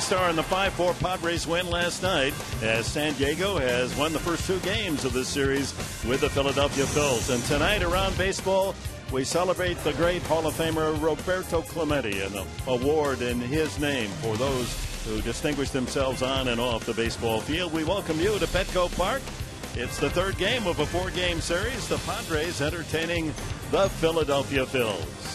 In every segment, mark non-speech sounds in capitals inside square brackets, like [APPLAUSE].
Star in the 5-4 Padres win last night as San Diego has won the first two games of this series with the Philadelphia Phils. And tonight around baseball, we celebrate the great Hall of Famer Roberto Clemente, an award in his name for those who distinguish themselves on and off the baseball field. We welcome you to Petco Park. It's the third game of a four-game series. The Padres entertaining the Philadelphia Phils.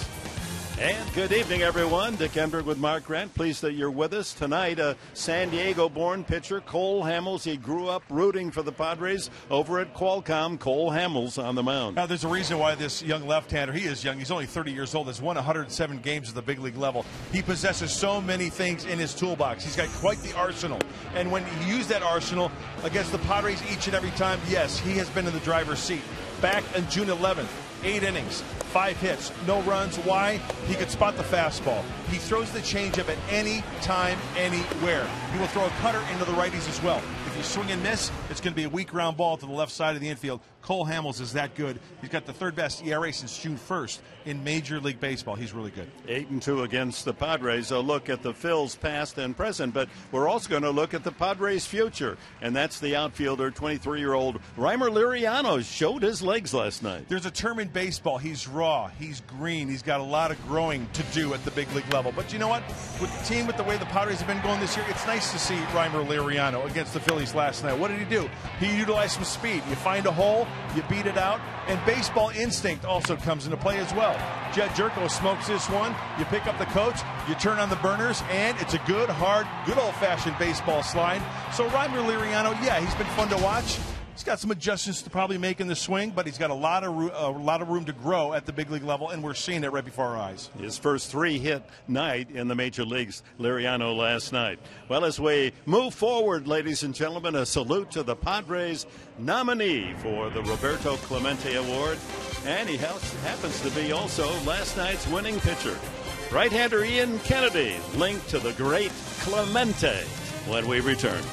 And good evening, everyone. Dick Enberg with Mark Grant. Pleased that you're with us tonight. A San Diego born pitcher, Cole Hamels. He grew up rooting for the Padres over at Qualcomm. Cole Hamels on the mound. Now, there's a reason why this young left hander, he is young, he's only 30 years old, has won 107 games at the big league level. He possesses so many things in his toolbox. He's got quite the arsenal. And when he used that arsenal against the Padres each and every time, yes, he has been in the driver's seat. Back on June 11th, eight innings, five hits, no runs. Why? He could spot the fastball. He throws the changeup at any time, anywhere. He will throw a cutter into the righties as well. If you swing and miss, it's going to be a weak ground ball to the left side of the infield. Cole Hamels is that good. He's got the third best ERA since June 1st in Major League Baseball. He's really good. Eight and two against the Padres. A look at the Phils past and present, but we're also going to look at the Padres' future, and that's the outfielder, 23-year-old Rymer Liriano, showed his legs last night. There's a term in baseball. He's raw. He's green. He's got a lot of growing to do at the big league level. But you know what? With the team, with the way the Padres have been going this year, it's nice to see Rymer Liriano against the Phillies last night. What did he do? He utilized some speed. You find a hole, you beat it out, and baseball instinct also comes into play as well. Jed Gyorko smokes this one. You pick up the coach, you turn on the burners, and it's a good, hard, good old-fashioned baseball slide. So Rymer Liriano, yeah, he's been fun to watch. He's got some adjustments to probably make in the swing, but he's got a lot of a lot of room to grow at the big league level, and we're seeing it right before our eyes. His first three-hit night in the major leagues, Liriano last night. Well, as we move forward, ladies and gentlemen, a salute to the Padres nominee for the Roberto Clemente Award, and he happens to be also last night's winning pitcher. Right-hander Ian Kennedy linked to the great Clemente when we return.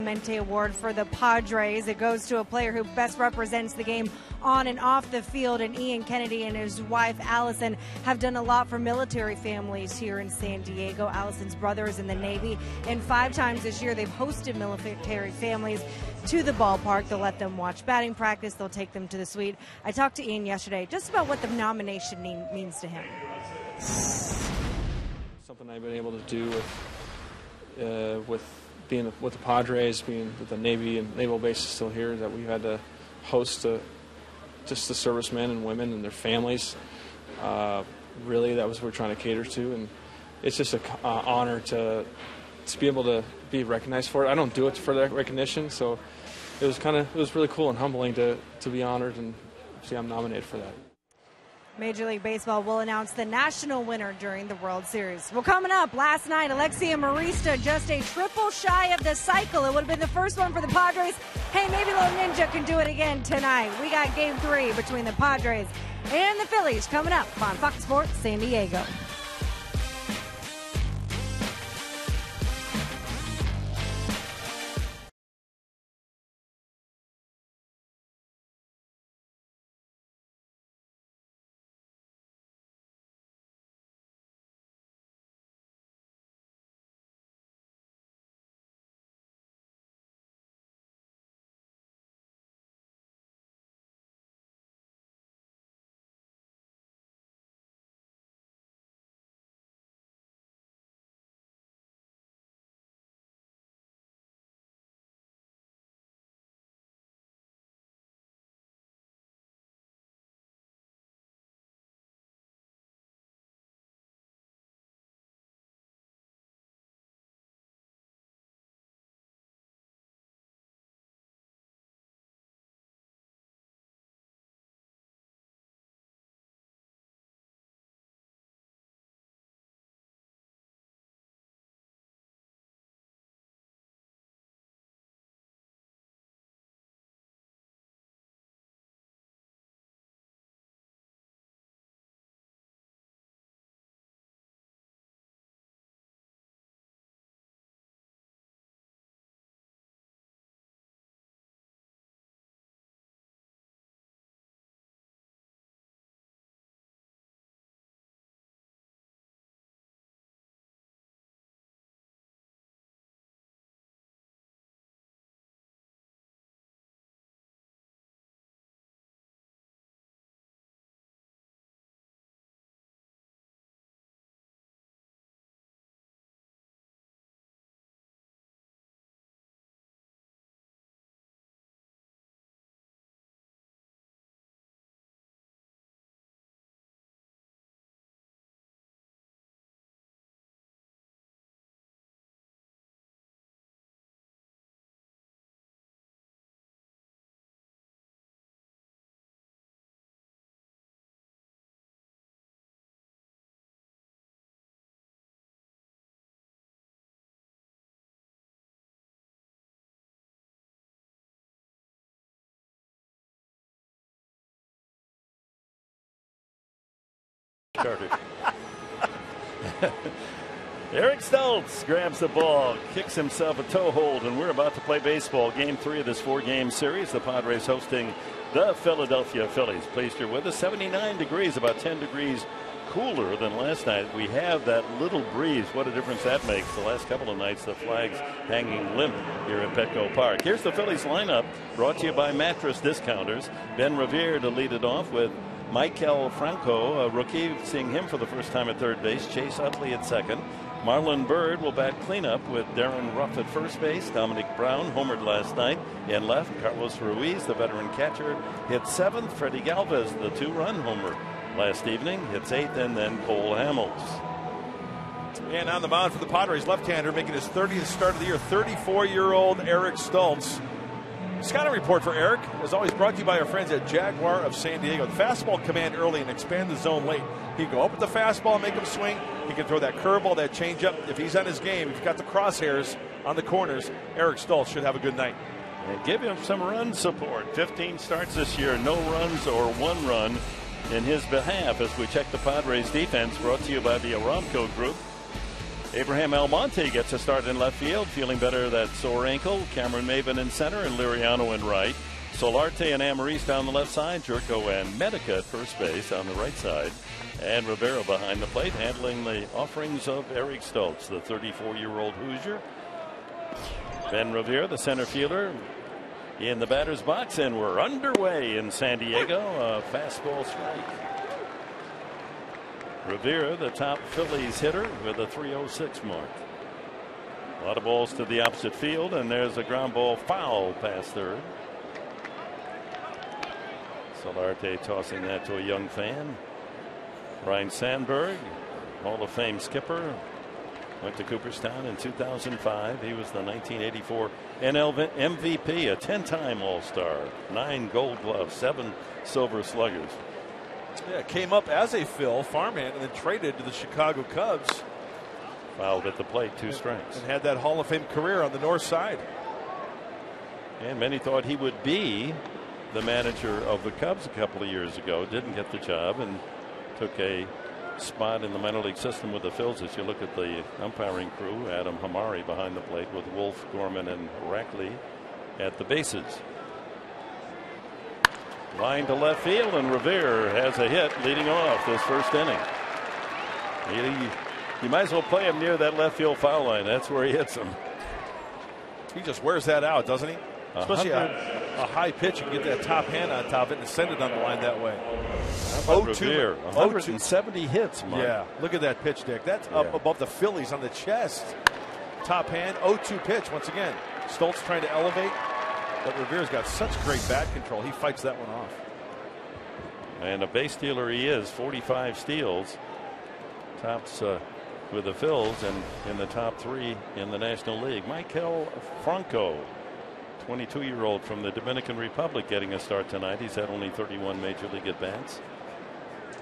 Mente Award for the Padres. It goes to a player who best represents the game on and off the field. And Ian Kennedy and his wife Allison have done a lot for military families here in San Diego. Allison's brother is in the Navy, and five times this year they've hosted military families to the ballpark. They'll let them watch batting practice. They'll take them to the suite. I talked to Ian yesterday just about what the nomination means to him. Something I've been able to do with uh, with being with the Padres, being with the Navy and naval base is still here, that we've had to host a, just the servicemen and women and their families. Uh, really, that was what we're trying to cater to, and it's just an uh, honor to to be able to be recognized for it. I don't do it for that recognition, so it was kind of it was really cool and humbling to to be honored and see I'm nominated for that. Major League Baseball will announce the national winner during the World Series. Well, coming up last night, Alexi Amarista just a triple shy of the cycle. It would have been the first one for the Padres. Hey, maybe Little Ninja can do it again tonight. We got game three between the Padres and the Phillies coming up on Fox Sports San Diego. Eric Stults grabs the ball, kicks himself a toe hold, and we're about to play baseball. Game three of this four game series. The Padres hosting the Philadelphia Phillies. Pleased you're with us. 79 degrees, about 10 degrees cooler than last night. We have that little breeze. What a difference that makes. The last couple of nights, the flags hanging limp here at Petco Park. Here's the Phillies lineup brought to you by Mattress Discounters. Ben Revere to lead it off with Maikel Franco, a rookie, seeing him for the first time at third base. Chase Utley at second. Marlon Byrd will bat cleanup with Darin Ruf at first base. Domonic Brown homered last night in left. Carlos Ruiz, the veteran catcher, hit seventh. Freddy Galvis, the two run homer last evening, hits eighth. And then Cole Hamels. And on the mound for the Padres, left-hander making his 30th start of the year, 34-year-old Eric Stults. Scouting report for Eric is always brought to you by our friends at Jaguar of San Diego. The fastball command early and expand the zone late. He can go up with the fastball make him swing. He can throw that curveball, that changeup. If he's on his game, if you've got the crosshairs on the corners, Eric Stults should have a good night. And give him some run support. 15 starts this year, no runs or one run in his behalf as we check the Padres defense brought to you by the Aramco Group. Abraham Almonte gets a start in left field, feeling better that sore ankle. Cameron Maybin in center and Liriano in right. Solarte and Amaris down the left side. Gyorko and Medica at first base on the right side. And Rivera behind the plate, handling the offerings of Eric Stults, the 34 year old Hoosier. Ben Revere, the center fielder, in the batter's box, and we're underway in San Diego. A fastball strike. Rivera, the top Phillies hitter, with a 306 mark. A lot of balls to the opposite field, and there's a ground ball foul past third. Solarte tossing that to a young fan. Ryne Sandberg, Hall of Fame skipper, went to Cooperstown in 2005. He was the 1984 NL MVP, a 10 time All Star, nine gold gloves, seven silver sluggers. Yeah, came up as a Phil farmhand and then traded to the Chicago Cubs. Fouled at the plate, two strikes. And had that Hall of Fame career on the north side. And many thought he would be the manager of the Cubs a couple of years ago. Didn't get the job and took a spot in the minor league system with the Phils. As you look at the umpiring crew, Adam Hamari behind the plate with Wolf, Gorman, and Rackley at the bases. Line to left field, and Revere has a hit leading off this first inning. He, you might as well play him near that left field foul line. That's where he hits him. He just wears that out, doesn't he? Especially a, a, high pitch and get that top hand on top of it and send it on the line that way. Oh, Revere, 170 hits, Mark. Yeah, look at that pitch, Dick. That's up yeah. above the Phillies on the chest. Top hand, 0-2 pitch once again. Stults trying to elevate, but Revere's got such great bat control. He fights that one off. And a base stealer he is, 45 steals. Tops uh, with the Phils and in the top three in the National League. Maikel Franco 22 year old from the Dominican Republic getting a start tonight. He's had only 31 major league at bats.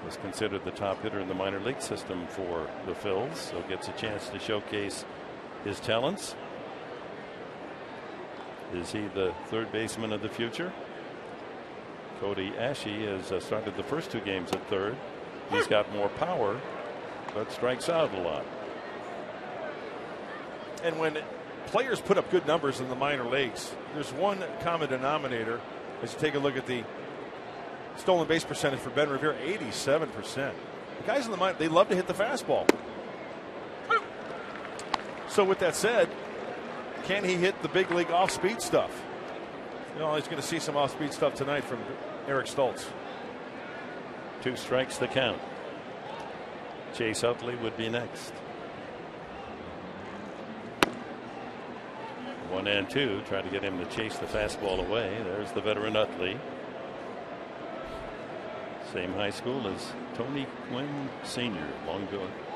Was considered the top hitter in the minor league system for the Phils, so gets a chance to showcase his talents. Is he the third baseman of the future? Cody Asche has uh, started the first two games at third. He's got more power, but strikes out a lot. And when players put up good numbers in the minor leagues. There's one common denominator as you take a look at the stolen base percentage for Ben Revere 87%. The guys in the minor, they love to hit the fastball. So, with that said, can he hit the big league off speed stuff? You know, he's going to see some off speed stuff tonight from Eric Stults. Two strikes the count. Chase Utley would be next. One and two, trying to get him to chase the fastball away. There's the veteran Utley. Same high school as Tony Gwynn Sr., Long,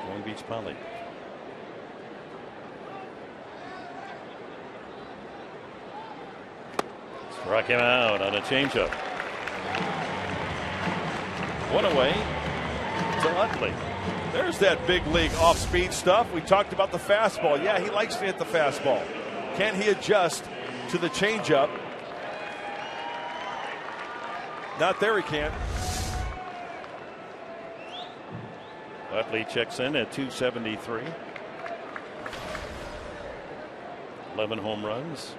Long Beach Poly. Struck him out on a changeup. One away to Utley. There's that big league off speed stuff. We talked about the fastball. Yeah, he likes to hit the fastball. Can he adjust to the changeup? Not there, he can't. Utley checks in at 273. 11 home runs.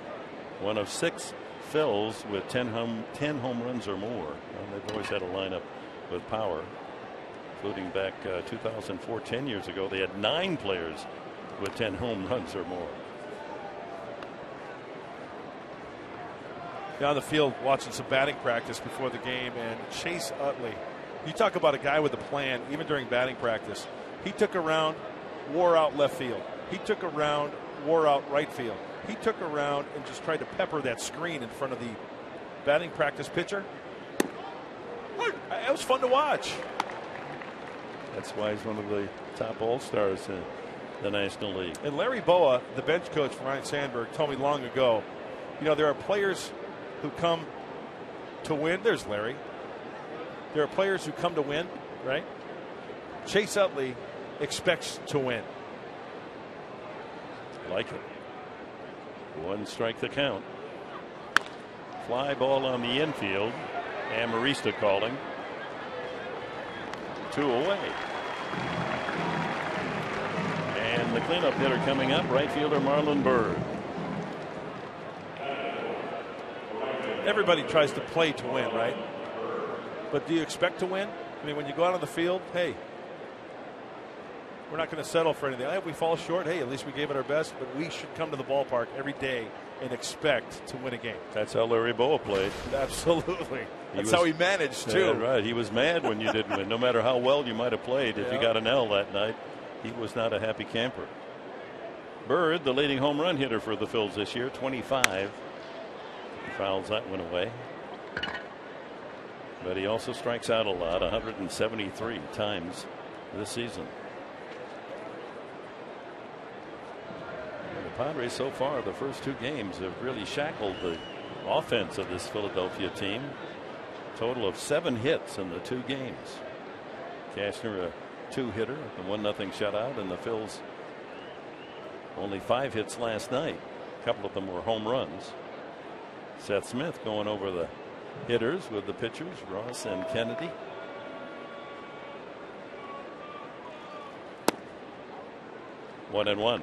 One of six Phils with 10 home, 10 home runs or more. They've always had a lineup with power, including back uh, 2004, 10 years ago. They had nine players with 10 home [LAUGHS] runs or more. down the field watching some batting practice before the game, and Chase Utley. You talk about a guy with a plan, even during batting practice. He took around, wore out left field. He took around, wore out right field. He took around and just tried to pepper that screen in front of the batting practice pitcher. It was fun to watch. That's why he's one of the top All Stars in the National League. And Larry Bowa, the bench coach for Ryne Sandberg, told me long ago, you know, there are players who come to win. There's Larry. There are players who come to win, right? Chase Utley expects to win. Like it. One strike the count. Fly ball on the infield. Amarista calling. Two away. And the cleanup hitter coming up, right fielder Marlon Byrd. Everybody tries to play to win, right? But do you expect to win? I mean, when you go out on the field, hey, we're not going to settle for anything. If we fall short, hey, at least we gave it our best. But we should come to the ballpark every day and expect to win a game. That's how Larry Bowa played. [LAUGHS] Absolutely. That's was, how he managed too. Yeah, right. He was mad when you didn't win. No matter how well you might have played, if yeah. you got an L that night, he was not a happy camper. Byrd, the leading home run hitter for the Phils this year, 25. Fouls that one away. But he also strikes out a lot, 173 times this season. And the Padres so far, the first two games have really shackled the offense of this Philadelphia team. Total of seven hits in the two games. Cashner a two hitter, a one nothing shutout, and the Phils only five hits last night. A couple of them were home runs. Seth Smith going over the hitters with the pitchers, Ross and Kennedy. One and one.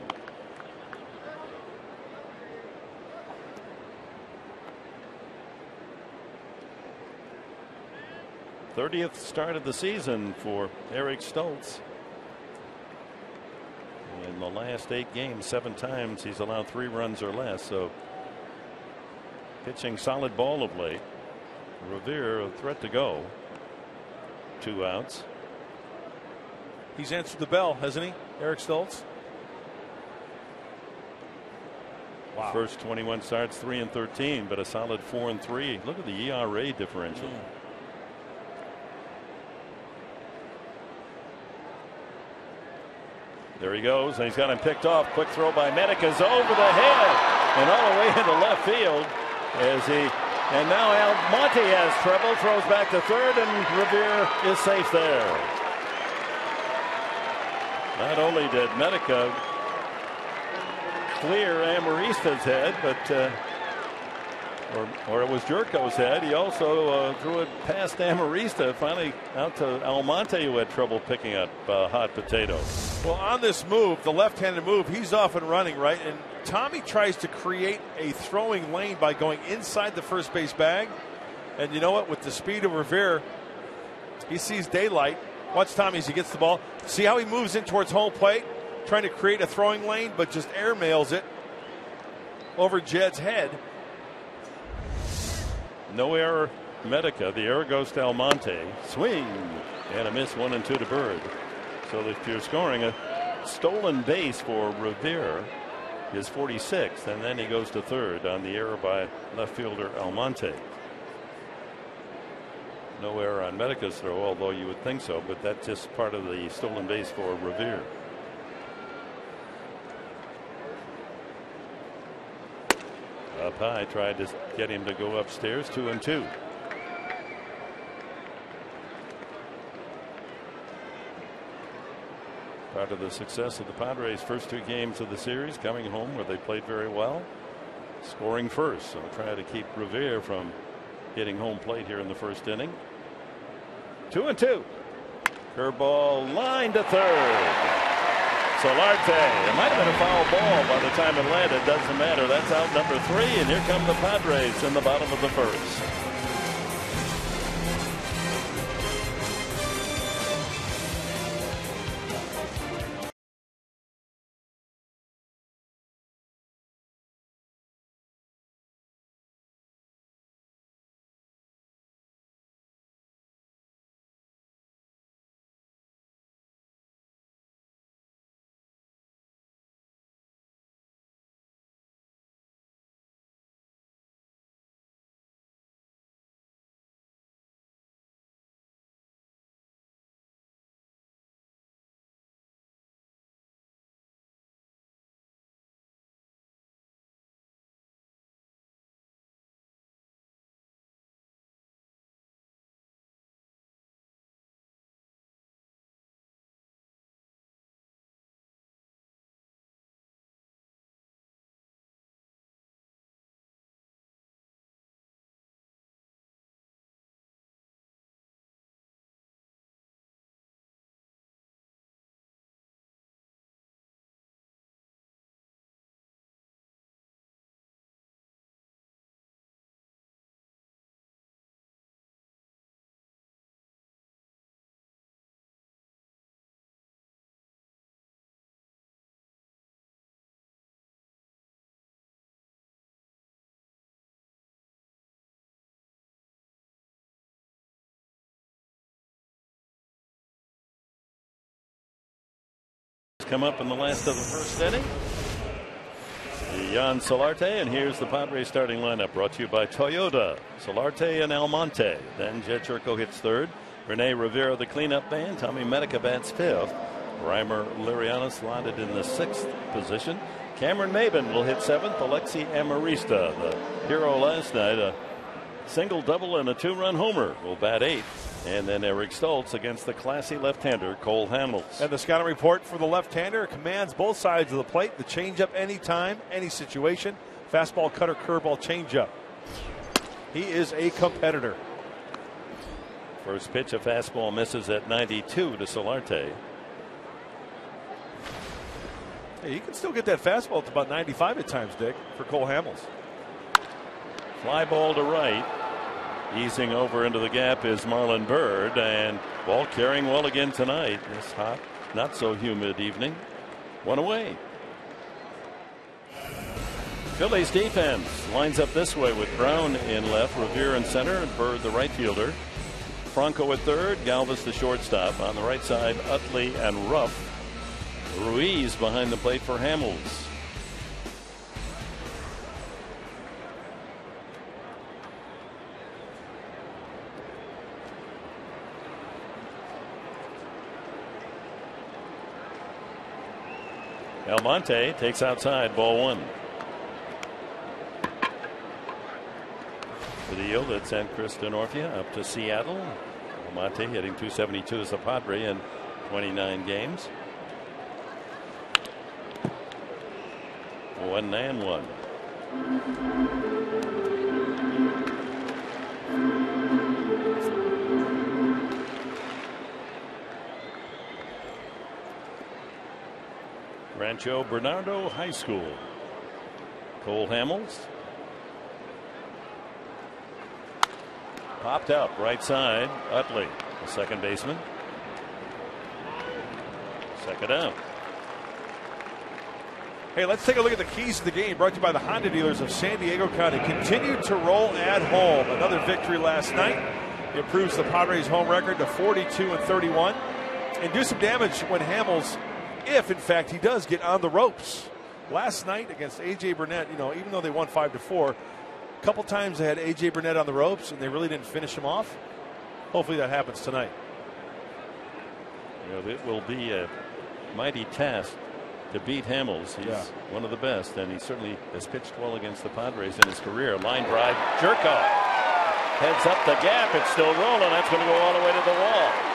Thirtieth start of the season for Eric Stults. In the last eight games, seven times he's allowed three runs or less. So pitching solid ball of late. Revere a threat to go. Two outs. He's answered the bell, hasn't he, Eric Stults? Wow. First 21 starts, three and 13, but a solid four and three. Look at the ERA differential. Mm. There he goes, and he's got him picked off. Quick throw by Medica's over the head and all the way [LAUGHS] into left field as he and now Almonte has trouble, throws back to third, and Revere is safe there. Not only did Medica clear Amarista's head, but uh, or, or it was Gyorko's head. He also uh, threw it past Amarista, finally out to Almonte, who had trouble picking up uh, hot potato. Well, on this move, the left-handed move, he's off and running, right? And Tommy tries to create a throwing lane by going inside the first base bag. And you know what? With the speed of Revere, he sees daylight. Watch Tommy as he gets the ball. See how he moves in towards home plate, trying to create a throwing lane, but just airmails it over Jed's head. No error, Medica. The error goes to Almonte. Swing and a miss, one and two to Byrd. So if you're scoring a stolen base for Revere is 46th, and then he goes to third on the error by left fielder Almonte. No error on Medica's throw, although you would think so, but that's just part of the stolen base for Revere. Up high, tried to get him to go upstairs, two and two. Part of the success of the Padres' first two games of the series, coming home where they played very well, scoring first. So try to keep Revere from getting home plate here in the first inning. Two and two. Curveball line to third. Solarte. It might have been a foul ball by the time it landed. Doesn't matter. That's out number three. And here come the Padres in the bottom of the first. Come up in the last of the first inning. Jan Solarte, and here's the Padres starting lineup brought to you by Toyota. Solarte and Almonte. Then Jed Gyorko hits third. Rene Rivera, the cleanup man. Tommy Medica bats fifth. Rymer Liriano slotted in the sixth position. Cameron Maybin will hit seventh. Alexi Amarista, the hero last night, a single double and a two run homer, will bat eighth. And then Eric Stults against the classy left hander, Cole Hamels. And the scouting report for the left hander commands both sides of the plate. The changeup anytime, any situation. Fastball, cutter, curveball, changeup. He is a competitor. First pitch, a fastball misses at 92 to Solarte. Hey, you can still get that fastball to about 95 at times, Dick, for Cole Hamels. Fly ball to right. Easing over into the gap is Marlon Byrd, and ball carrying well again tonight. This hot, not so humid evening. One away. Phillies defense lines up this way with Brown in left, Revere in center, and Byrd the right fielder. Franco at third, Galvis the shortstop. On the right side, Utley and Ruf. Ruiz behind the plate for Hamels. Almonte takes outside, ball one. for The yield at San Chris Denorfia up to Seattle. Almonte hitting 272 as a Padre in 29 games. One and one. Rancho Bernardo High School. Cole Hamels. Popped up right side. Utley, the second baseman. Second out. Hey, let's take a look at the keys to the game brought to you by the Honda dealers of San Diego County. Continued to roll at home. Another victory last night. Improves the Padres' home record to 42 and 31. And do some damage when Hamels, if in fact he does get on the ropes. Last night against AJ Burnett, you know, even though they won five to four, a couple times they had AJ Burnett on the ropes and they really didn't finish him off. Hopefully that happens tonight. You know, it will be a mighty task to beat Hamels. He's Yeah. one of the best, and he certainly has pitched well against the Padres in his career. Line drive, Gyorko heads up the gap. It's still rolling. That's going to go all the way to the wall.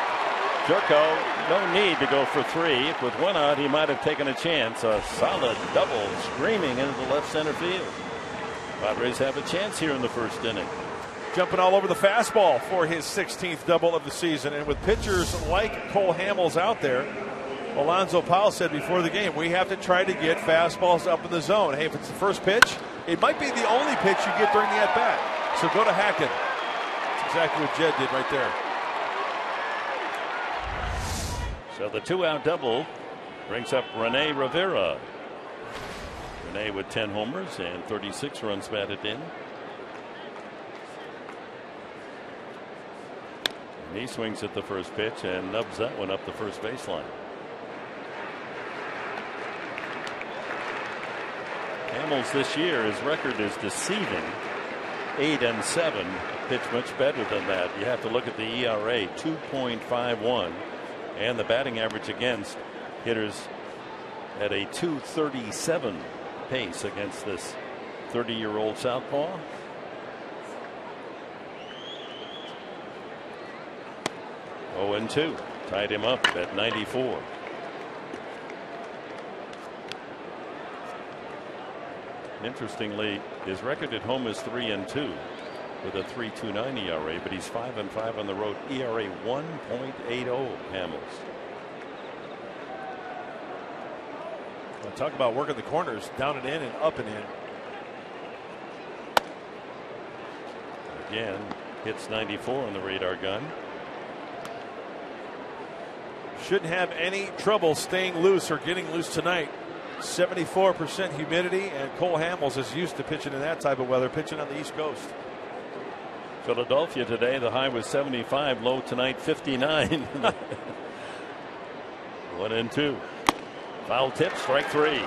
Gyorko, no need to go for three. With one out, he might have taken a chance. A solid double screaming into the left center field. Padres have a chance here in the first inning. jumping all over the fastball for his 16th double of the season. And with pitchers like Cole Hamels out there, Alonzo Powell said before the game, we have to try to get fastballs up in the zone. Hey, if it's the first pitch, it might be the only pitch you get during the at bat. So go to Hackett. That's exactly what Jed did right there. So the two out double brings up Rene Rivera. Rene with 10 homers and 36 runs batted in. And he swings at the first pitch and nubs that one up the first baseline. Hamels this year, his record is deceiving. Eight and seven. Pitch much better than that. You have to look at the ERA, 2.51, and the batting average against hitters at a 237 pace against this 30 year old Southpaw. Oh and 2 tied him up at 94. Interestingly, his record at home is 3 and 2 with a 3.29 ERA, but he's 5 and 5 on the road. ERA 1.80 Hamels. Well, talk about working the corners, down and in and up and in. Again, hits 94 on the radar gun. Shouldn't have any trouble staying loose or getting loose tonight. 74% humidity, and Cole Hamels is used to pitching in that type of weather, pitching on the East Coast. Philadelphia today, the high was 75, low tonight 59. [LAUGHS] One and two. Foul tip, strike three.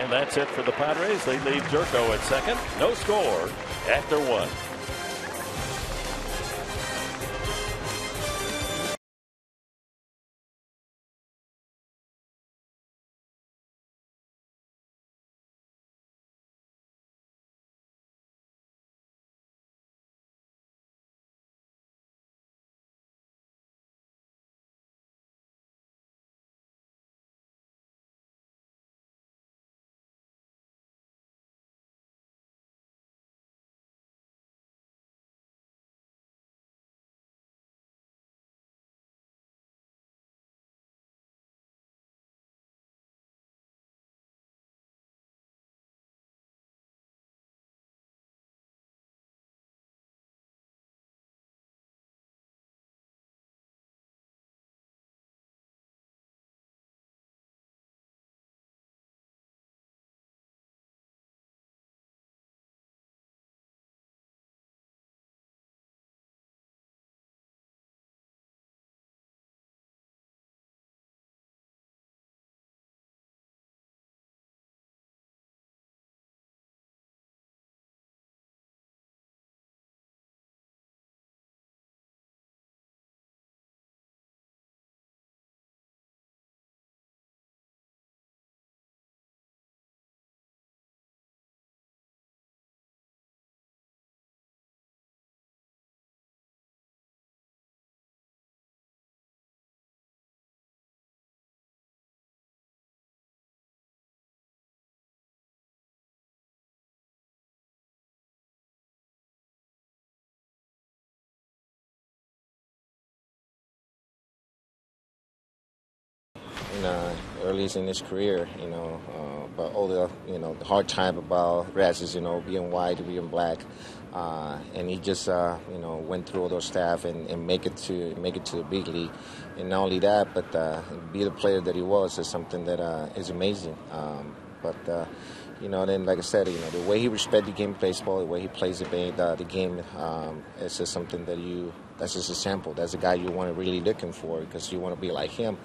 And that's it for the Padres. They leave Gyorko at second. No score after one. In uh, early in his career, you know, uh, but all the you know the hard time about races, you know, being white, being black, uh, and he just uh, you know went through all those stuff and, and, make it to make it to the big league, and not only that, but uh, be the player that he was is something that uh, is amazing. Um, but you know, then like I said, you know, the way he respects the game of baseball, the way he plays the, the, the game, um, it's just something that you. That's just a sample. That's a guy you want to really looking for because you want to be like him.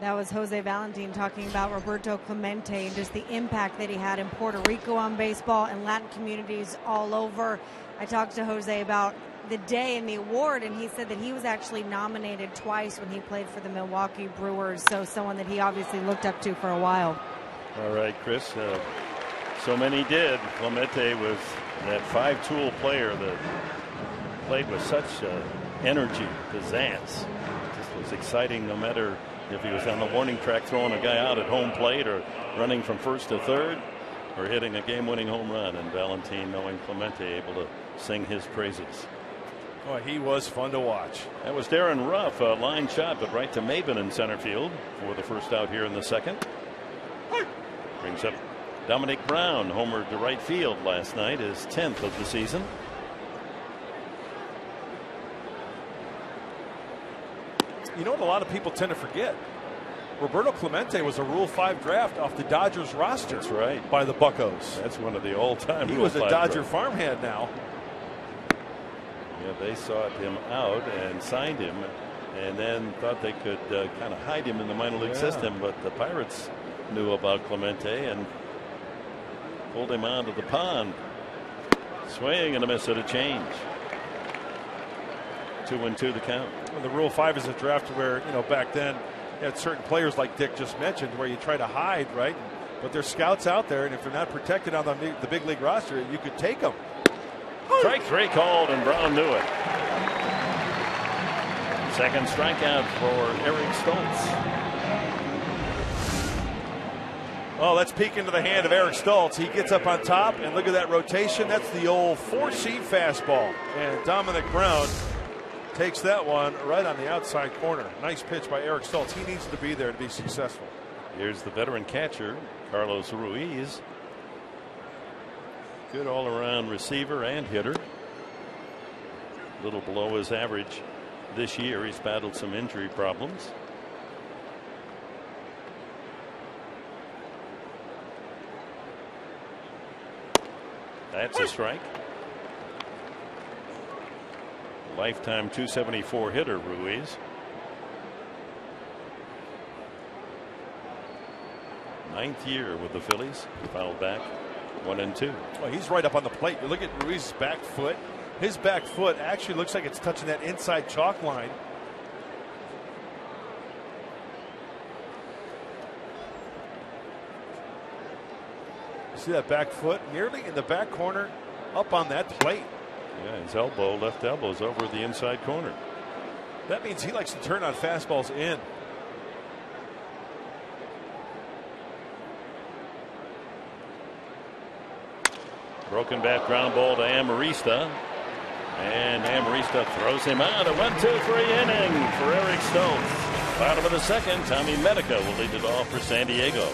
That was Jose Valentin talking about Roberto Clemente and just the impact that he had in Puerto Rico on baseball and Latin communities all over. I talked to Jose about the day and the award, and he said that he was actually nominated twice when he played for the Milwaukee Brewers. So, someone that he obviously looked up to for a while. All right, Chris. Uh, so many did. Clemente was that five tool player that played with such uh, energy, pizzazz. Just was exciting no matter if he was on the warning track throwing a guy out at home plate or running from first to third or hitting a game winning home run. And Valentin, knowing Clemente, able to sing his praises. Boy, he was fun to watch. That was Darin Ruf, a line shot, but right to Maybin in center field for the first out here in the second. Brings up Domonic Brown, homered to right field last night, his 10th of the season. You know what a lot of people tend to forget? Roberto Clemente was a Rule 5 draft off the Dodgers roster. That's right. By the Buckos. That's one of the all time He was a Dodger draft. farmhand now. Yeah, they sought him out and signed him and then thought they could uh, kind of hide him in the minor league yeah. system, but the Pirates knew about Clemente and pulled him onto the pond. Swing and a miss at a change. Two and two the count. Well, the Rule Five is a draft where you know back then you had certain players like Dick just mentioned where you try to hide, right? But there's scouts out there, and if they're not protected on the, the big league roster, you could take them. Strike three called, and Brown knew it. Second strikeout for Eric Stults. Oh, let's peek into the hand of Eric Stults. He gets up on top, and look at that rotation. That's the old four seam fastball. And Domonic Brown takes that one right on the outside corner. Nice pitch by Eric Stults. He needs to be there to be successful. Here's the veteran catcher, Carlos Ruiz. Good all around receiver and hitter. A little below his average this year. He's battled some injury problems. That's a strike. Lifetime 274 hitter, Ruiz. ninth year with the Phillies. Fouled back, one and two. Well, he's right up on the plate. You look at Ruiz's back foot. His back foot actually looks like it's touching that inside chalk line. See that back foot nearly in the back corner, up on that plate. Yeah, his elbow, left elbow, is over the inside corner. That means he likes to turn on fastballs in. Broken bat ground ball to Amarista. And Amarista throws him out. A one, two, three inning for Eric Stults. Bottom of the second, Tommy Medica will lead it off for San Diego.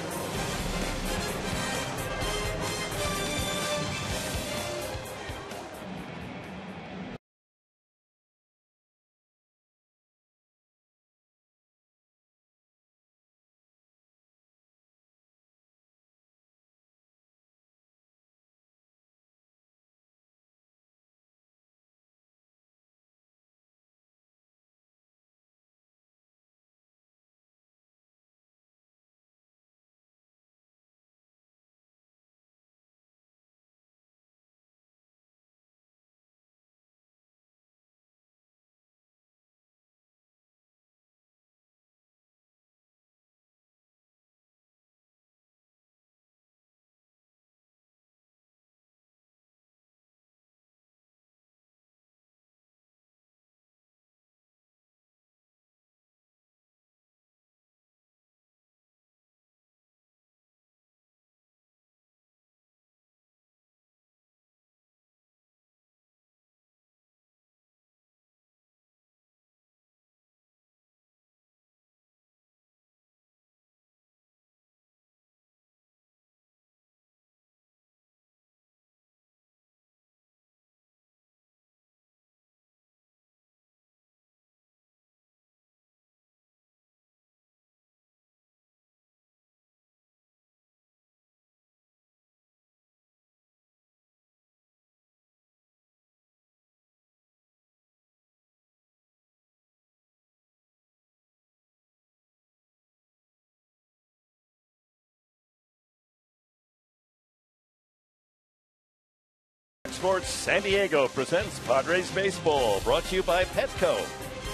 Sports San Diego presents Padres Baseball, brought to you by Petco,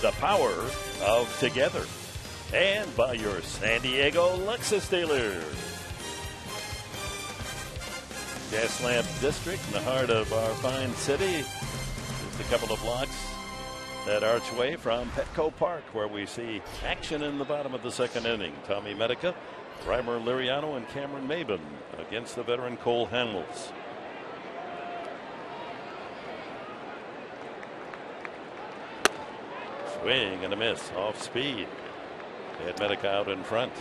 the power of together, and by your San Diego Lexus dealer. Gaslamp District in the heart of our fine city. Just a couple of blocks that archway from Petco Park, where we see action in the bottom of the second inning. Tommy Medica, Rymer Liriano, and Cameron Maybin against the veteran Cole Hamels. Swing and a miss off speed. They had Medica out in front.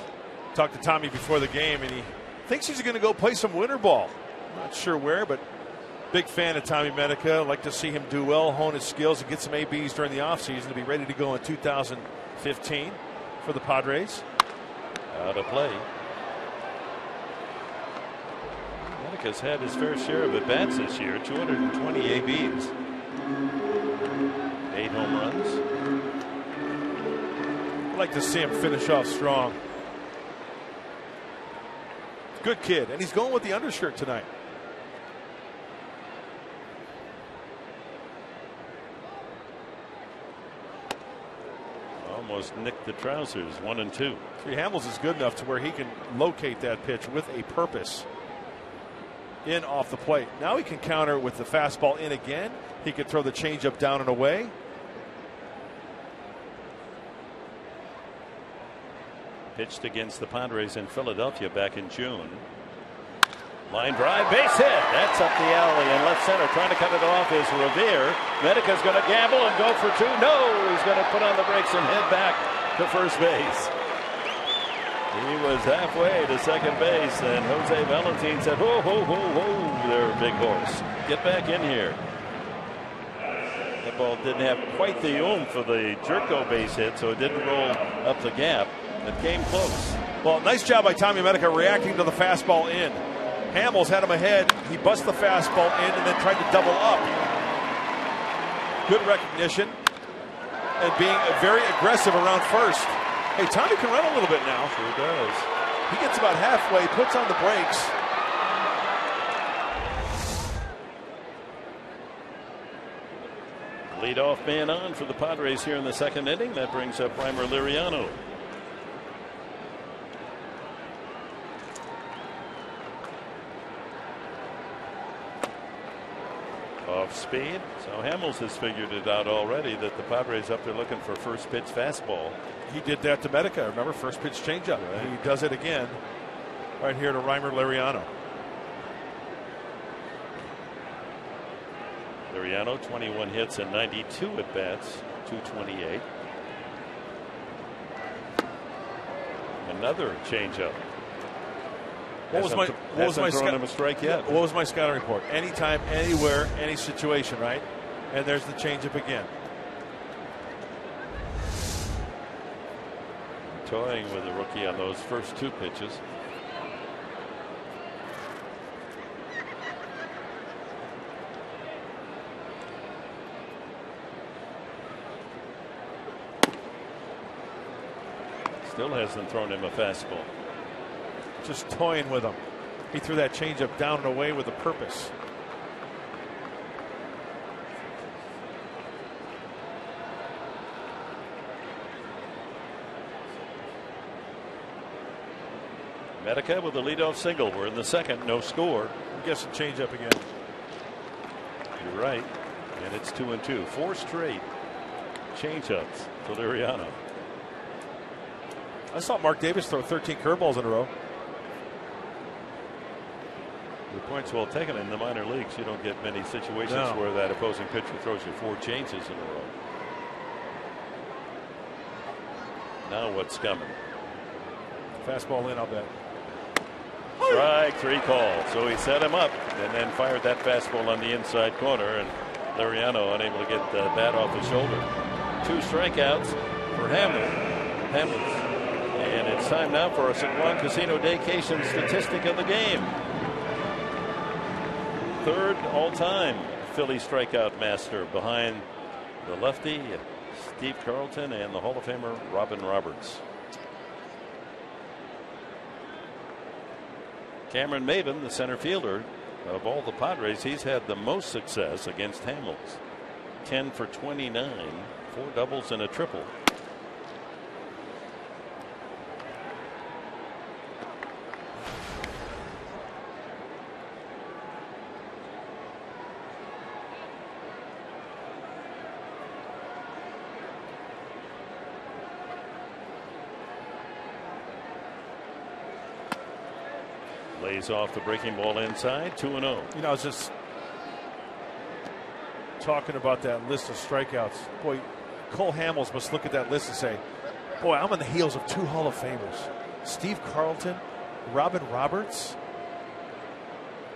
Talked to Tommy before the game, and he thinks he's going to go play some winter ball. Not sure where, but big fan of Tommy Medica. Like to see him do well, hone his skills, and get some ABs during the offseason to be ready to go in 2015 for the Padres. Out of play. Medica's had his fair share of at bats this year 220 ABs, like to see him finish off strong. Good kid, and he's going with the undershirt tonight. Almost nicked the trousers, one and two. See, Hamels is good enough to where he can locate that pitch with a purpose in off the plate. Now he can counter with the fastball in again. He can throw the changeup down and away. Pitched against the Padres in Philadelphia back in June. Line drive, base hit. That's up the alley and left center. Trying to cut it off is Revere. Medica's going to gamble and go for two. No, he's going to put on the brakes and head back to first base. He was halfway to second base, and Jose Valentin said, "Whoa, whoa, whoa, whoa, there, big horse. Get back in here." That ball didn't have quite the oomph for the Jerko base hit, so it didn't roll up the gap. It came close. Well, nice job by Tommy Medica reacting to the fastball in. Hamels had him ahead. He bust the fastball in and then tried to double up. Good recognition and being very aggressive around first. Hey, Tommy can run a little bit now. Sure does. He gets about halfway, puts on the brakes. Leadoff man on for the Padres here in the second inning. That brings up Rymer Liriano. Off speed. So Hamels has figured it out already that the Padres up there looking for first pitch fastball. He did that to Medica. Remember, first pitch changeup. Right. He does it again right here to Rymer Liriano. Liriano, 21 hits and 92 at bats, 228. Another changeup. What was my what was my strike yet? What was my scouting report? Anytime, anywhere, any situation, right? And there's the changeup again. Toying with the rookie on those first two pitches. Still hasn't thrown him a fastball. Just toying with him. He threw that changeup down and away with a purpose. Medica with the leadoff single. We're in the second, no score. I'm guessing changeup again. You're right. And it's two and two. Four straight changeups for Liriano. I saw Mark Davis throw 13 curveballs in a row. The point's well taken in the minor leagues. You don't get many situations no. where that opposing pitcher throws you four changes in a row. Now what's coming? Fastball in, I'll bet. Strike three call. So he set him up and then fired that fastball on the inside corner, and Liriano unable to get the bat off his shoulder. Two strikeouts for Hamels. Hamels and it's time now for a Sycuan Casino Daycation statistic of the game. Third all time Philly strikeout master behind the lefty Steve Carlton and the Hall of Famer Robin Roberts. Cameron Maybin, the center fielder of all the Padres, he's had the most success against Hamels. 10 for 29, four doubles and a triple. Off the breaking ball inside, 2 0. You know, I was just talking about that list of strikeouts. Boy, Cole Hamels must look at that list and say, Boy, I'm on the heels of two Hall of Famers Steve Carlton, Robin Roberts.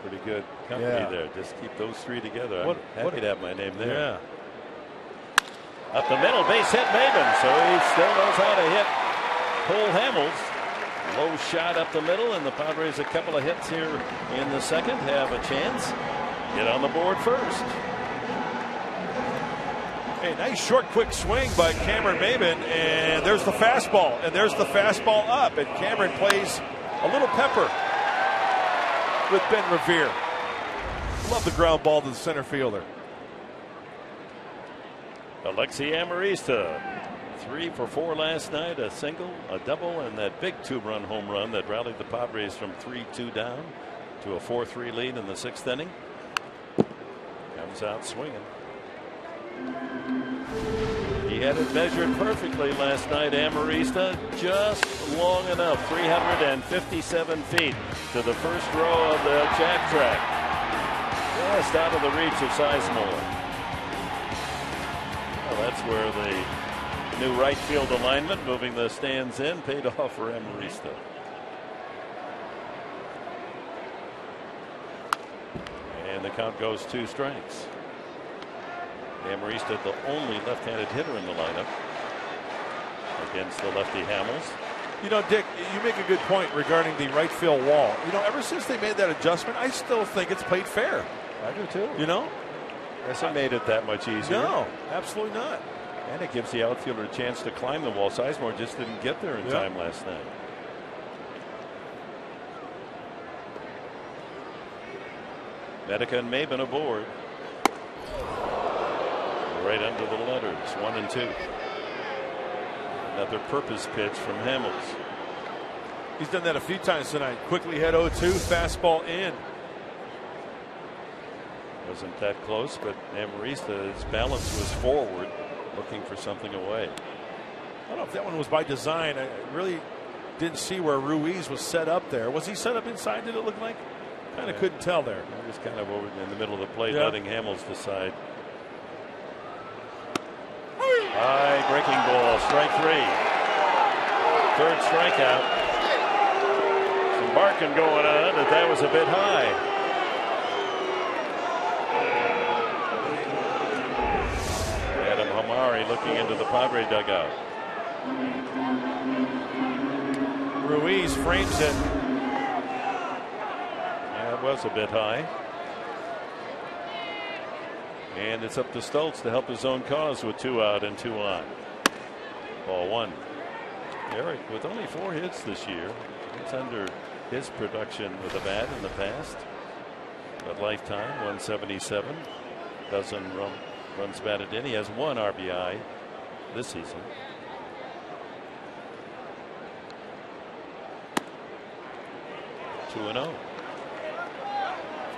Pretty good company yeah. there. Just keep those three together. I'm what, happy what, to have my name there. Yeah. Up the middle, base hit Maybin, so he still knows how to hit Cole Hamels. Low shot up the middle, and the Padres a couple of hits here in the second have a chance. Get on the board first. A nice short, quick swing by Cameron Maybin, and there's the fastball, and there's the fastball up, and Cameron plays a little pepper with Ben Revere. Love the ground ball to the center fielder. Alexi Amarista Three for four last night, a single, a double, and that big two run home run that rallied the Padres from 3 2 down to a 4 3 lead in the sixth inning. Comes out swinging. He had it measured perfectly last night, Amarista, just long enough, 357 feet to the first row of the jack track. Just out of the reach of Sizemore. Well, that's where the New right field alignment, moving the stands in, paid off for Amarista. And the count goes two strikes. Amarista, the only left-handed hitter in the lineup against the lefty Hamels. You know, Dick, you make a good point regarding the right field wall. You know, ever since they made that adjustment, I still think it's played fair. I do too. You know? Hasn't made it that much easier. No, absolutely not. And it gives the outfielder a chance to climb the wall. Sizemore just didn't get there in yep. time last night. Medica and Maybin aboard. Right under the letters, one and two. Another purpose pitch from Hamels. He's done that a few times tonight. Quickly head 0 2, fastball in. Wasn't that close, but Amarista, his balance was forward looking for something away. I don't know if that one was by design. I really didn't see where Ruiz was set up there. Was he set up inside, did it look like? Kind of yeah. couldn't tell there. He was kind of over in the middle of the plate, yeah. letting Hamels decide. High breaking ball, strike three. Third strikeout. Some barking going on that that was a bit high. Looking into the Padre dugout. Ruiz frames it. Yeah, it was a bit high. And it's up to Stults to help his own cause with two out and two on. Ball one. Eric with only four hits this year. It's under his production with a bat in the past. But lifetime 177 doesn't run runs batted in. He has one RBI this season. Two and zero. Oh.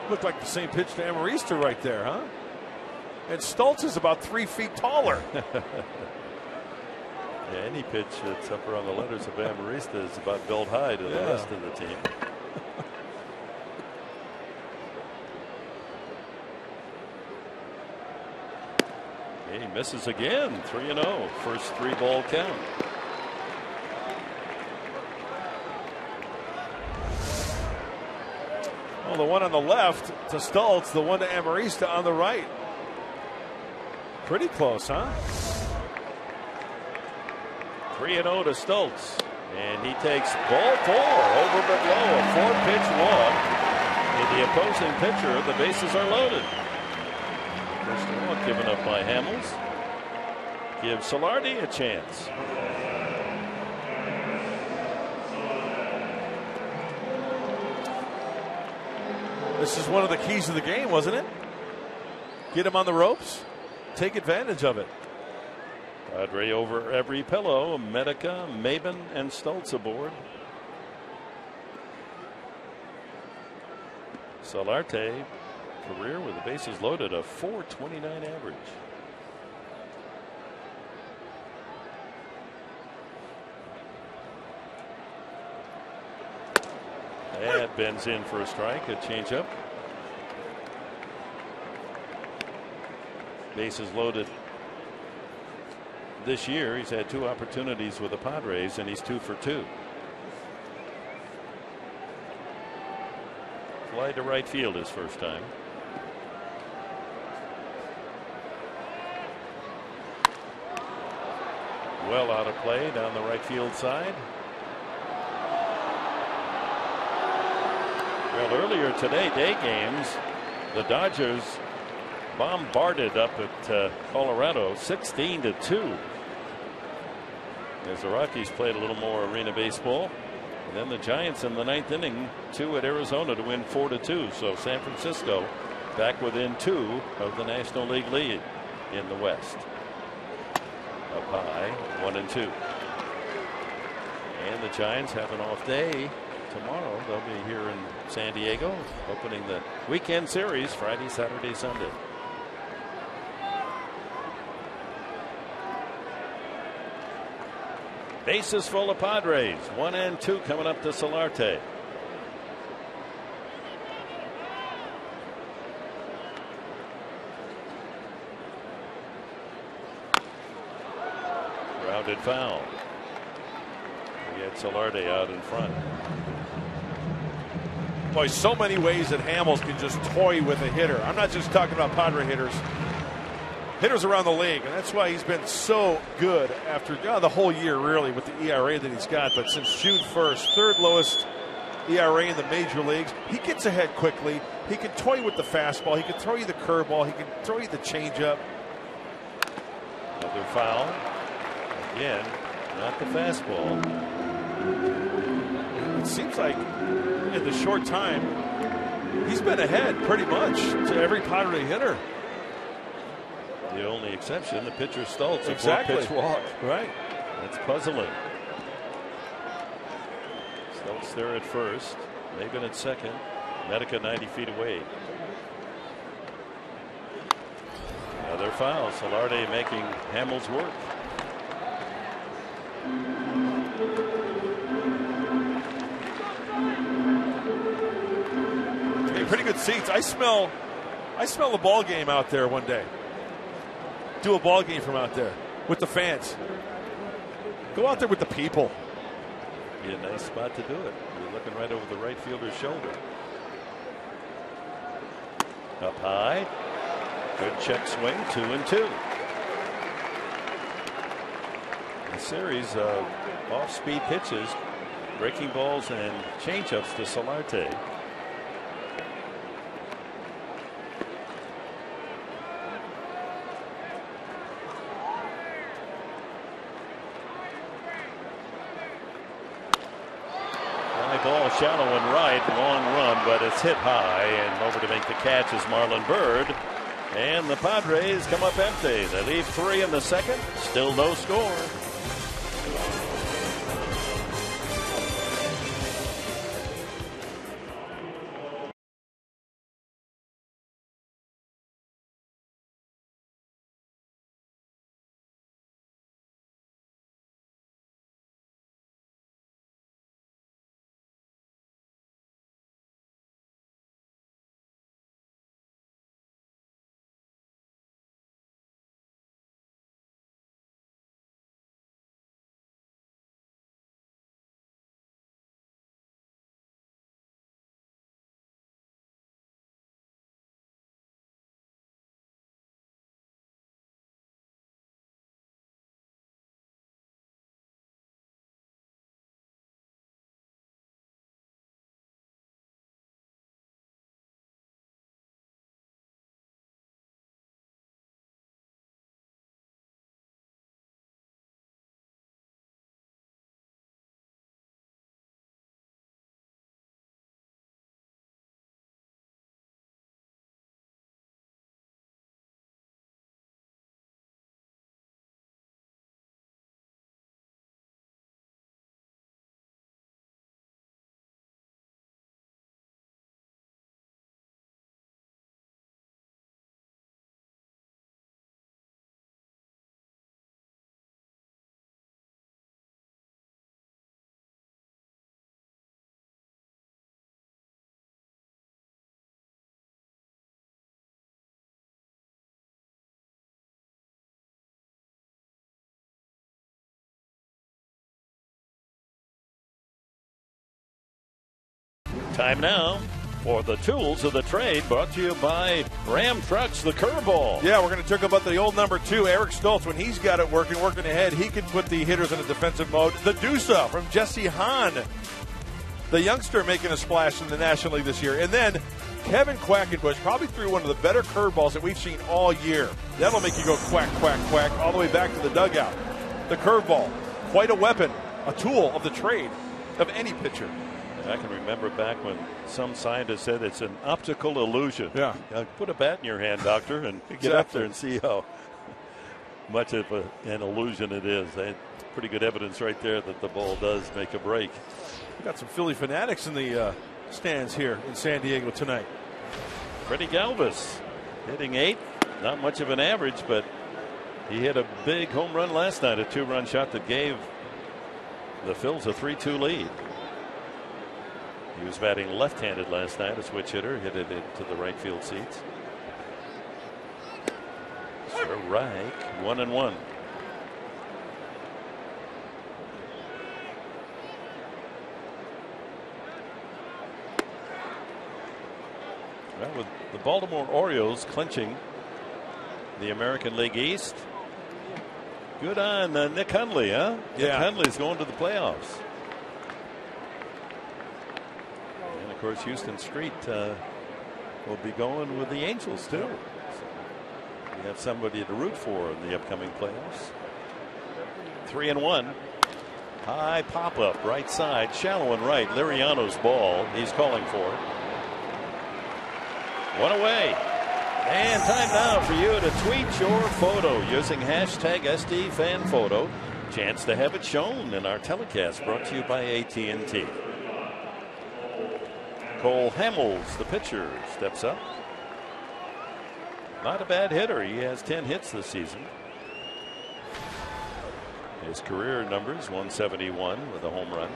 Looked like the same pitch to Amarista right there, huh? And Stults is about three feet taller. [LAUGHS] yeah, any pitch that's up around the letters of Amarista is about built high to yeah. the rest of the team. He misses again. 3 0. First three ball count. Well, the one on the left to Stults, the one to Amarista on the right. Pretty close, huh? 3 0 to Stults. And he takes ball four over but low. A four pitch walk to the opposing pitcher. The bases are loaded. First walk given up by Hamels. Give Solarte a chance. This is one of the keys of the game, wasn't it? Get him on the ropes, take advantage of it. Padre over every pillow. Medica, Maybin, and Stults aboard. Solarte career with the bases loaded, a 429 average. That bends in for a strike, a changeup. Bases loaded this year. He's had two opportunities with the Padres, and he's two for two. Fly to right field his first time. Well out of play down the right field side. Well, earlier today, day games, the Dodgers bombarded up at uh, Colorado 16 to 2. As the Rockies played a little more arena baseball. And then the Giants in the ninth inning, two at Arizona to win 4 to 2. So San Francisco back within two of the National League lead in the West up high, one and two. And the Giants have an off day tomorrow. They'll be here in San Diego, opening the weekend series Friday, Saturday, Sunday. Bases full of Padres. One and two coming up to Solarte. Grounded foul. We had Solarte out in front. Boy, so many ways that Hamels can just toy with a hitter. I'm not just talking about Padre hitters. Hitters around the league, and that's why he's been so good after the whole year, really, with the ERA that he's got. But since June 1st, third lowest ERA in the major leagues. He gets ahead quickly. He can toy with the fastball. He can throw you the curveball. He can throw you the changeup. Another foul. Again, not the fastball. It seems like in the short time he's been ahead pretty much to every Padre hitter. The only exception, the pitcher Stults, a Exactly. four-pitch walk. Right. That's puzzling. Stults there at first, Maybin at second, Medica 90 feet away. Another foul. Solarte making Hamels work. Good seats. I smell, I smell a ball game out there one day. Do a ball game from out there with the fans. Go out there with the people. Be a nice spot to do it. You're looking right over the right fielder's shoulder. Up high. Good check swing, two and two. A series of off-speed pitches, breaking balls and changeups to Solarte. High ball, shallow and right, long run, but it's hit high, and over to make the catch is Marlon Byrd. And the Padres come up empty. They leave three in the second, still no score. Time now for the tools of the trade brought to you by Ram Trucks, the curveball. Yeah, we're going to talk about the old number two, Eric Stults. When he's got it working, working ahead, he can put the hitters in a defensive mode. The Dusa from Jesse Hahn, the youngster making a splash in the National League this year. And then Kevin Quackenbush probably threw one of the better curveballs that we've seen all year. That'll make you go quack, quack, quack all the way back to the dugout. The curveball, quite a weapon, a tool of the trade of any pitcher. I can remember back when some scientists said it's an optical illusion. Yeah. Uh, put a bat in your hand, doctor, and [LAUGHS] get up there and see how [LAUGHS] much of a, an illusion it is. Pretty good evidence right there that the ball does make a break. We got some Philly fanatics in the uh, stands here in San Diego tonight. Freddy Galvis hitting eight. Not much of an average, but he hit a big home run last night, a two run shot that gave the Phils a 3 2 lead. He was batting left handed last night, a switch hitter, hit it into the right field seats. Reich, one and one. Well, with the Baltimore Orioles clinching the American League East. Good on uh, Nick Hundley, huh? Nick Yeah. Hundley's going to the playoffs. And of course, Houston Street uh, will be going with the Angels too. So we have somebody to root for in the upcoming playoffs. Three and one. High pop up, right side, shallow and right. Liriano's ball. He's calling for it. One away. And time now for you to tweet your photo using hashtag SDFanPhoto. Chance to have it shown in our telecast brought to you by AT&T. Cole Hamels, the pitcher, steps up. Not a bad hitter. He has 10 hits this season. His career numbers 171 with a home run.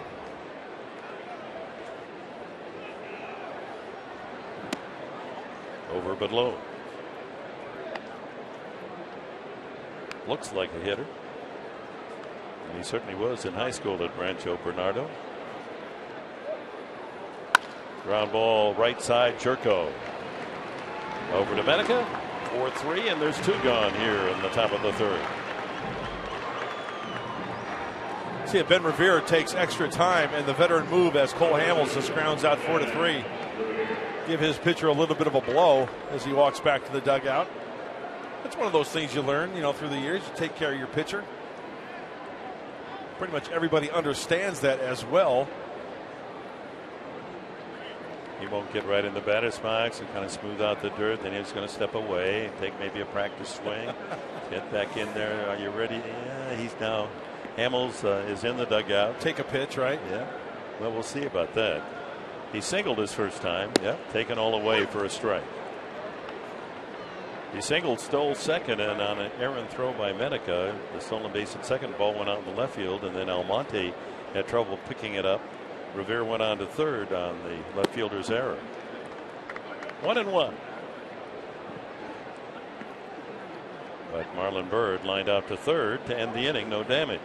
Over but low. Looks like a hitter. And he certainly was in high school at Rancho Bernardo. Ground ball right side, Gyorko. Over to Medica. 4 3, and there's two gone here in the top of the third. See if Ben Revere takes extra time and the veteran move as Cole Hamels just grounds out four to three. Give his pitcher a little bit of a blow as he walks back to the dugout. That's one of those things you learn, you know, through the years. You take care of your pitcher. Pretty much everybody understands that as well. He won't get right in the batter's box and kind of smooth out the dirt. Then he's going to step away, and take maybe a practice swing, [LAUGHS] get back in there. Are you ready? Yeah, he's now. Hamels uh, is in the dugout. Take a pitch, right? Yeah. Well, we'll see about that. He singled his first time. Yep. Taken all away for a strike. He singled, stole second, and on an errant throw by Medica, the stolen base at second ball went out in the left field, and then Almonte had trouble picking it up Revere went on to third on the left fielder's error. One and one. But Marlon Byrd lined out to third to end the inning, no damage.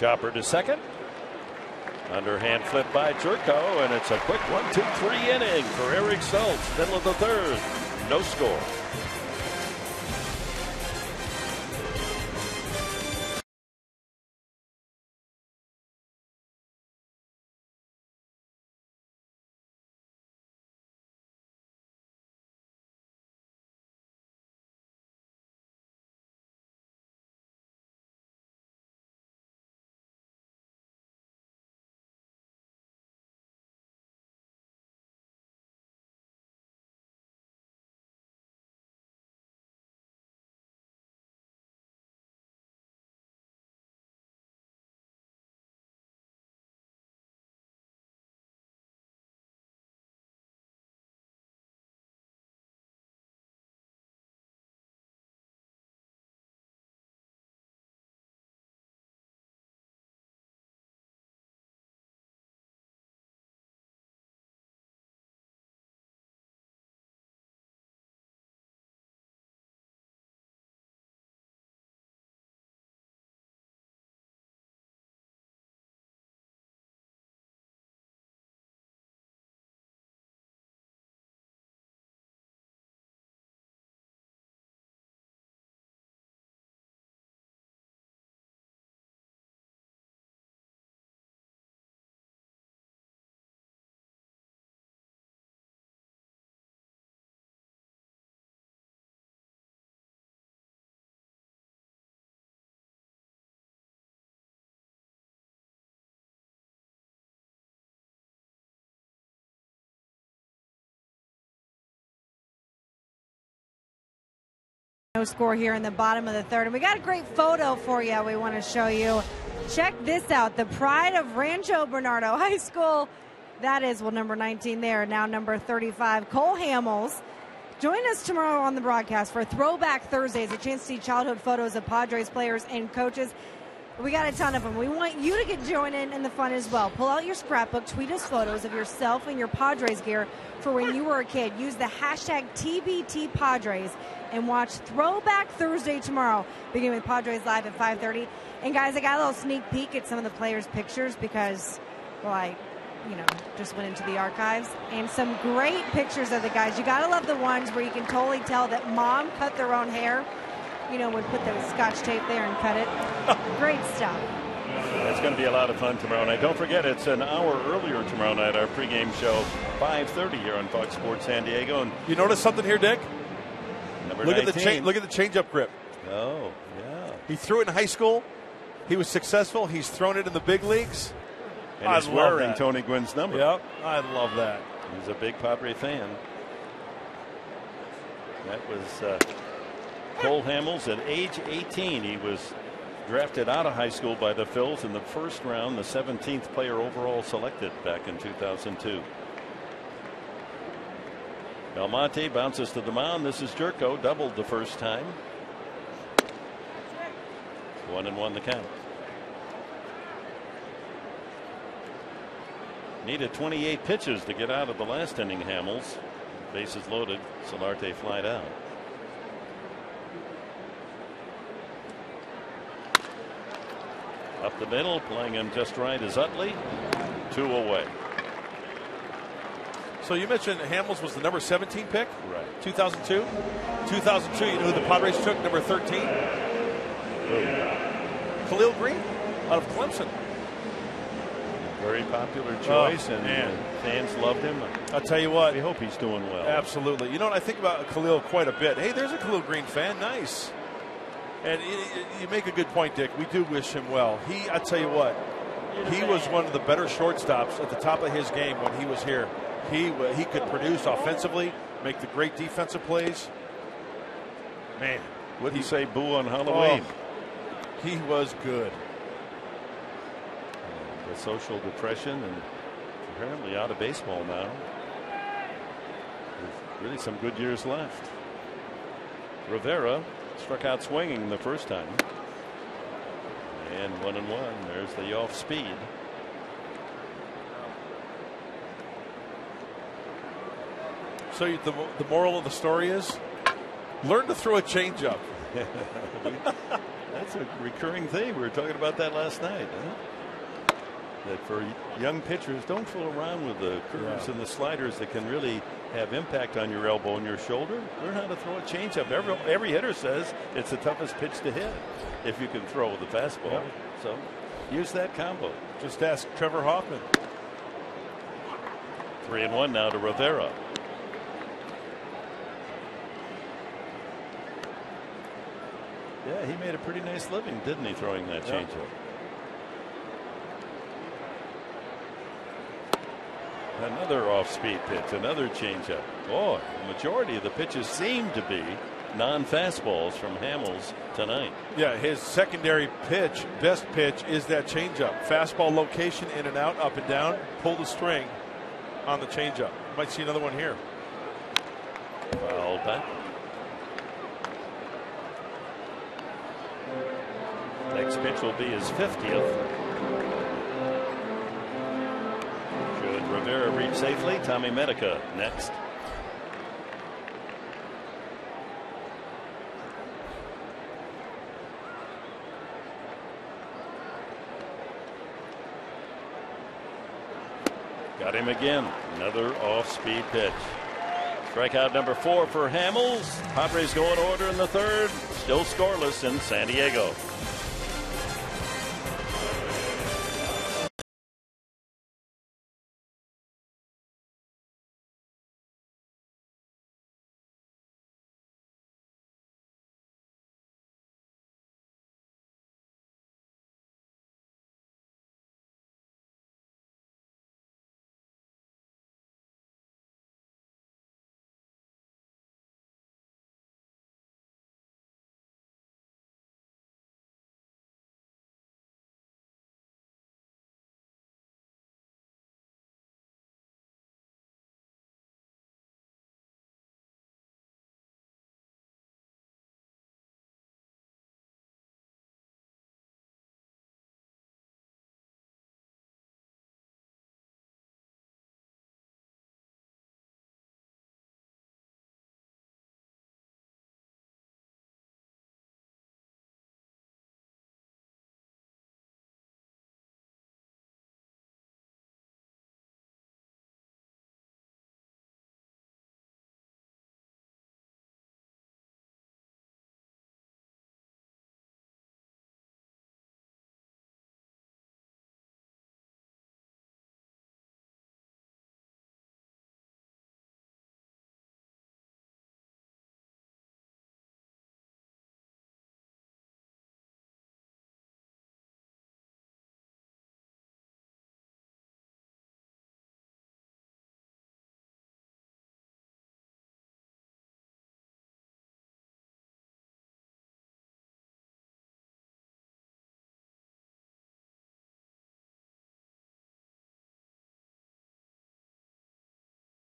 Chopper to second. Underhand flip by Gyorko, and it's a quick one, two, three inning for Eric Stults. Middle of the third. No score. No score here in the bottom of the third. And we got a great photo for you we want to show you. Check this out the pride of Rancho Bernardo [LAUGHS] High School. That is, well, number 19 there, now number 35, Cole Hamels. Join us tomorrow on the broadcast for Throwback Thursdays, a chance to see childhood photos of Padres players and coaches. We got a ton of them. We want you to get joining in in the fun as well. Pull out your scrapbook, tweet us photos of yourself and your Padres gear for when you were a kid. Use the hashtag TBT Padres and watch Throwback Thursday tomorrow, beginning with Padres Live at 5:30. And guys, I got a little sneak peek at some of the players' pictures because, well, I, you know, just went into the archives and some great pictures of the guys. You gotta love the ones where you can totally tell that mom cut their own hair. You know, would put the scotch tape there and cut it. [LAUGHS] great stuff. It's going to be a lot of fun tomorrow night. Don't forget, it's an hour earlier tomorrow night. Our pregame show, 5:30 here on Fox Sports San Diego. And You notice something here, Dick? Number Look 19. at the cha- look at the changeup grip. Oh, yeah. He threw it in high school. He was successful. He's thrown it in the big leagues. And I he's wearing that. Tony Gwynn's number. Yep, I love that. He's a big Padre fan. That was uh, Cole Hamels at age 18. He was drafted out of high school by the Phils in the first round, the 17th player overall selected back in 2002. Belmonte bounces to the mound. This is Gyorko, doubled the first time. One and one the count. Needed 28 pitches to get out of the last inning. Hamels, bases loaded. Solarte flied out. Up the middle, playing him just right is Utley. Two away. So you mentioned Hamels was the number 17 pick, Right. 2002. 2002. You know who the Padres took, number 13? Khalil Greene, out of Clemson. Very popular oh, choice, Oh, and man. fans loved him. I'll tell you what. We hope he's doing well. Absolutely. You know what? I think about Khalil quite a bit. Hey, there's a Khalil Greene fan. Nice. And you make a good point, Dick. We do wish him well. He, I tell you what, he was one of the better shortstops at the top of his game when he was here. He wa- he could produce offensively, make the great defensive plays. Man, Wouldn't say boo on Halloween. oh, he was good. The social depression and apparently out of baseball now. With really some good years left. Rivera struck out swinging the first time. And one and one. There's the off speed. So you- the the moral of the story is, learn to throw a changeup. [LAUGHS] That's a recurring thing. We were talking about that last night. Huh? That for young pitchers, don't fool around with the curves Yeah. and the sliders that can really have impact on your elbow and your shoulder. Learn how to throw a changeup. Every, every hitter says it's the toughest pitch to hit if you can throw the fastball. Yeah. So use that combo. Just ask Trevor Hoffman. Three and one now to Rivera. Yeah, he made a pretty nice living, didn't he, throwing that Yeah. changeup? Another off-speed pitch, another changeup. Oh, the majority of the pitches seem to be non-fastballs from Hamels tonight. Yeah, his secondary pitch, best pitch, is that changeup. Fastball location, in and out, up and down. Pull the string on the changeup. Might see another one here. Foul back. Next pitch will be his 50th. Should Rivera reach safely? Tommy Medica next. Got him again. Another off-speed pitch. Strikeout number four for Hamels. Padres go in order in the third. Still scoreless in San Diego.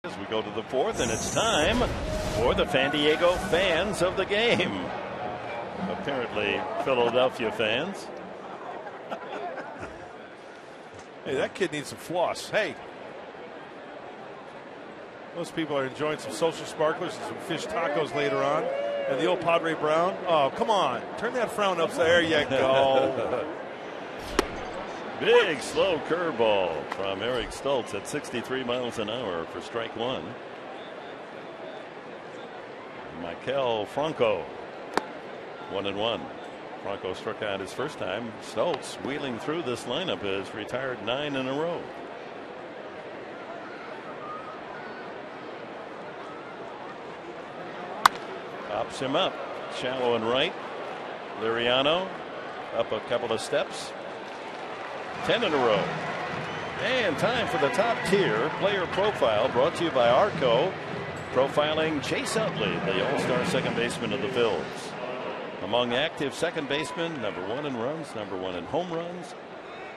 As we go to the fourth, and it's time for the Fan Diego fans of the game. Apparently, Philadelphia fans. hey, that kid needs some floss. Hey, most people are enjoying some social sparklers and some fish tacos later on. And the old Padre Brown. Oh, come on. Turn that frown up. There you go. [LAUGHS] Big slow curveball from Eric Stults at 63 miles an hour for strike one. Maikel Franco, one and one. Franco struck out his first time. Stults wheeling through this lineup has retired nine in a row. Pops him up. Shallow and right. Liriano up a couple of steps. 10 in a row. And time for the top tier player profile brought to you by Arco. Profiling Chase Utley, the all star second baseman of the Phils. Among active second basemen, number one in runs, number one in home runs,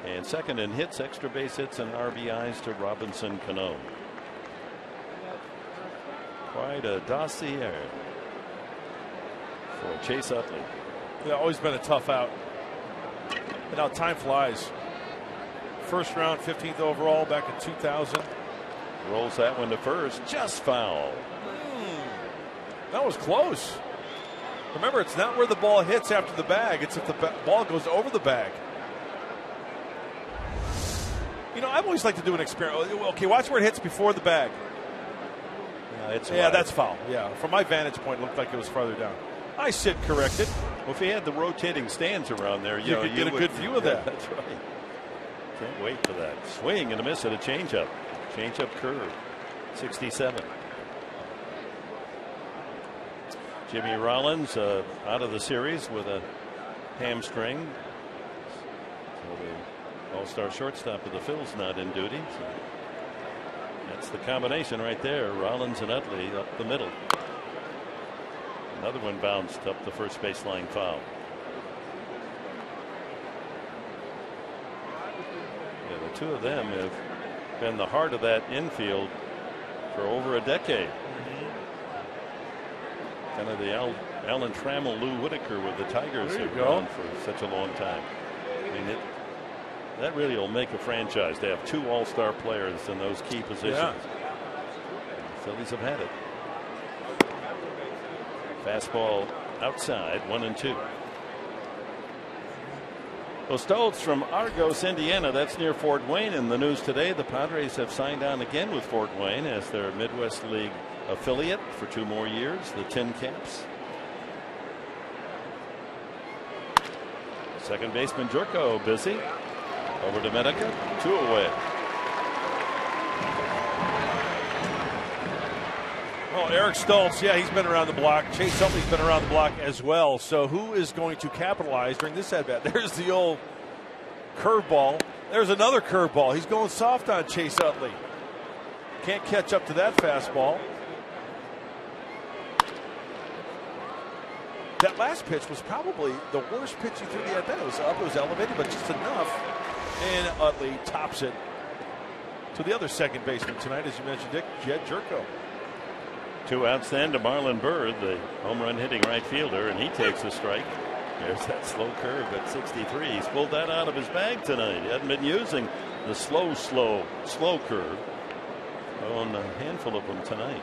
and second in hits, extra base hits, and RBIs to Robinson Cano. Quite a dossier for Chase Utley. Yeah, always been a tough out. And now time flies. First round, 15th overall back in 2000. Rolls that one to first. Just foul. Mm, that was close. Remember, it's not where the ball hits after the bag, it's if the ball goes over the bag. You know, I've always liked to do an experiment. Okay, watch where it hits before the bag. Yeah, yeah that's foul. Yeah, from my vantage point, it looked like it was farther down. I sit corrected. Well, if he had the rotating stands around there, you, you know, could get a would, good view of [LAUGHS] that. That's right. Can't wait for that. Swing and a miss at a changeup. Changeup curve. 67. Jimmy Rollins uh, out of the series with a hamstring. So the all-star shortstop of the Phils not in duty. So that's the combination right there. Rollins and Utley up the middle. Another one bounced up the first baseline foul. Yeah, the two of them have been the heart of that infield for over a decade. Kind of the Al, Alan Trammell, Lou Whitaker with the Tigers have gone for such a long time. I mean, it, that really will make a franchise. to have two All-Star players in those key positions. Yeah. The Phillies have had it. Fastball outside, one and two. Well, Stults from Argos, Indiana, that's near Fort Wayne. In the news today, the Padres have signed on again with Fort Wayne as their Midwest League affiliate for two more years, the Tin Caps. Second baseman Gyorko busy. Over to Medica, two away. Well, Eric Stults, yeah, he's been around the block. Chase Utley's been around the block as well. So who is going to capitalize during this at bat? [LAUGHS] There's the old curveball. There's another curveball. He's going soft on Chase Utley. Can't catch up to that fastball. That last pitch was probably the worst pitch he threw the at bat. It was up, it was elevated, but just enough. And Utley tops it to the other second baseman tonight, as you mentioned, Dick, Jedd Gyorko. Two outs then to Marlon Byrd, the home run hitting right fielder, and he takes a strike. There's that slow curve at 63. He's pulled that out of his bag tonight. He hadn't been using the slow, slow, slow curve on a handful of them tonight.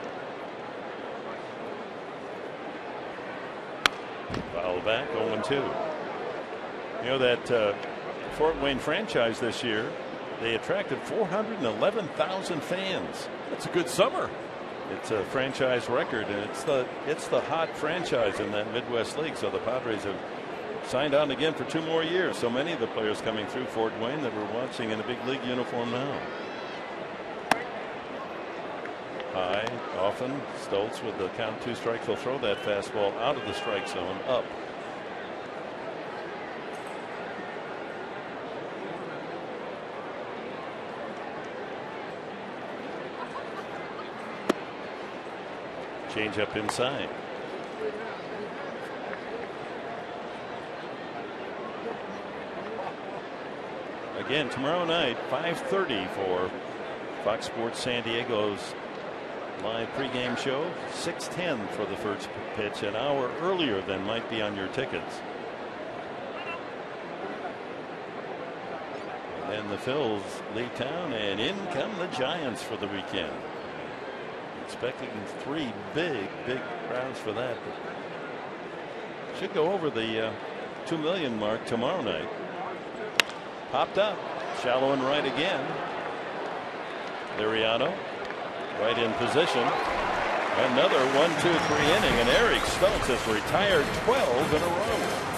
Foul back, 0 2. You know that uh, Fort Wayne franchise this year, they attracted 411,000 fans. That's a good summer. It's a franchise record, and it's the it's the hot franchise in that Midwest League. So the Padres have signed on again for two more years. So many of the players coming through Fort Wayne that we're watching in a big league uniform now. High, often Stults with the count two strikes He'll throw that fastball out of the strike zone up. Change up inside. Again, tomorrow night, 5:30 for Fox Sports San Diego's live pregame show. 6:10 for the first pitch, an hour earlier than might be on your tickets. And then the Phils leave town, and in come the Giants for the weekend. Expecting three big, big crowds for that. But should go over the uh, two million mark tomorrow night. Popped up, shallow and right again. Liriano right in position. Another one, two, three inning, and Eric Stults has retired 12 in a row.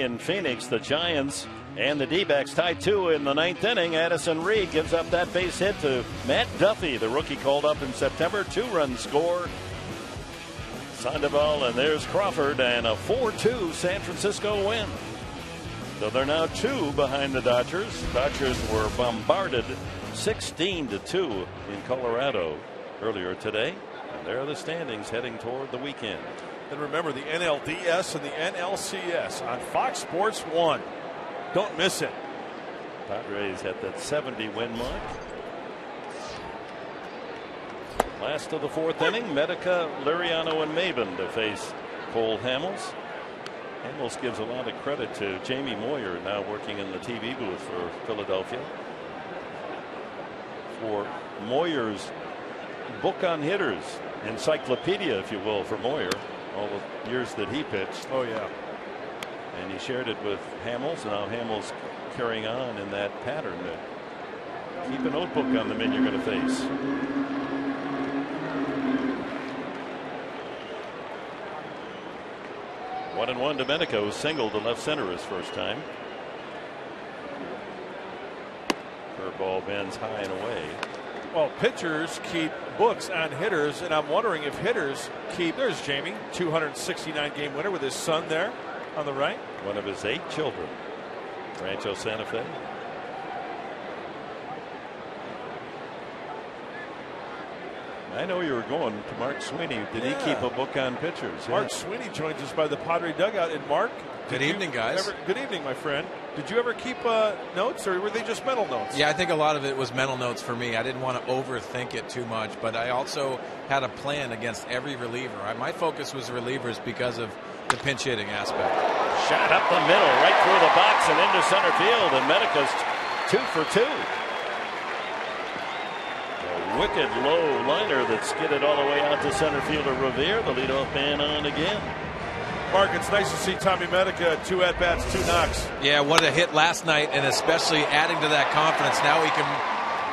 In Phoenix, the Giants and the D-backs tied two in the ninth inning. Addison Reed gives up that base hit to Matt Duffy, the rookie called up in September. Two-run score. Sandoval and there's Crawford and a 4-2 San Francisco win. So they're now two behind the Dodgers. Dodgers were bombarded 16 to 2 in Colorado earlier today. And there are the standings heading toward the weekend. And remember the NLDS and the NLCS on Fox Sports 1. Don't miss it. Padres at that 70 win mark. Last of the fourth inning, Medica, Liriano, and Maybin to face Cole Hamels. Hamels gives a lot of credit to Jamie Moyer, now working in the TV booth for Philadelphia. For Moyer's book on hitters, encyclopedia, if you will, for Moyer all the years that he pitched. Oh, yeah. And he shared it with Hamels, and now Hamels carrying on in that pattern. Keep a notebook on the men you're going to face. One and one, Domenico singled to left center his first time. Curveball bends high and away. Well, pitchers keep books on hitters, and I'm wondering if hitters keep. There's Jamie, 269 game winner with his son there on the right. One of his eight children, Rancho Santa Fe. I know you were going to Mark Sweeney. Did yeah. he keep a book on pitchers? Mark yeah. Sweeney joins us by the Padre dugout. And Mark, good evening, guys. Ever, good evening, my friend. Did you ever keep uh, notes, or were they just mental notes? Yeah, I think a lot of it was mental notes for me. I didn't want to overthink it too much, but I also had a plan against every reliever. I, my focus was relievers because of the pinch hitting aspect. Shot up the middle, right through the box and into center field, and Medica's two for two. A wicked low liner that skidded all the way out to center fielder Revere. The leadoff man on again. Mark, it's nice to see Tommy Medica, two at bats, two knocks. Yeah, what a hit last night, and especially adding to that confidence. Now he can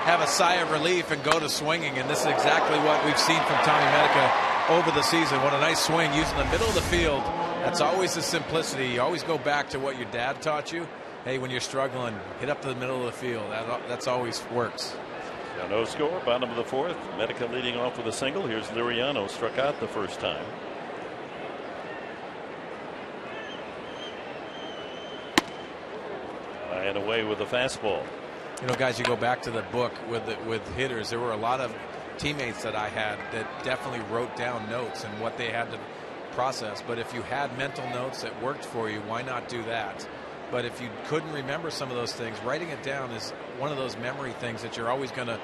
have a sigh of relief and go to swinging, and this is exactly what we've seen from Tommy Medica over the season. What a nice swing using the middle of the field. That's always the simplicity. You always go back to what your dad taught you. Hey, when you're struggling, hit up to the middle of the field. That, that's always works. no score, bottom of the fourth. Medica leading off with a single. Here's Liriano, struck out the first time. Uh, and away with the fastball. You know, guys, you go back to the book with the, with hitters. There were a lot of teammates that I had that definitely wrote down notes and what they had to process. But if you had mental notes that worked for you, why not do that? But if you couldn't remember some of those things, writing it down is one of those memory things that you're always going to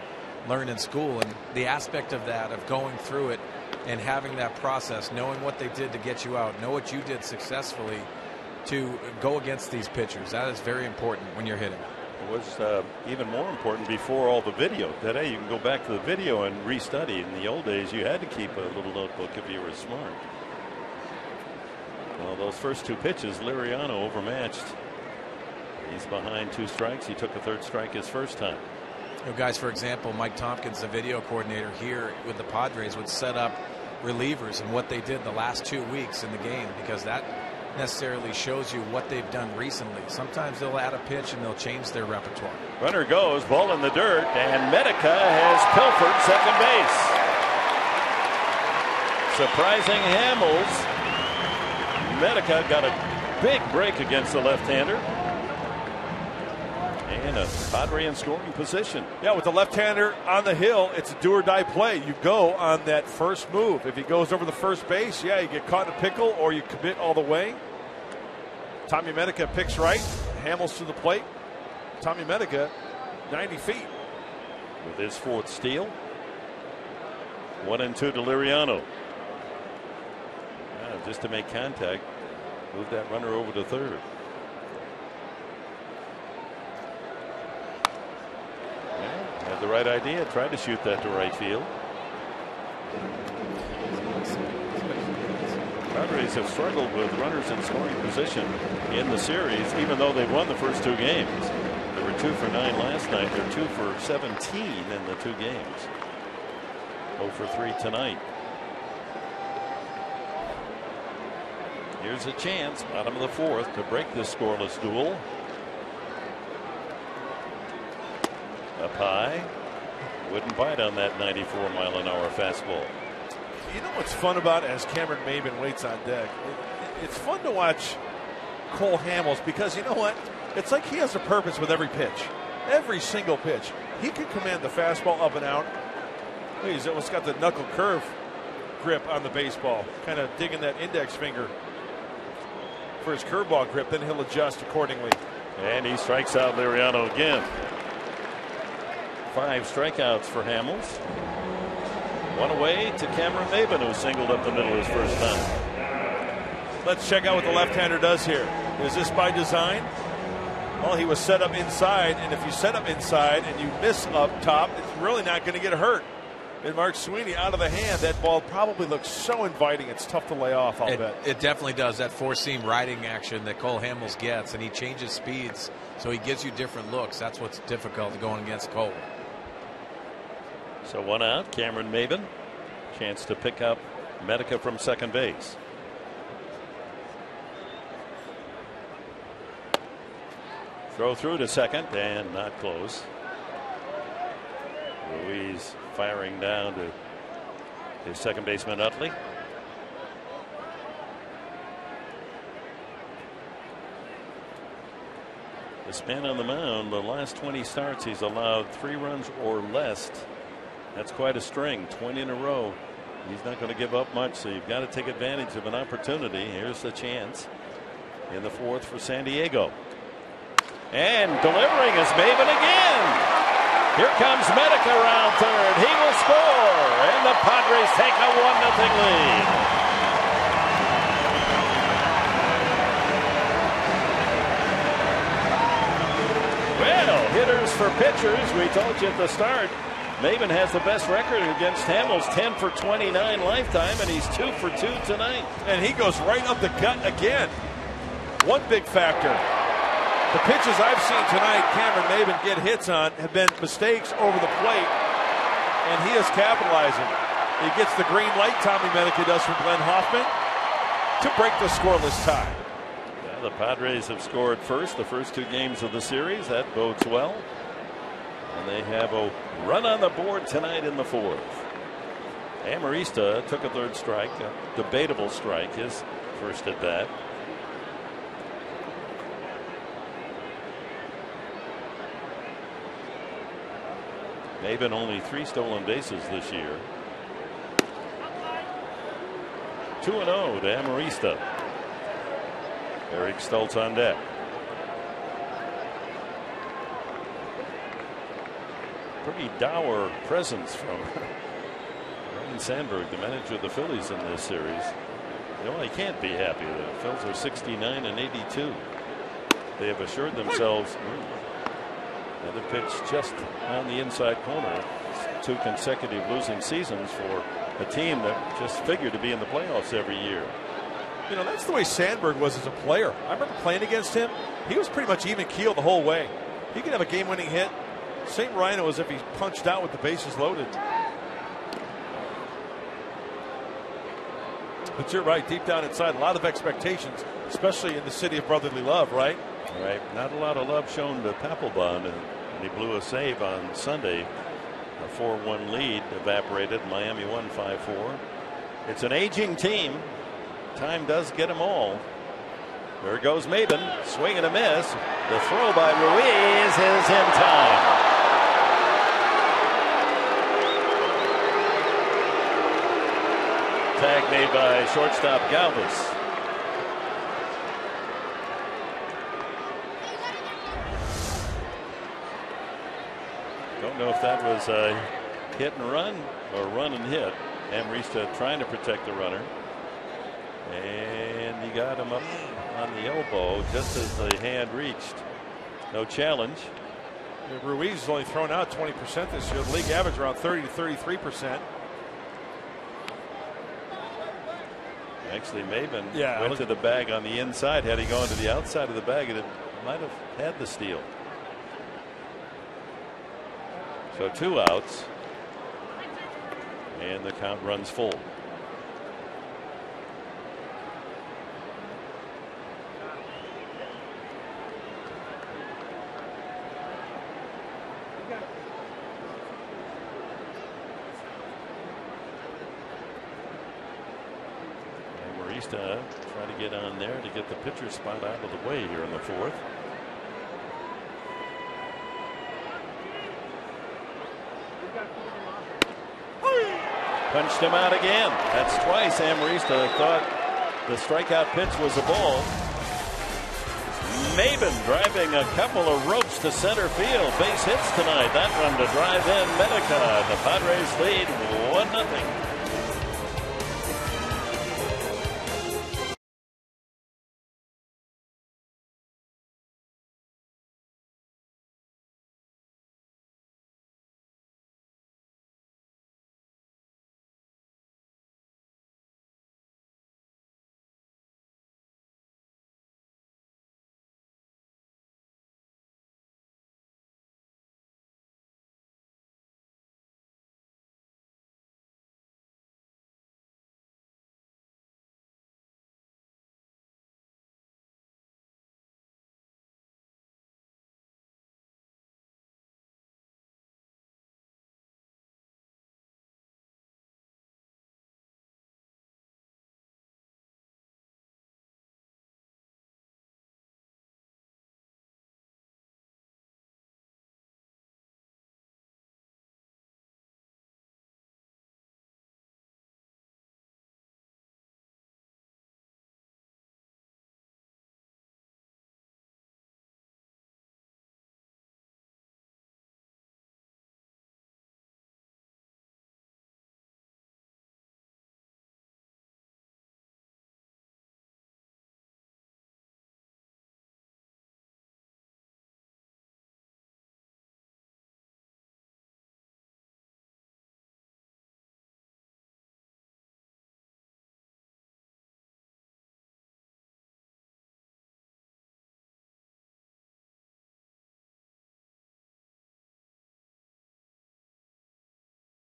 learn in school. And the aspect of that, of going through it and having that process, knowing what they did to get you out, know what you did successfully to go against these pitchers, that is very important when you're hitting. It was uh, even more important before all the video. Today you can go back to the video and restudy. In the old days, you had to keep a little notebook if you were smart. Well, those first two pitches, Liriano overmatched. He's behind two strikes. He took a third strike his first time. You know, guys, for example, Mike Tompkins, the video coordinator here with the Padres, would set up relievers and what they did the last two weeks in the game because that necessarily shows you what they've done recently. Sometimes they'll add a pitch and they'll change their repertoire. Runner goes, ball in the dirt, and Medica has pilfered second base. Surprising Hamels. Medica got a big break against the left-hander. And a Padre in scoring position. Yeah, with the left-hander on the hill, it's a do or die play. You go on that first move. If he goes over the first base, yeah, you get caught in a pickle or you commit all the way. Tommy Medica picks right, Hamels to the plate. Tommy Medica, 90 feet. With his fourth steal. One and two to Liriano. Yeah, just to make contact, move that runner over to third. Had the right idea, tried to shoot that to right field. Padres have struggled with runners in scoring position in the series, even though they've won the first two games. They were two for nine last night. They're two for 17 in the two games. 0 for 3 tonight. Here's a chance, bottom of the fourth, to break this scoreless duel. Up high. Wouldn't bite on that 94 mile an hour fastball. You know what's fun about as Cameron Maybin waits on deck? It, it's fun to watch Cole Hamels because you know what? It's like he has a purpose with every pitch. Every single pitch. He can command the fastball up and out. He's almost got the knuckle curve grip on the baseball, kind of digging that index finger for his curveball grip. Then he'll adjust accordingly. And he strikes out Liriano again. Five strikeouts for Hamels. One away to Cameron Maybin, who singled up the middle his first time. Let's check out what the left-hander does here. Is this by design? Well, he was set up inside, and if you set up inside and you miss up top, it's really not going to get hurt. And Mark Sweeney out of the hand, that ball probably looks so inviting. It's tough to lay off, I'll it, bet. It definitely does. That four seam riding action that Cole Hamels gets, and he changes speeds, so he gives you different looks. That's what's difficult going against Cole. So one out, Cameron Maybin. Chance to pick up Medica from second base. Throw through to second and not close. Ruiz firing down to his second baseman Utley. The man on the mound, the last 20 starts, he's allowed three runs or less. That's quite a string, 20 in a row. He's not going to give up much, so you've got to take advantage of an opportunity. Here's the chance in the fourth for San Diego. And delivering is Maybin again. Here comes Medica around third. He will score, and the Padres take a 1 0 lead. Well, hitters for pitchers. We told you at the start. Maybin has the best record against Hamels, 10 for 29 lifetime, and he's 2 for 2 tonight. And he goes right up the gut again. One big factor. The pitches I've seen tonight, Cameron Maybin get hits on, have been mistakes over the plate, and he is capitalizing. He gets the green light, Tommy Medica does from Glenn Hoffman, to break the scoreless tie. Yeah, the Padres have scored first the first two games of the series. That bodes well. And they have a run on the board tonight in the fourth. Amarista took a third strike, a debatable strike, his first at bat. They've been only three stolen bases this year. 2 0 to Amarista. Eric Stults on deck. Pretty dour presence from [LAUGHS] Ryne Sandberg, the manager of the Phillies in this series. You know, he can't be happy. The Phils are 69 and 82. They have assured themselves hmm, another pitch just on the inside corner. Two consecutive losing seasons for a team that just figured to be in the playoffs every year. You know, that's the way Sandberg was as a player. I remember playing against him. He was pretty much even keel the whole way. He could have a game winning hit. St. Rhino as if he punched out with the bases loaded. But you're right, deep down inside, a lot of expectations, especially in the city of brotherly love, right? Right. Not a lot of love shown to Papelbon, and he blew a save on Sunday. A 4 1 lead evaporated. Miami won 5 4. It's an aging team. Time does get them all. There goes Maybin. Swing and a miss. The throw by Ruiz is in time. Tag made by shortstop Galvis. Don't know if that was a hit and run or run and hit. Amarista trying to protect the runner. And he got him up on the elbow just as the hand reached. No challenge. Ruiz has only thrown out 20% this year. The league average around 30 to 33%. Actually, Maybin yeah, went to the bag on the inside. Had he gone to the outside of the bag, it might have had the steal. So two outs. And the count runs full. Marista trying to get on there to get the pitcher spot out of the way here in the fourth. Punched him out again. That's twice Amarista thought the strikeout pitch was a ball. Maybin driving a couple of ropes to center field. Base hits tonight. That one to drive in Medica. The Padres lead 1 0.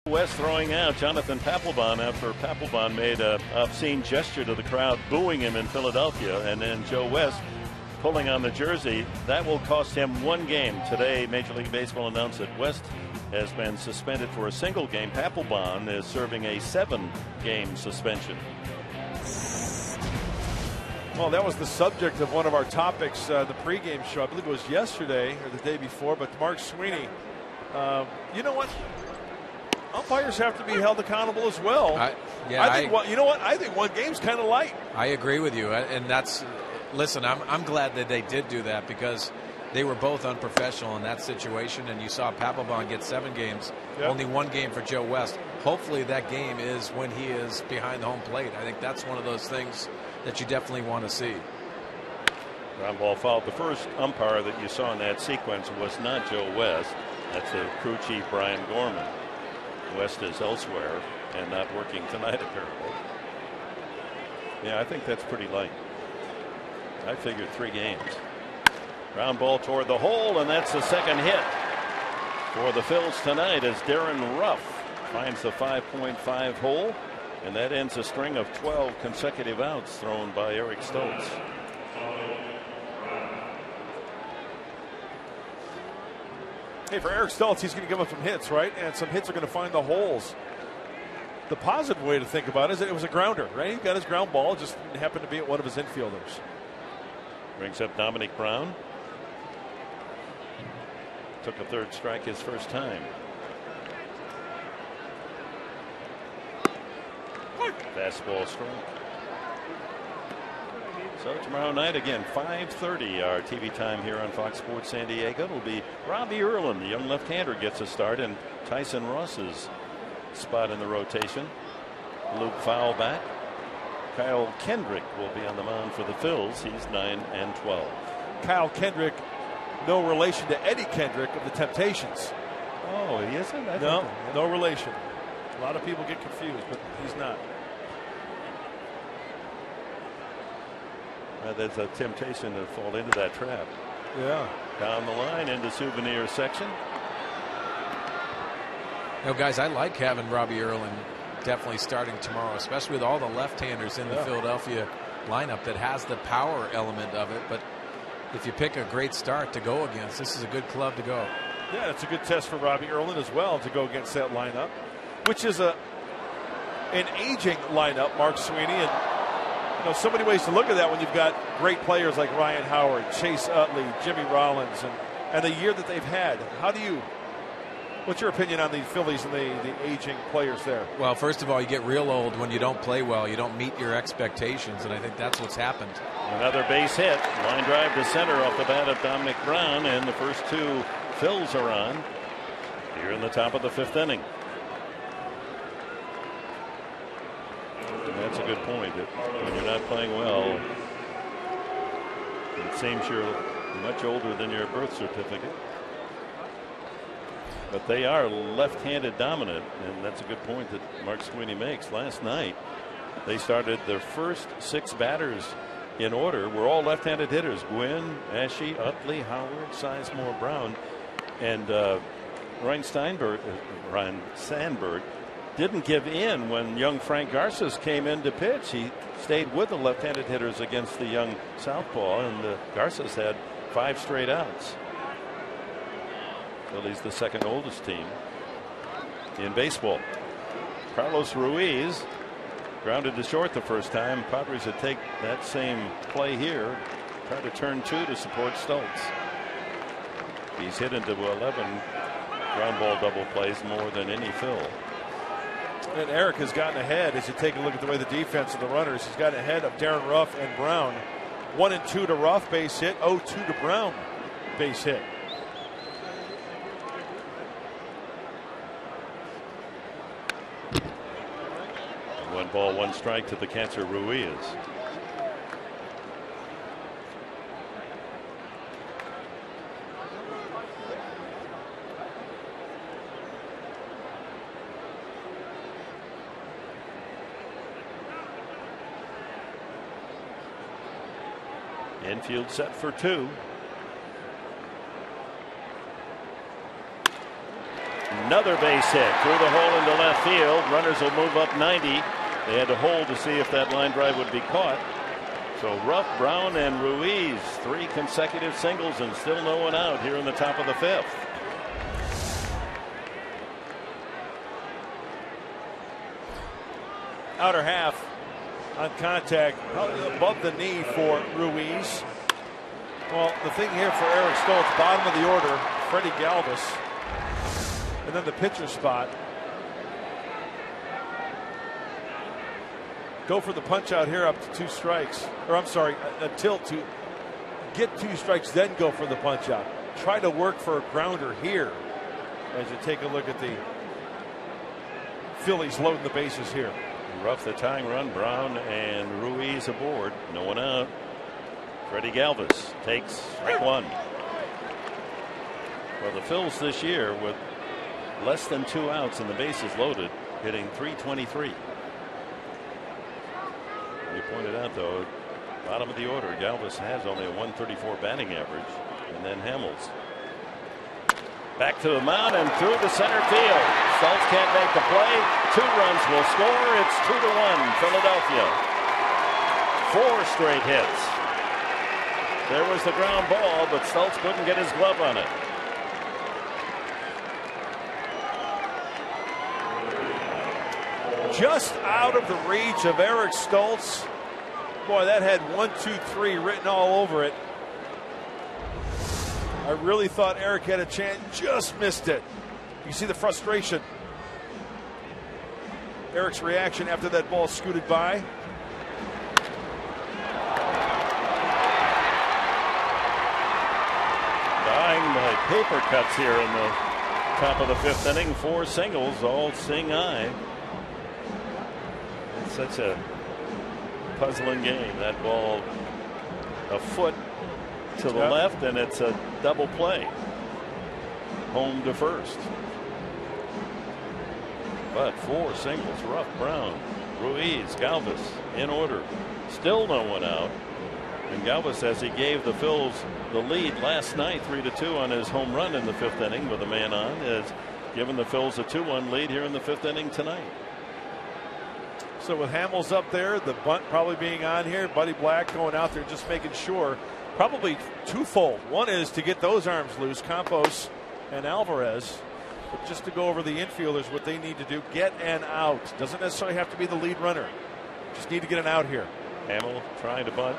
West throwing out Jonathan Papelbon after Papelbon made a obscene gesture to the crowd booing him in Philadelphia and then Joe West pulling on the jersey that will cost him one game today Major League Baseball announced that West has been suspended for a single game Papelbon is serving a seven game suspension well, that was the subject of one of our topics, uh, the pregame show. I believe it was yesterday or the day before. But Mark Sweeney Um, you know what? Umpires have to be held accountable as well. I, yeah, I think I- one, you know what? I think one game's kind of light. I agree with you, uh, and that's listen. I'm I'm glad that they did do that because they were both unprofessional in that situation, and you saw Papelbon get seven games, Yeah. only one game for Joe West. Hopefully, that game is when he is behind the home plate. I think that's one of those things that you definitely want to see. Ground ball foul. The first umpire that you saw in that sequence was not Joe West. That's the crew chief Brian Gorman. West is elsewhere and not working tonight [LAUGHS] apparently. Yeah, I think that's pretty light. I figured three games. Ground ball toward the hole, and that's the second hit for the Phils tonight as Darin Ruf finds the 5.5 hole, and that ends a string of 12 consecutive outs thrown by Eric Stults. Hey, for Eric Stults, he's going to give up some hits, right? And some hits are going to find the holes. The positive way to think about it is that it was a grounder, right? He got his ground ball, just happened to be at one of his infielders. Brings up Domonic Brown. Took a third strike his first time. Fastball strike. So tomorrow night again, 5:30 our TV time here on Fox Sports San Diego. It'll be Robbie Erlin, the young left-hander, gets a start, and Tyson Ross's spot in the rotation. Luke Fowl back. Kyle Kendrick will be on the mound for the Phils. He's 9 and 12. Kyle Kendrick, no relation to Eddie Kendrick of the Temptations. Oh, he isn't? I No, no relation. A lot of people get confused, but he's not. Uh, there's a temptation to fall into that trap. Yeah. Down the line into souvenir section. You know, guys, I like having Robbie Erlin definitely starting tomorrow, especially with all the left-handers in the Philadelphia lineup that has the power element of it. But if you pick a great start to go against, this is a good club to go. Yeah, it's a good test for Robbie Erlin as well to go against that lineup, which is a an aging lineup, Mark Sweeney. And you know, so many ways to look at that when you've got great players like Ryan Howard, Chase Utley, Jimmy Rollins, and, and the year that they've had. How do you what's your opinion on the Phillies and the, the aging players there? Well, first of all, you get real old when you don't play well. You don't meet your expectations, and I think that's what's happened. Another base hit. Line drive to center off the bat of Domonic Brown, and the first two Phils are on here in the top of the fifth inning. And that's a good point. That when you're not playing well, it seems you're much older than your birth certificate. But they are left-handed dominant, and that's a good point that Mark Sweeney makes. Last night, they started their first six batters in order. Were all left-handed hitters: Gwynn, Asche, Utley, Howard, Sizemore, Brown, and uh, Ryan Steinberg, uh, Ryne Sandberg didn't give in when young Frank Garces came in to pitch. He stayed with the left-handed hitters against the young southpaw, and uh, Garces had five straight outs. Phillies the second oldest team in baseball. Carlos Ruiz grounded to short the first time. Padres would take that same play here. Try to turn two to support Stults. He's hit into 11 ground ball double plays more than any Phil. And Eric has gotten ahead as you take a look at the way the defense of the runners. He's gotten ahead of Darin Ruf and Brown. One and two to Ruff, base hit. 0 2 to Brown, base hit. One ball, one strike to the catcher Ruiz. Infield set for two. Another base hit through the hole into left field. Runners will move up 90. They had to hold to see if that line drive would be caught. So Ruf, Brown, and Ruiz, three consecutive singles and still no one out here in the top of the fifth. Outer half on contact, above the knee for Ruiz. Well, the thing here for Eric Stults, bottom of the order, Freddy Galvis. And then the pitcher spot. Go for the punch out here up to two strikes. Or I'm sorry, until two. Get two strikes, then go for the punch out. Try to work for a grounder here as you take a look at the Phillies loading the bases here. Ruf the tying run. Brown and Ruiz aboard. No one out. Freddy Galvis takes strike one. Well, the Phils this year with less than two outs and the bases loaded, hitting 323. You pointed out, though, bottom of the order, Galvis has only a 134 batting average, and then Hamels. Back to the mound and through the center field. Stults can't make the play. Two runs will score. It's two to one, Philadelphia. Four straight hits. There was the ground ball, but Stults couldn't get his glove on it. Just out of the reach of Eric Stults. Boy, that had one, two, three written all over it. I really thought Eric had a chance, just missed it. You see the frustration. Eric's reaction after that ball scooted by. Dying by paper cuts here in the top of the fifth inning. Four singles, all sing high. It's such a puzzling game. That ball a foot to the yep. left, and it's a double play. Home to first. But four singles, Ruf, Brown, Ruiz, Galvis in order. Still no one out. And Galvis says he gave the Phils the lead last night, three to two on his home run in the fifth inning with a man on, has given the Phils a two-one lead here in the fifth inning tonight. So with Hamels up there, the bunt probably being on here, Buddy Black going out there just making sure probably twofold. One is to get those arms loose, Campos and Alvarez, but just to go over the infielders, what they need to do, get an out. Doesn't necessarily have to be the lead runner. Just need to get an out here. Hamel trying to bunt.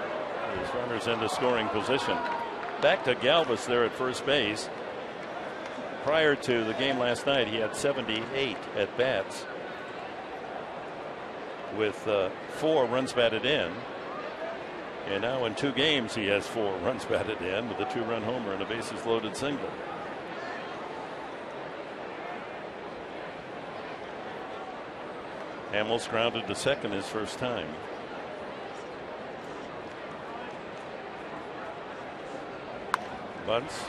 His runners into scoring position. Back to Galvis there at first base. Prior to the game last night, he had 78 at bats with uh, four runs batted in. And now in two games, he has four runs batted in with a two run homer and a bases loaded single. Hamels grounded to second his first time. Bunts.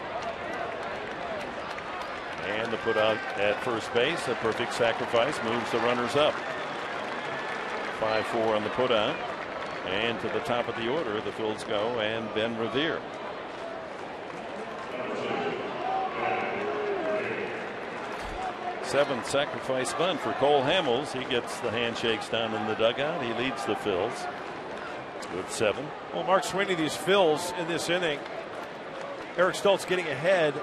And the put out at first base, a perfect sacrifice, moves the runners up. 5 4 on the put out. And to the top of the order, the Phils go and Ben Revere. Seventh sacrifice bunt for Cole Hamels. He gets the handshakes down in the dugout. He leads the Phils with seven. Well, Mark Sweeney, these Phils in this inning, Eric Stults getting ahead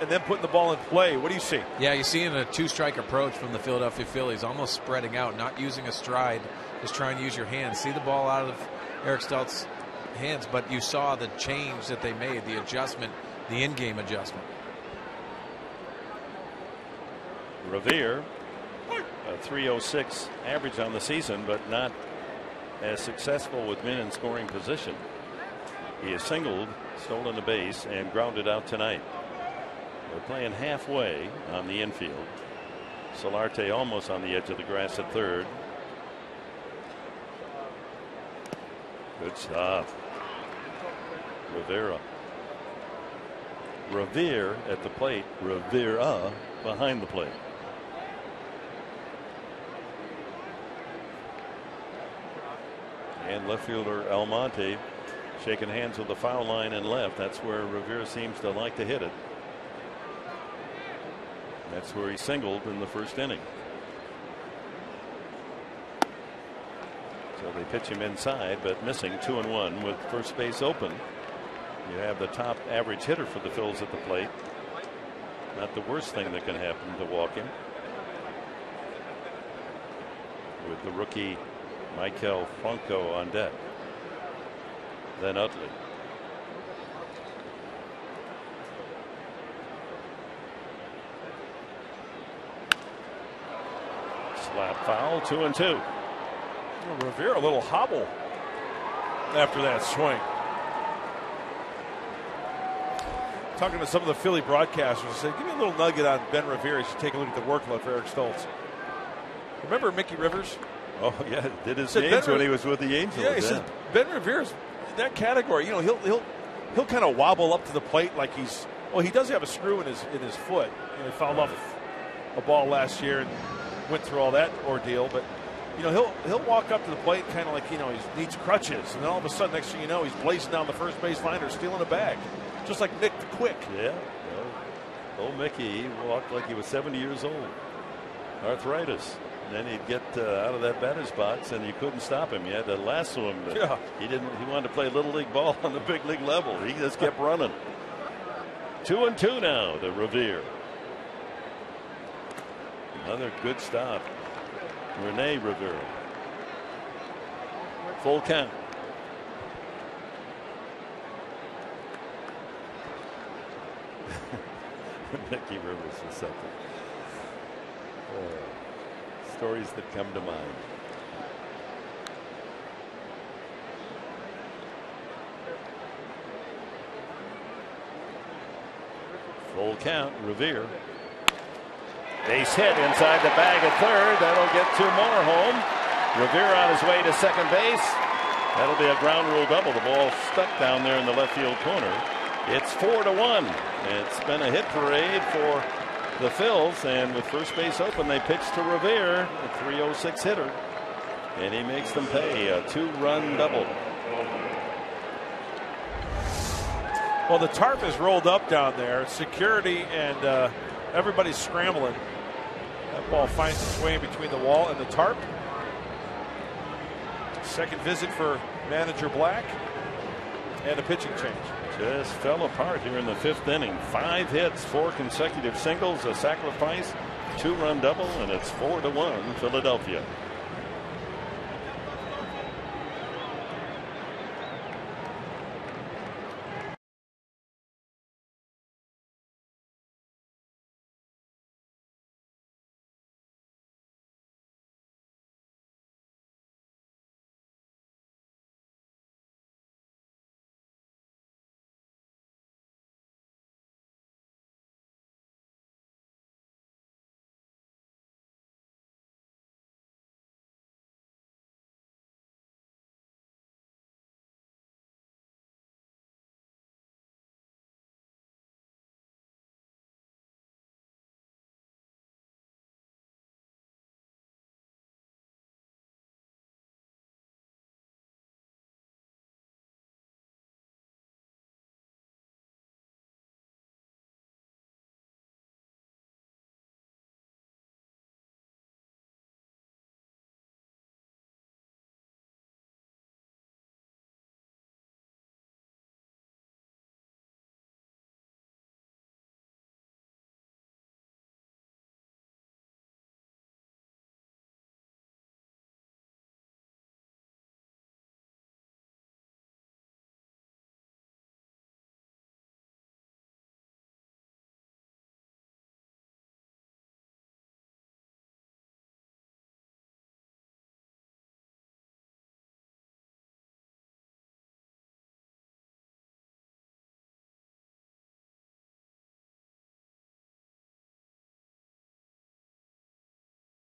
and then putting the ball in play. What do you see? Yeah, you're seeing a two strike approach from the Philadelphia Phillies, almost spreading out, not using a stride is trying to use your hands. See the ball out of Eric Stults' hands, but you saw the change that they made, the adjustment, the in-game adjustment. Revere, a 306 average on the season, but not as successful with men in scoring position. He has singled, stolen a base, and grounded out tonight. They're playing halfway on the infield. Solarte almost on the edge of the grass at third. Good stuff. Rivera. Revere at the plate. Rivera behind the plate. And left fielder Almonte shaking hands with the foul line and left. That's where Revere seems to like to hit it. That's where he singled in the first inning. So they pitch him inside, but missing two and one with first base open. You have the top average hitter for the Phils at the plate. Not the worst thing that can happen to walk him. With the rookie Maikel Franco on deck. Then Utley. Slap foul, two and two. Revere a little hobble after that swing. Talking to some of the Philly broadcasters, I said, "Give me a little nugget on Ben Revere. You should take a look at the workload for Eric Stults." Remember Mickey Rivers? Oh [LAUGHS] yeah, did his Said games when Riv- he was with the Angels. Yeah, he says Ben Revere's in that category. You know, he'll he'll he'll kind of wobble up to the plate like he's. Well, he does have a screw in his in his foot. You know, he fouled off a ball last year and went through all that ordeal. But you know, he'll he'll walk up to the plate kind of like you know he needs crutches, and then all of a sudden, next thing you know, he's blazing down the first base line or stealing a bag, just like Mick the Quick. Yeah. Well, old Mickey, he walked like he was 70 years old. Arthritis. And then he'd get uh, out of that batter's box, and you couldn't stop him. You had to lasso him. Yeah. He didn't. He wanted to play little league ball [LAUGHS] on the big league level. He just kept running. Two and two now to Revere. Another good stop. Rene Rivera. Full count. [LAUGHS] Mickey Rivers was something. Uh, stories that come to mind. Full count, Revere. Base hit inside the bag at third. That'll get two more home. Revere on his way to second base. That'll be a ground rule double. The ball stuck down there in the left field corner. It's four to one. It's been a hit parade for the Phils, and with first base open, they pitch to Revere, a 306 hitter, and he makes them pay a two-run double. Well, the tarp is rolled up down there. Security and uh, everybody's scrambling. Ball finds its way in between the wall and the tarp. Second visit for manager Black and a pitching change. Just fell apart here in the fifth inning. Five hits, four consecutive singles, a sacrifice, two-run double, and it's four to one Philadelphia.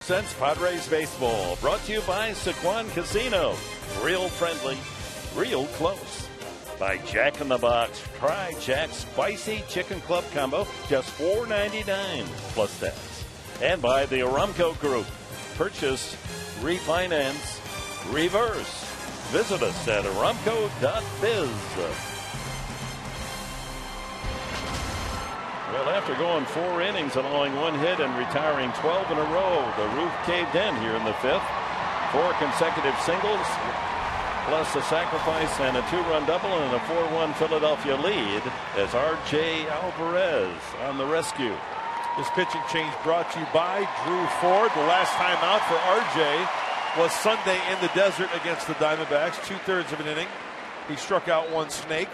Since Padres Baseball, brought to you by Sycuan Casino. Real friendly, real close. By Jack in the Box. Try Jack's Spicy Chicken Club Combo, just $4.99 plus tax. And by the Aramco Group. Purchase, refinance, reverse. Visit us at aramco.biz. Well, after going four innings, allowing one hit and retiring 12 in a row, the roof caved in here in the fifth. Four consecutive singles, plus a sacrifice and a two-run double and a 4-1 Philadelphia lead as R.J. Alvarez on the rescue. This pitching change brought to you by Drew Ford. The last time out for RJ was Sunday in the desert against the Diamondbacks, two thirds of an inning. He struck out one snake.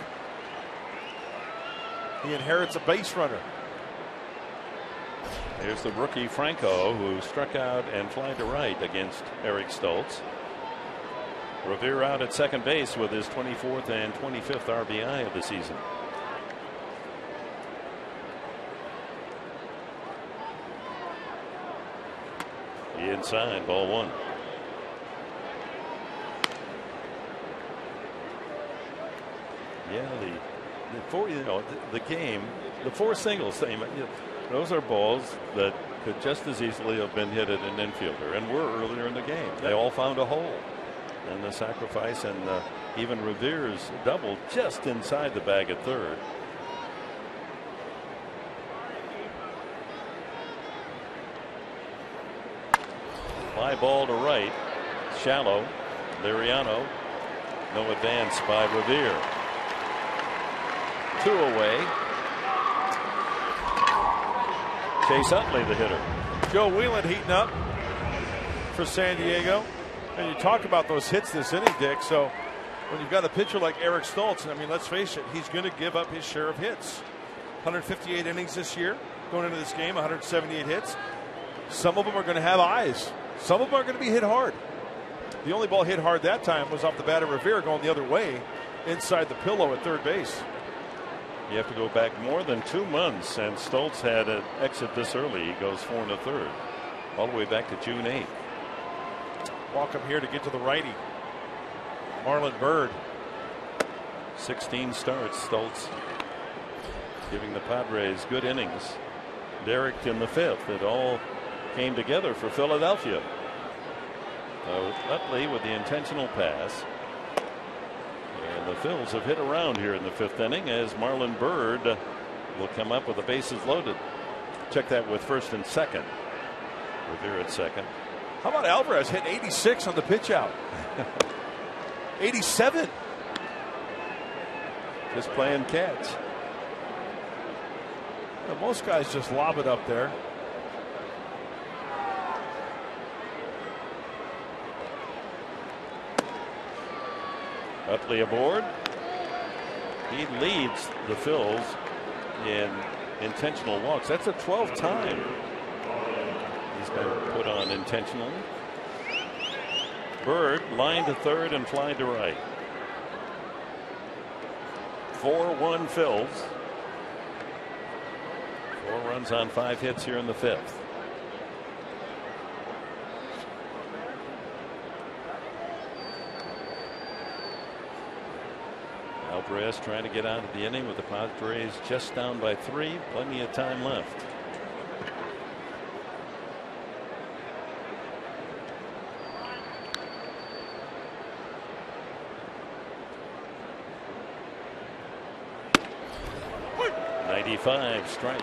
He inherits a base runner. Here's the rookie Franco who struck out and fly to right against Eric Stults. Revere out at second base with his 24th and 25th RBI of the season. Inside, ball one. Yeah, the, the four, you know, the, the game, the four singles those are balls that could just as easily have been hit at an infielder and were earlier in the game. They all found a hole. And the sacrifice and uh, even Revere's double just inside the bag at third. Fly ball to right. Shallow. Liriano. No advance by Revere. Two away. Chase Utley, the hitter. Joe Wieland heating up for San Diego. And you talk about those hits this inning, Dick. So when you've got a pitcher like Eric Stults, I mean, let's face it, he's going to give up his share of hits. 158 innings this year going into this game, 178 hits. Some of them are going to have eyes. Some of them are going to be hit hard. The only ball hit hard that time was off the bat of Revere going the other way inside the pillow at third base. You have to go back more than two months, and Stults had an exit this early. He goes four and a third, all the way back to June 8th. Walk Welcome here to get to the righty. Marlon Byrd. 16 starts. Stults giving the Padres good innings. Derek in the fifth. It all came together for Philadelphia. Uh, Utley with the intentional pass. Phils have hit around here in the fifth inning as Marlon Byrd will come up with the bases loaded. Check that with first and second. Revere at second. How about Alvarez hitting 86 on the pitch out? [LAUGHS] 87. Just playing catch. Most guys just lob it up there. Utley aboard. He leads the Phils in intentional walks. That's a 12th time he's been put on intentionally. Byrd line to third and fly to right. 4 1 Phils. Four runs on five hits here in the fifth. Trying to get out of the inning with the Padres just down by three. Plenty of time left. Ninety-five strike.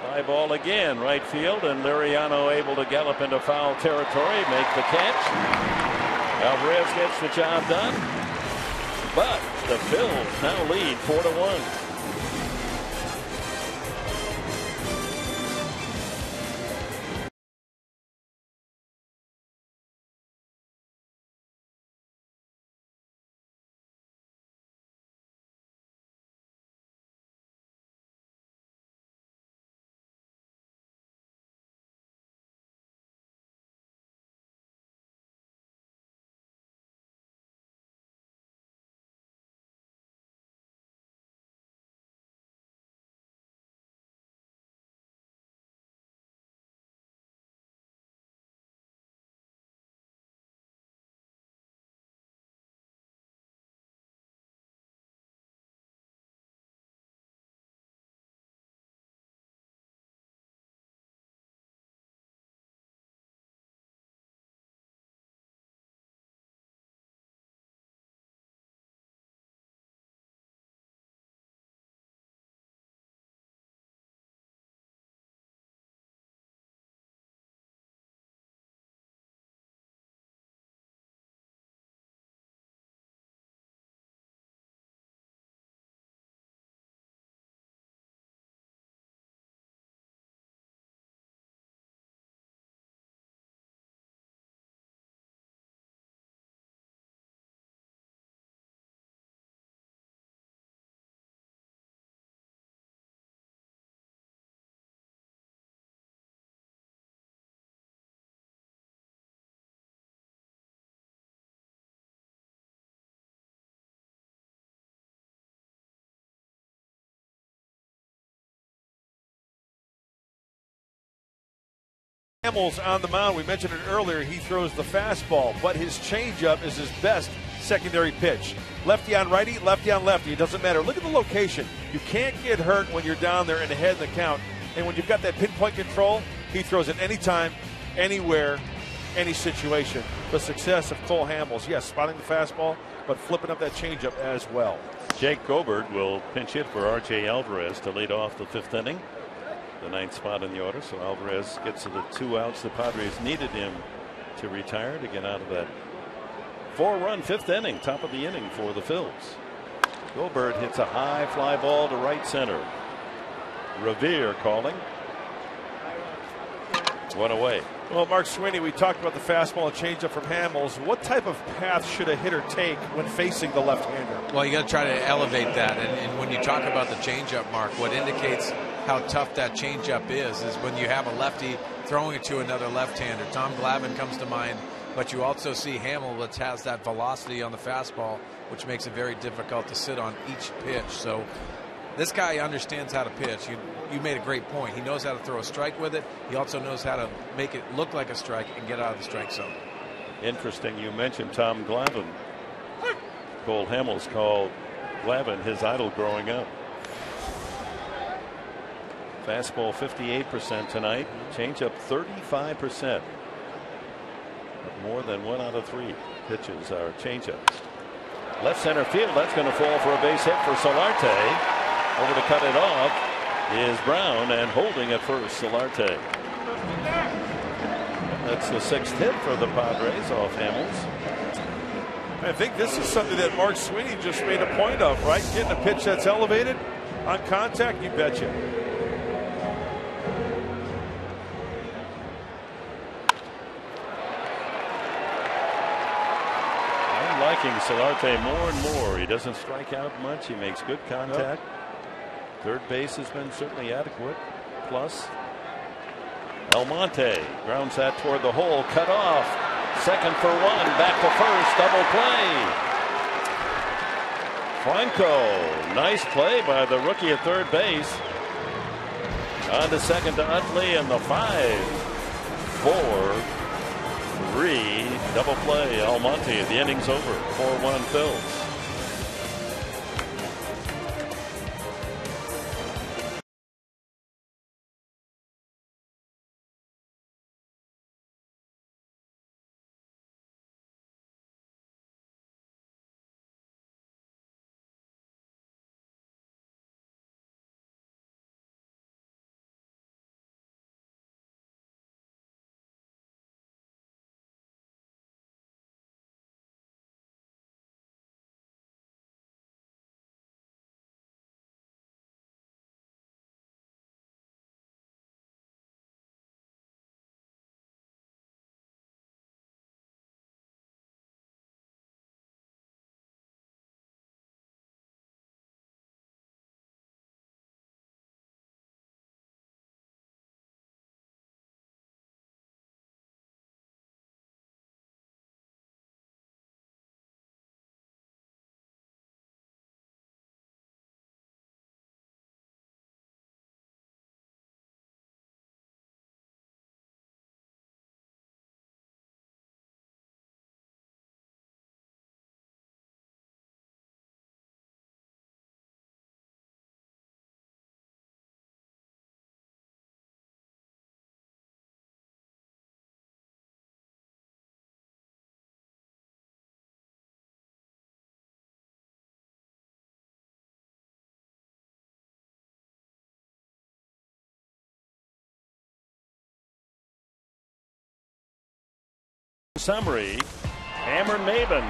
Fly ball again, right field, and Liriano able to gallop into foul territory, make the catch. Alvarez gets the job done, but the Phils now lead four to one. Hamels on the mound. We mentioned it earlier. He throws the fastball, but his changeup is his best secondary pitch. Lefty on righty, lefty on lefty. It doesn't matter. Look at the location. You can't get hurt when you're down there and ahead in the count. And when you've got that pinpoint control, he throws it anytime, anywhere, any situation. The success of Cole Hamels, yes, spotting the fastball, but flipping up that changeup as well. Jake Goebbert will pinch hit for R.J. Alvarez to lead off the fifth inning. The ninth spot in the order. So Alvarez gets to the two outs. The Padres needed him to retire to get out of that four run fifth inning, top of the inning for the Phils. Goebbert hits a high fly ball to right center. Revere calling. One away. Well, Mark Sweeney, we talked about the fastball and changeup from Hamels. What type of path should a hitter take when facing the left-hander? Well, you got to try to elevate that. And, and, when you talk about the changeup, Mark, what indicates how tough that changeup is is when you have a lefty throwing it to another left-hander. Tom Glavine comes to mind, but you also see Hamel that has that velocity on the fastball, which makes it very difficult to sit on each pitch. So this guy understands how to pitch. You, you made a great point. He knows how to throw a strike with it. He also knows how to make it look like a strike and get out of the strike zone. Interesting. You mentioned Tom Glavine. Cole Hamels called Glavine his idol growing up. Fastball 58% tonight. Changeup 35%. But more than one out of three pitches are changeups. Left center field. That's going to fall for a base hit for Solarte. Over to cut it off is Brown and holding at first Solarte. That's the sixth hit for the Padres off Hamels. I think this is something that Mark Sweeney just made a point of, right? Getting a pitch that's elevated on contact, you betcha. Liking more and more. He doesn't strike out much. He makes good contact. Third base has been certainly adequate. Plus, Almonte grounds that toward the hole, cut off. Second for one, back to first, double play. Franco, nice play by the rookie at third base. On to second to Utley and the five, four, three, double play. Almonte, the inning's over. 4 1 Phils. Summary. Cameron Maybin.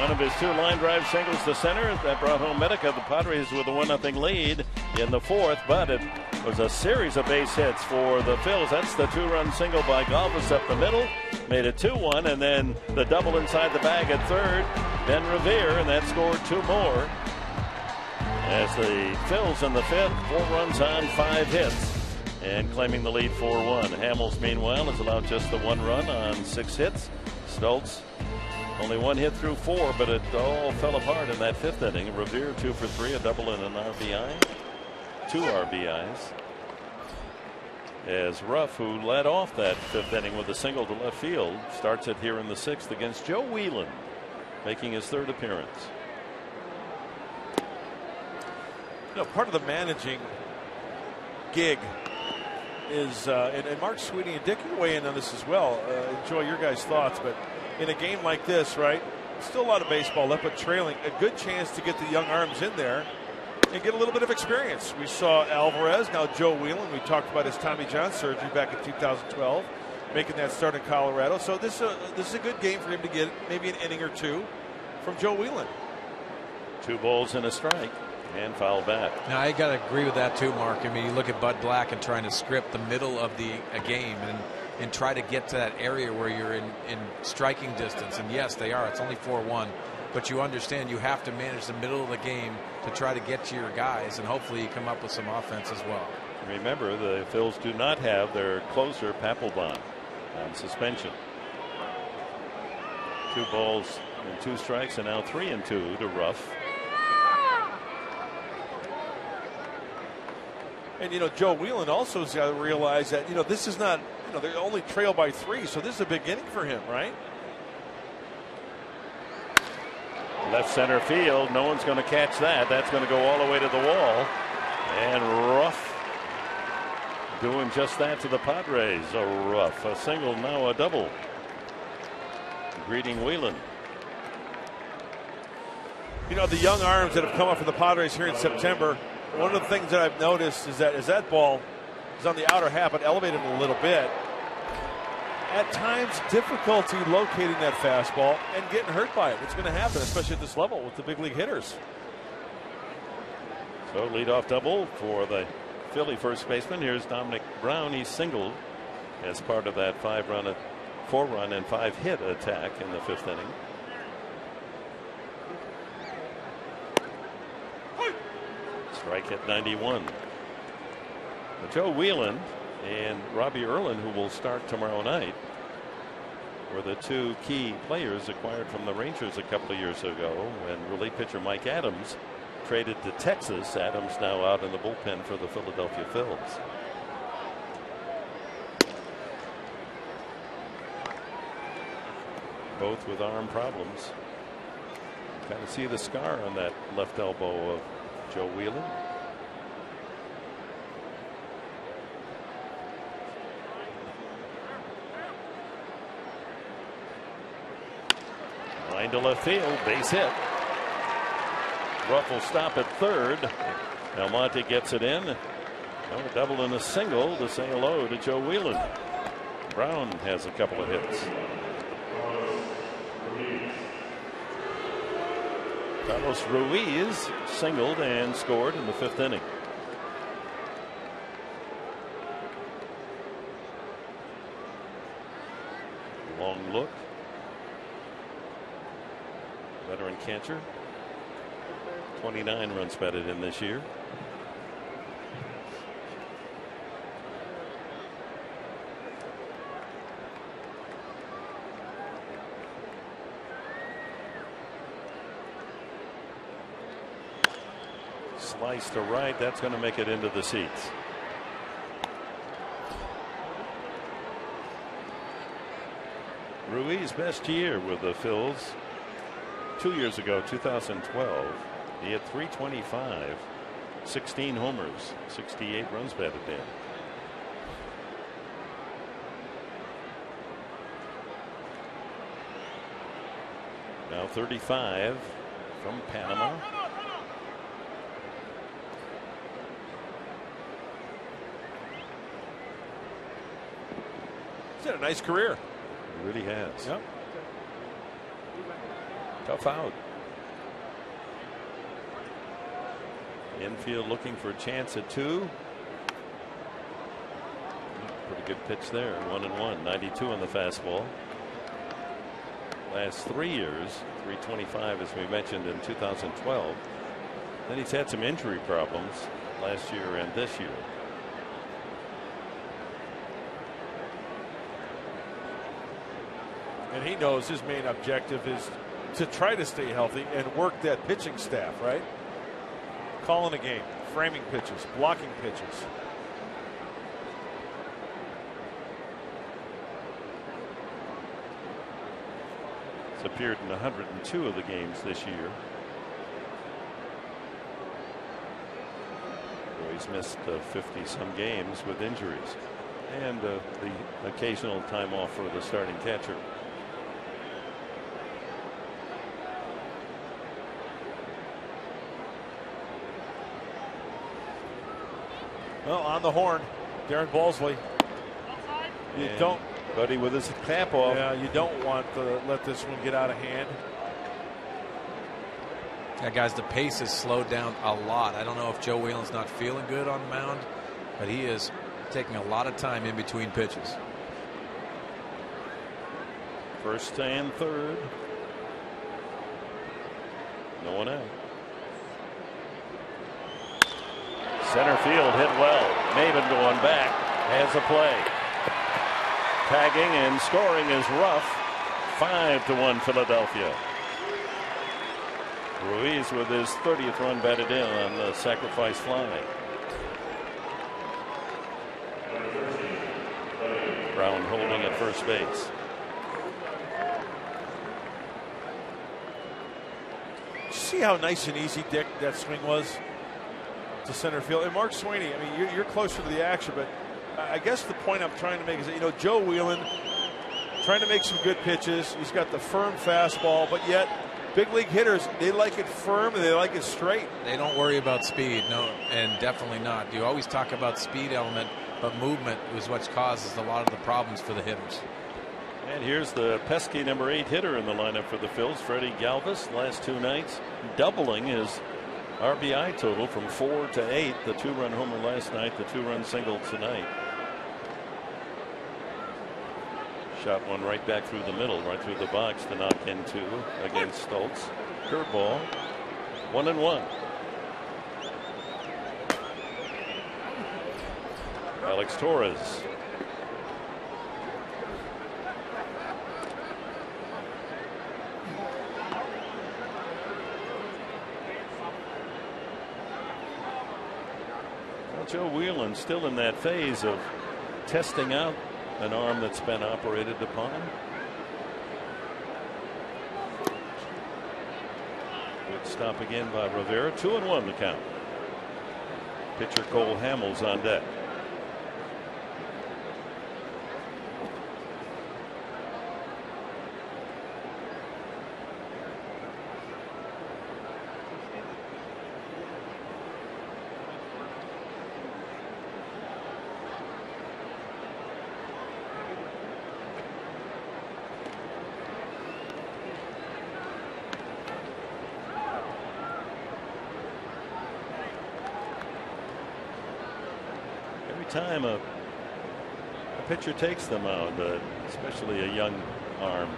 one of his two line drive singles to center that brought home Medica. The Padres with a 1 0 lead in the fourth, but it was a series of base hits for the Phils. That's the two run single by Galvis up the middle, made it 2 1, and then the double inside the bag at third. Ben Revere, and that scored two more. As the Phils in the fifth, four runs on five hits and claiming the lead 4 1. Hamels, meanwhile, has allowed just the one run on six hits. Stults only one hit through four, but it all fell apart in that fifth inning. Revere two for three, a double and an RBI, two RBIs. as Ruf, who led off that fifth inning with a single to left field, starts it here in the sixth against Joe Wieland, making his third appearance. You know, part of the managing gig is, uh, and, and, Mark Sweeney and Dick can weigh in on this as well. Uh, enjoy your guys' thoughts, but in a game like this, right? Still a lot of baseball left, but trailing, a good chance to get the young arms in there and get a little bit of experience. We saw Alvarez, now Joe Wieland. We talked about his Tommy John surgery back in 2012, making that start in Colorado. So this, uh, this is a good game for him to get maybe an inning or two from Joe Wieland. Two balls and a strike and foul back. Now I got to agree with that too, Mark. I mean, you look at Bud Black and trying to script the middle of the game and and try to get to that area where you're in in striking distance. And yes, they are. It's only four one, but you understand you have to manage the middle of the game to try to get to your guys, and hopefully you come up with some offense as well. Remember, the Phils do not have their closer Papelbon on suspension. Two balls and two strikes, and now three and two to Ruf. And you know, Joe Wieland also has got to realize that you know this is not you know they only trail by three, so this is a big inning for him, right? Left center field. No one's going to catch that. That's going to go all the way to the wall. And Ruf doing just that to the Padres. A Ruf, a single, now a double. Greeting Wieland. You know, the young arms that have come up for the Padres here in September, one of the things that I've noticed is that as that ball is on the outer half, but elevated a little bit, at times difficulty locating that fastball and getting hurt by it. It's going to happen, especially at this level with the big league hitters. So leadoff double for the Philly first baseman. Here's Domonic Brown. He singled as part of that five run, four run, and five hit attack in the fifth inning. Strike at 91. Joe Wieland and Robbie Erlin, who will start tomorrow night, were the two key players acquired from the Rangers a couple of years ago when relief pitcher Mike Adams traded to Texas. Adams now out in the bullpen for the Philadelphia Phils. Both with arm problems. Kind of see the scar on that left elbow of Joe Wieland. Line to left field, base hit. Ruf stop at third. Almonte gets it in. Double and a single to say hello to Joe Wieland. Brown has a couple of hits. Carlos Ruiz singled and scored in the fifth inning. Long look. Veteran catcher. 29 runs batted in this year. Slice to right. That's going to make it into the seats. Ruiz best year with the Phils two years ago, 2012. He had 325, 16 homers, 68 runs batted in. Now 35 from Panama. He's had a nice career. He really has. Yep. Tough out. Infield looking for a chance at two. Pretty good pitch there. One and one. 92 on the fastball. Last three years, 325, as we mentioned in 2012. Then he's had some injury problems last year and this year. and he knows his main objective is to try to stay healthy and work that pitching staff, right? Calling a game, framing pitches, blocking pitches. It's appeared in 102 of the games this year. He's missed uh, 50 some games with injuries and uh, the occasional time off for the starting catcher. Well, on the horn, Darren Balsley. You and don't, Buddy, with his cap off. Yeah, you don't want to let this one get out of hand. Yeah, guys, the pace has slowed down a lot. I don't know if Joe Wieland's not feeling good on the mound, but he is taking a lot of time in between pitches. First and third. No one out. Center field hit well. Maybin going back. Has a play. Tagging and scoring is Ruf. Five to one Philadelphia. Ruiz with his 30th run batted in on the sacrifice fly. Brown holding at first base. See how nice and easy, Dick, that swing was to center field. And Mark Sweeney, I mean, you're, you're closer to the action, but I guess the point I'm trying to make is that, you know, Joe Wieland trying to make some good pitches. He's got the firm fastball, but yet big league hitters, they like it firm and they like it straight. They don't worry about speed, no, and definitely not. You always talk about speed element, but movement is what causes a lot of the problems for the hitters. And here's the pesky number eight hitter in the lineup for the Phils, Freddy Galvis. Last two nights, doubling his RBI total from four to eight. The two run homer last night, the two run single tonight. Shot one right back through the middle, right through the box to knock in two against Stults. Curveball. One and one. Alex Torres. Joe Wieland still in that phase of testing out an arm that's been operated upon. Good stop again by Rivera. Two and one the count. Pitcher Cole Hamels on deck. Time a, a pitcher takes the mound, uh, especially a young arm,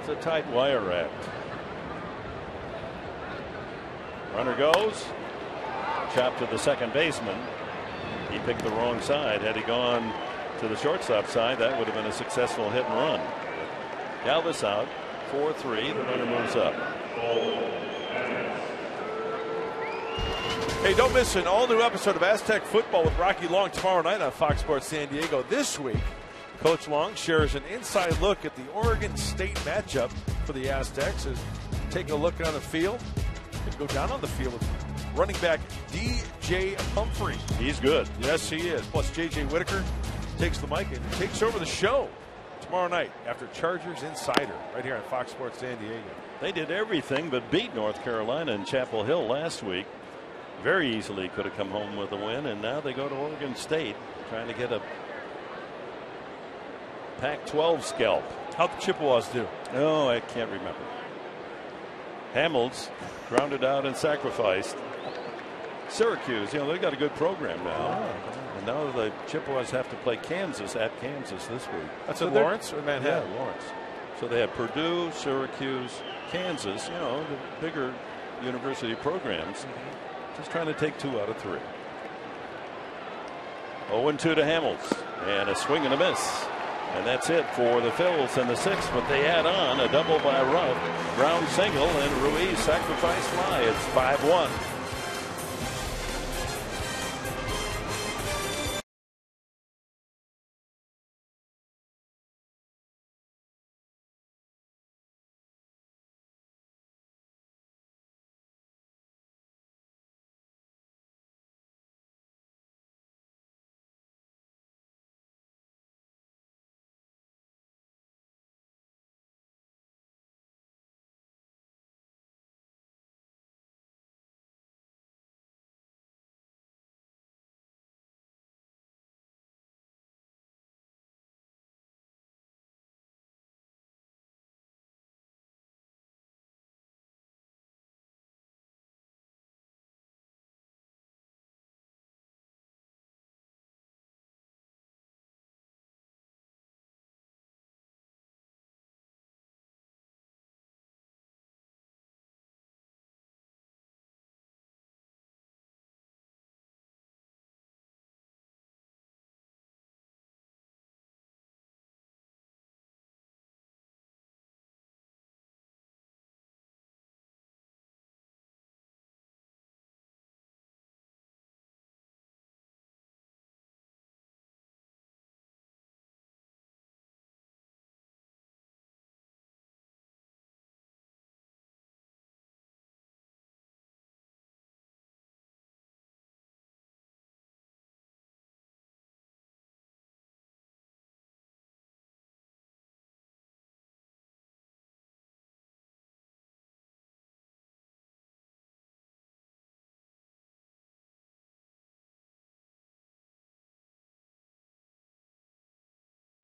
it's a tight wire act. Runner goes. Chop to the second baseman. He picked the wrong side. Had he gone to the shortstop side, that would have been a successful hit and run. Galvis out. 4 3. The runner moves up. Hey, don't miss an all new episode of Aztec Football with Rocky Long tomorrow night on Fox Sports San Diego. This week, Coach Long shares an inside look at the Oregon State matchup for the Aztecs as take a look on the field and go down on the field with running back DJ Pumphrey. He's good. Yes, he is. Plus, JJ Whitaker takes the mic and takes over the show tomorrow night after Chargers Insider right here on Fox Sports San Diego. They did everything but beat North Carolina and Chapel Hill last week very easily could have come home with a win, and now they go to Oregon State trying to get a Pac 12 scalp. How'd the Chippewas do? Oh, I can't remember. Hamels grounded out and sacrificed. Syracuse, you know, they've got a good program now. Oh. And now the Chippewas have to play Kansas at Kansas this week. That's so in Lawrence or Manhattan? Yeah, Lawrence. So they have Purdue, Syracuse, Kansas, you know, the bigger university programs. Mm-hmm. Just trying to take two out of three. 0 2 to Hamels. And a swing and a miss. And that's it for the Phils and the sixth. But they add on a double by Ruf, Brown single, and Ruiz sacrifice fly. It's 5 1.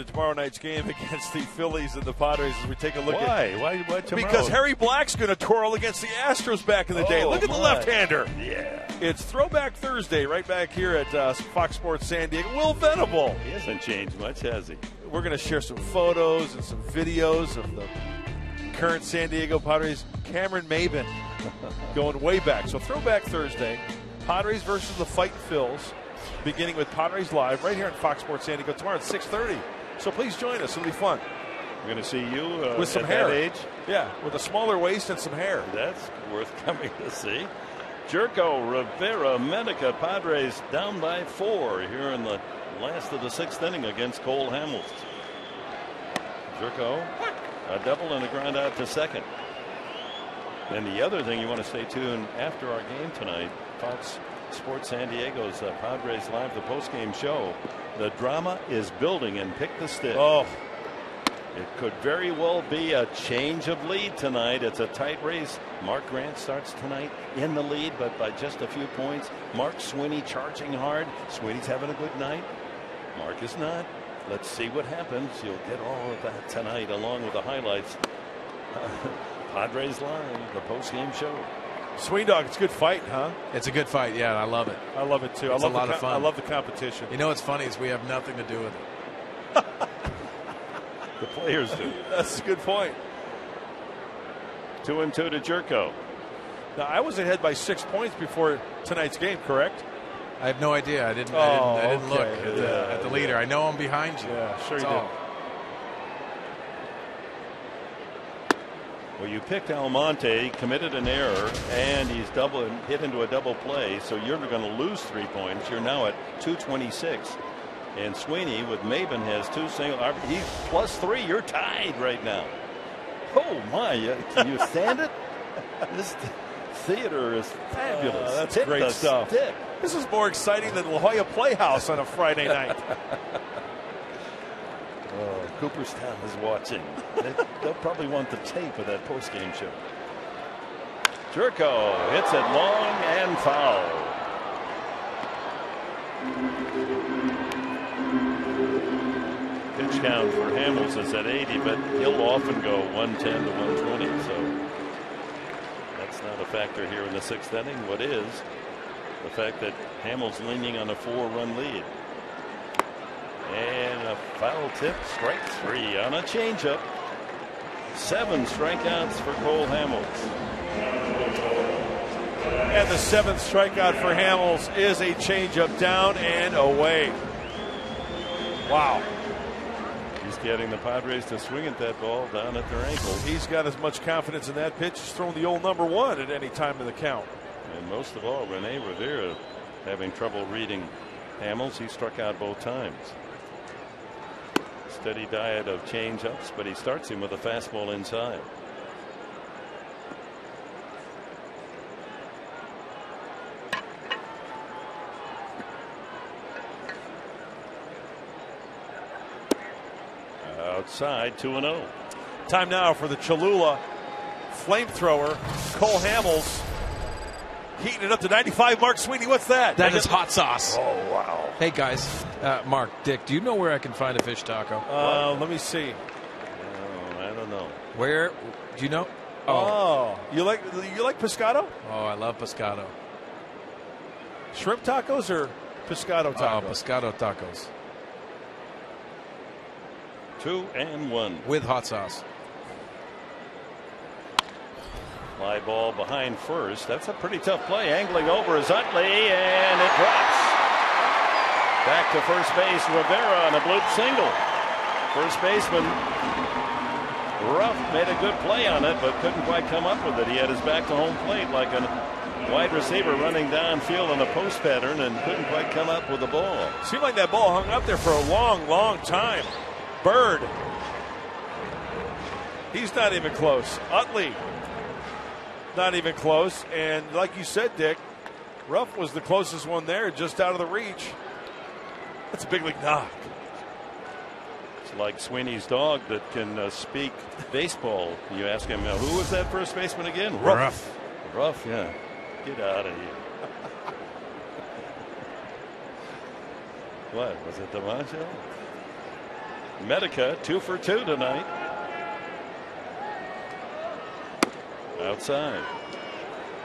Tomorrow night's game [LAUGHS] against the Phillies and the Padres as we take a look Why? at Why? Why tomorrow? because Harry Black's going to twirl against the Astros back in the day. Oh, Look at the left-hander. Yeah. It's Throwback Thursday right back here at uh, Fox Sports San Diego. Will Venable. He hasn't changed much, has he? We're going to share some photos and some videos of the current San Diego Padres. Cameron Maybin [LAUGHS] going way back. So Throwback Thursday, Padres versus the Fight Phils, beginning with Padres Live right here on Fox Sports San Diego tomorrow at 6.30. So please join us. It'll be fun. We're going to see you uh, With some at hair. that age. Yeah, with a smaller waist and some hair. That's worth [LAUGHS] coming to see. Gyorko, Rivera, Medica, Padres down by four here in the last of the sixth inning against Cole Hamels. Gyorko, a double and a ground out to second. And the other thing you want to stay tuned after our game tonight, Fox Sports San Diego's uh, Padres Live, the postgame show. The drama is building and pick the stick. Oh, It could very well be a change of lead tonight. It's a tight race. Mark Grant starts tonight in the lead, but by just a few points. Mark Sweeney charging hard. Sweeney's having a good night. Mark is not. Let's see what happens. You'll get all of that tonight, along with the highlights. [LAUGHS] Padres Live, the post-game show. Swing Dog, it's a good fight, huh? It's a good fight. Yeah, I love it. I love it too. It's I love a lot the of fun. I love the competition. You know what's funny is we have nothing to do with it. [LAUGHS] The players do. [LAUGHS] That's a good point. Two and two to Gyorko. Now I was ahead by six points before tonight's game, correct? I have no idea. I didn't. Oh, I didn't, I oh, didn't okay. look at the, Yeah, at the leader. I know I'm behind you. Yeah, sure That's you all. did. Well, you picked Almonte, committed an error, and he's double hit into a double play. So you're going to lose three points. You're now at 226. And Sweeney with Maybin has two single. He's plus three. You're tied right now. Oh my! you- Can you stand it? [LAUGHS] This theater is fabulous. Uh, that's Hit great stuff. stick. This is more exciting than La Jolla Playhouse on a Friday night. [LAUGHS] Oh, Cooperstown is watching. [LAUGHS] They, they'll probably want the tape of that postgame show. Gyorko hits it long and foul. Pitch count for Hamels is at 80, but he'll often go 110 to 120. So that's not a factor here in the sixth inning. What is the fact that Hamels leaning on a four-run lead. And a foul tip, strike three on a changeup. Seven strikeouts for Cole Hamels. and the seventh strikeout for Hamels is a changeup down and away. Wow. He's getting the Padres to swing at that ball down at their ankle. He's got as much confidence in that pitch as throwing the old number one at any time in the count. And most of all, Rene Rivera having trouble reading Hamels. He struck out both times. Steady diet of change-ups, but he starts him with a fastball inside. Outside, 2 and oh. 0. Time now for the Cholula flamethrower, Cole Hamels. Heating it up to 95. Mark Sweeney, what's that? That is hot sauce. Oh, wow. Hey guys, uh, Mark, Dick, do you know where I can find a fish taco? Uh, let me see. Oh, I don't know. Where? Do you know? Oh, Oh, you like you like pescado? oh, I love pescado. Shrimp tacos or pescado Oh, tacos? pescado tacos Two and one. with hot sauce. Fly ball behind first. That's a pretty tough play. Angling over is Utley, and it drops. Back to first base, Rivera on a bloop single. First baseman Ruf made a good play on it, but couldn't quite come up with it. He had his back to home plate like a wide receiver running downfield on a post pattern and couldn't quite come up with the ball. Seemed like that ball hung up there for a long, long time. Byrd. He's not even close. Utley. Not even close. And like you said, Dick, Ruf was the closest one there, just out of the reach. That's a big league knock. It's like Sweeney's dog that can uh, speak baseball. You ask him, uh, who was that first baseman again? Ruff. Ruff, yeah. Get out of here. what? Was it DiMaggio? Medica, two for two tonight. Outside.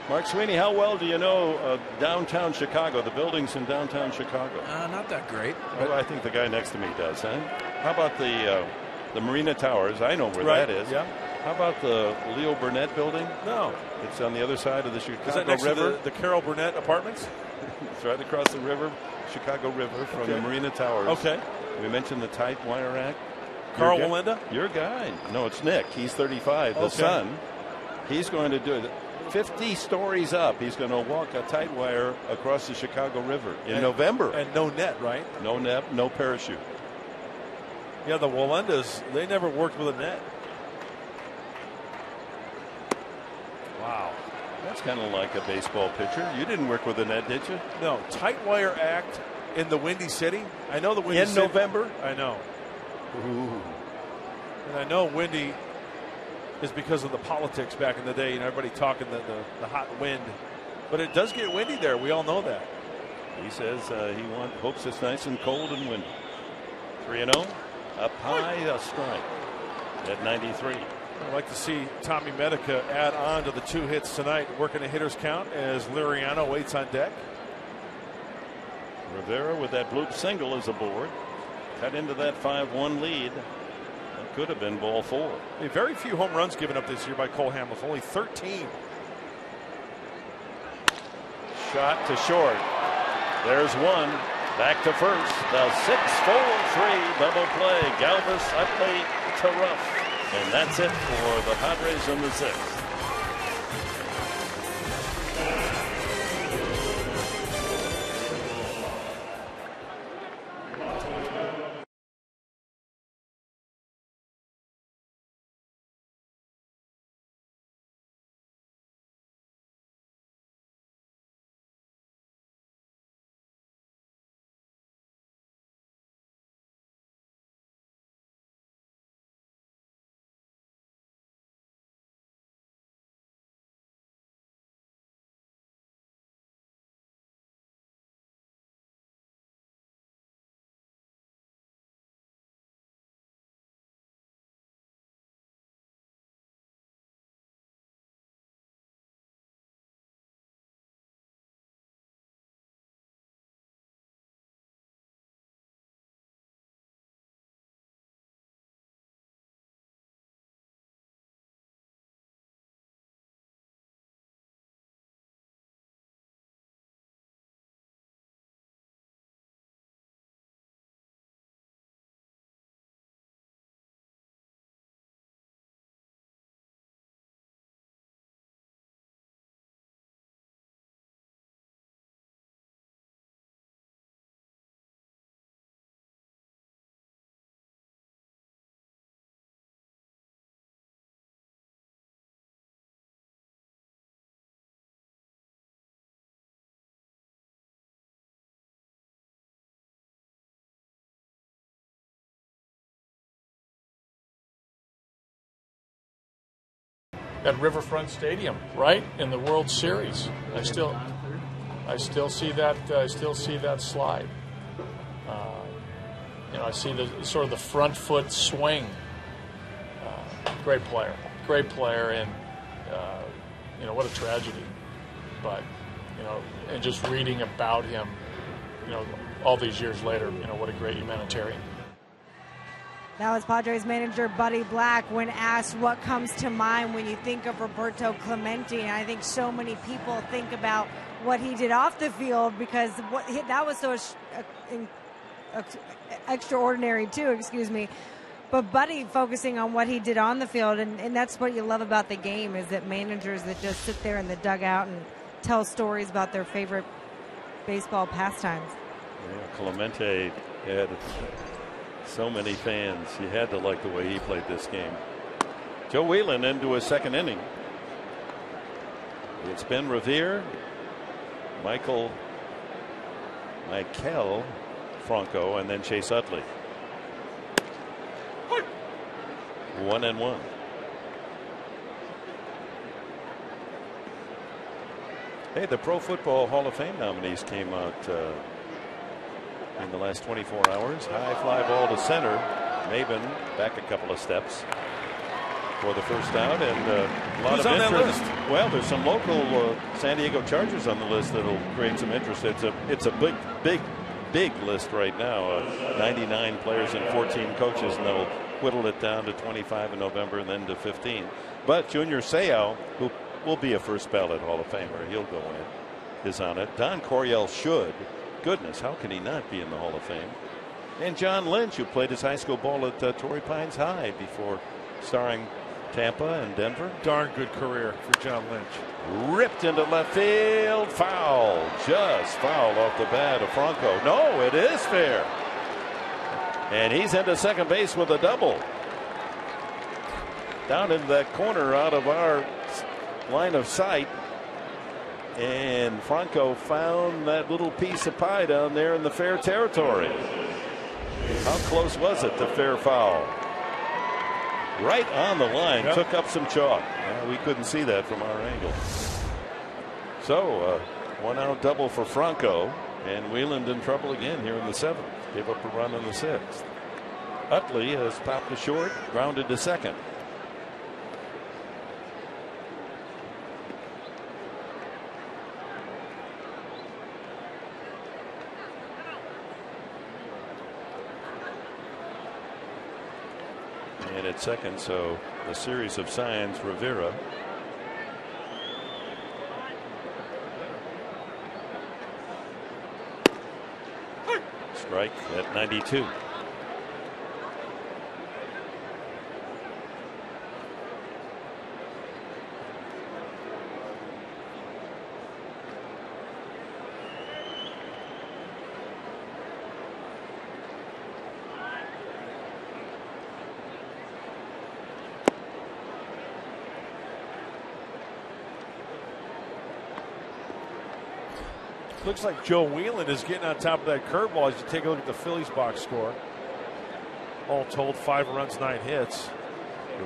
Mark Sweeney, how well do you know uh, downtown Chicago, the buildings in downtown Chicago? Uh, not that great. Well, I think the guy next to me does, huh? How about the uh, the Marina Towers? I know where Right, that is. yeah. How about the Leo Burnett building? No. It's on the other side of the Chicago Is that next River. the, the Carol Burnett Apartments? [LAUGHS] It's right across the river, Chicago River from the Marina Towers. Okay. We mentioned the tight wire act. Karl Wallenda? Your guy. No, it's Nick. He's 35. The Okay. son. He's going to do it. 50 stories up. He's going to walk a tight wire across the Chicago River in And- November. And no net, right? no net, no parachute. Yeah, the Wallendas, they never worked with a net. Wow. That's kind of like a baseball pitcher. You didn't work with a net, did you? No, tight wire act in the Windy City. I know the Windy In City. In November? I know. Ooh. And I know Windy is because of the politics back in the day, you know, everybody talking the, the, the hot wind. But it does get windy there. We all know that. He says uh, he want, hopes it's nice and cold and windy. 3 and 0. Up high, a strike at 93. I'd like to see Tommy Medica add on to the two hits tonight, working a hitter's count as Liriano waits on deck. Rivera with that bloop single is aboard. Cut into that 5 1 lead. Could have been ball four. A very few home runs given up this year by Cole Hamels, only 13. Shot to short. There's one. Back to first. The 6 4 3 double play. Galvis Utley to Ruf. And that's it for the Padres in the sixth. At Riverfront Stadium, right in the World Series. I still, I still see that. Uh, I still see that slide. Uh, you know, I see the sort of the front foot swing. Uh, great player, great player, and uh, you know what a tragedy. But you know, and just reading about him, you know, all these years later, you know what a great humanitarian. That was Padres manager Buddy Black when asked what comes to mind when you think of Roberto Clemente. And I think so many people think about what he did off the field because what that was so extraordinary too. Excuse me. But Buddy focusing on what he did on the field, and, and that's what you love about the game is that managers that just sit there in the dugout and tell stories about their favorite baseball pastimes. Yeah, Clemente had so many fans. You had to like the way he played this game. Joe Wieland into his second inning. It's Ben Revere, Maikel, Maikel Franco, and then Chase Utley. One and one. Hey, the Pro Football Hall of Fame nominees came out uh, in the last 24 hours. High fly ball to center. Maybin back a couple of steps for the first out, and uh, a lot Who's of interest. list? Well, there's some local uh, San Diego Chargers on the list that'll create some interest. It's a it's a big big big list right now. Uh, 99 players and 14 coaches, and they'll whittle it down to 25 in November and then to 15. But Junior Seau, who will be a first ballot Hall of Famer, he'll go in, is on it. Don Coryell should. Goodness, how can he not be in the Hall of Fame? And John Lynch, who played his high school ball at uh, Torrey Pines High before starring Tampa and Denver. Darn good career for John Lynch. Ripped into left field. Foul. Just foul off the bat of Franco. No, it is fair. And he's into second base with a double. Down in that corner out of our line of sight. And Franco found that little piece of pie down there in the fair territory. How close was it to fair foul? Right on the line, Yep. took up some chalk. Well, we couldn't see that from our angle. So, uh, one out double for Franco, and Wieland in trouble again here in the seventh. Gave up a run in the sixth. Utley has popped to short, grounded to second. And at second, so a series of signs, Rivera. Strike at 92. Looks like Joe Wieland is getting on top of that curveball as you take a look at the Phillies box score. All told, five runs, nine hits.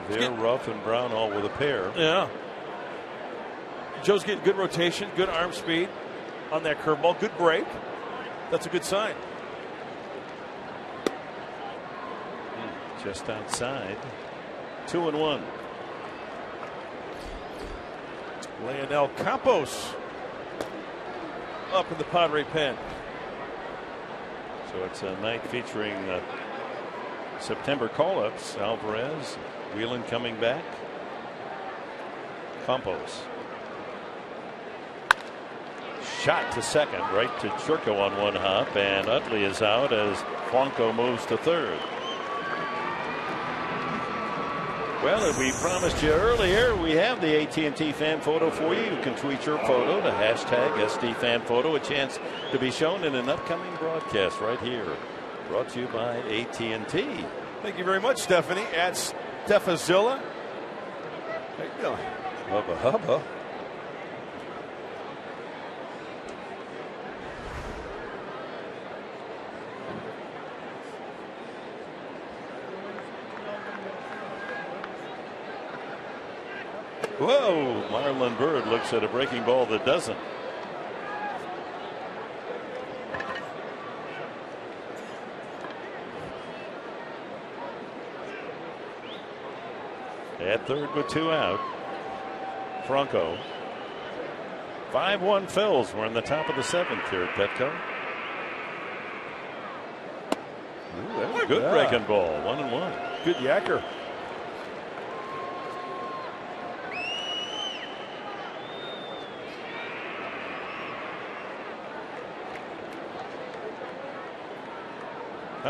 Ruf, and Brown all with a pair. Yeah. Joe's getting good rotation, good arm speed on that curveball, good break. That's a good sign. Hmm, just outside. Two and one. Leonel Campos up in the Padre pen. So it's a night featuring uh, September call ups. Alvarez, Wieland coming back. Campos. Shot to second, right to Gyorko on one hop, and Utley is out as Franco moves to third. Well, as we promised you earlier, we have the AT&T fan photo for you. You can tweet your photo to hashtag SD fan photo, a chance to be shown in an upcoming broadcast right here. Brought to you by AT&T. Thank you very much, Stephanie. At Stephazilla. How you doing? Hubba hubba. Whoa, Marlon Byrd looks at a breaking ball that doesn't. At third with two out. Franco. 5 1 Phils. We're in the top of the seventh here at Petco. Ooh, that was good Yeah. breaking ball. One and one. Good yacker.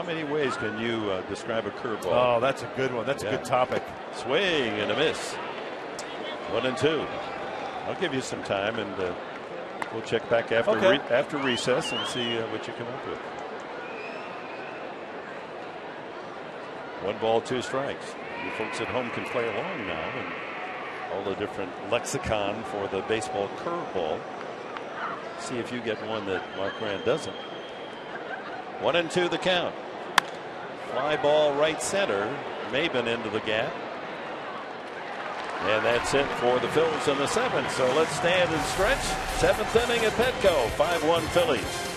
How many ways can you uh, describe a curveball? Oh, that's a good one. That's Yeah. a good topic. Swing and a miss. One and two. I'll give you some time and uh, we'll check back after Okay. re- after recess and see uh, what you come up with. One ball, two strikes. You folks at home can play along now and all the different lexicon for the baseball curveball. See if you get one that Mark Grant doesn't. One and two the count. Fly ball right center. Maybin into the gap. And that's it for the Phillies in the seventh. So let's stand and stretch. Seventh inning at Petco. 5 1 Phillies.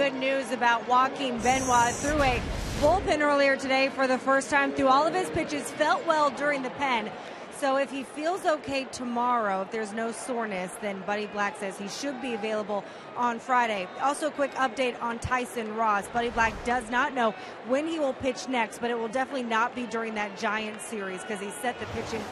Good news about Joaquin Benoit through a bullpen earlier today for the first time through all of his pitches, felt well during the pen. So if he feels okay tomorrow, if there's no soreness, then Buddy Black says he should be available on Friday. Also, a quick update on Tyson Ross. Buddy Black does not know when he will pitch next, but it will definitely not be during that Giant series because he set the pitching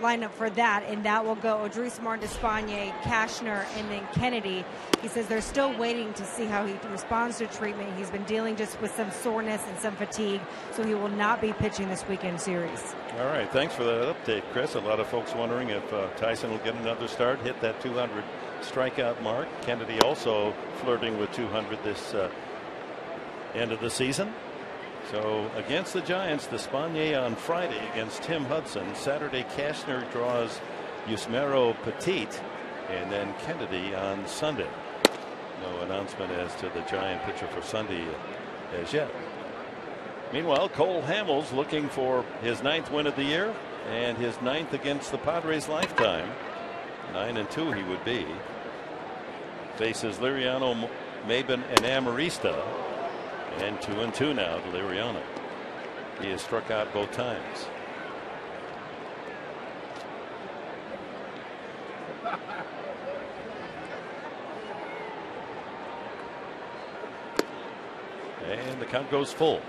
lineup for that, and that will go Odrisamer Martin Despaigne, Cashner, and then Kennedy. He says they're still waiting to see how he responds to treatment. He's been dealing just with some soreness and some fatigue, so he will not be pitching this weekend series. All right, thanks for that update, Chris. A lot of folks wondering if uh, Tyson will get another start, hit that 200 strikeout mark. Kennedy also flirting with 200 this uh, end of the season. So against the Giants, Despaigne on Friday against Tim Hudson. Saturday, Cashner draws Yusmeiro Petit, and then Kennedy on Sunday. No announcement as to the Giant pitcher for Sunday as yet. Meanwhile, Cole Hamels looking for his ninth win of the year and his ninth against the Padres lifetime. Nine and two he would be. Faces Liriano, Maybin, and Amarista. And two and two now to Liriano. He has struck out both times. And the count goes full.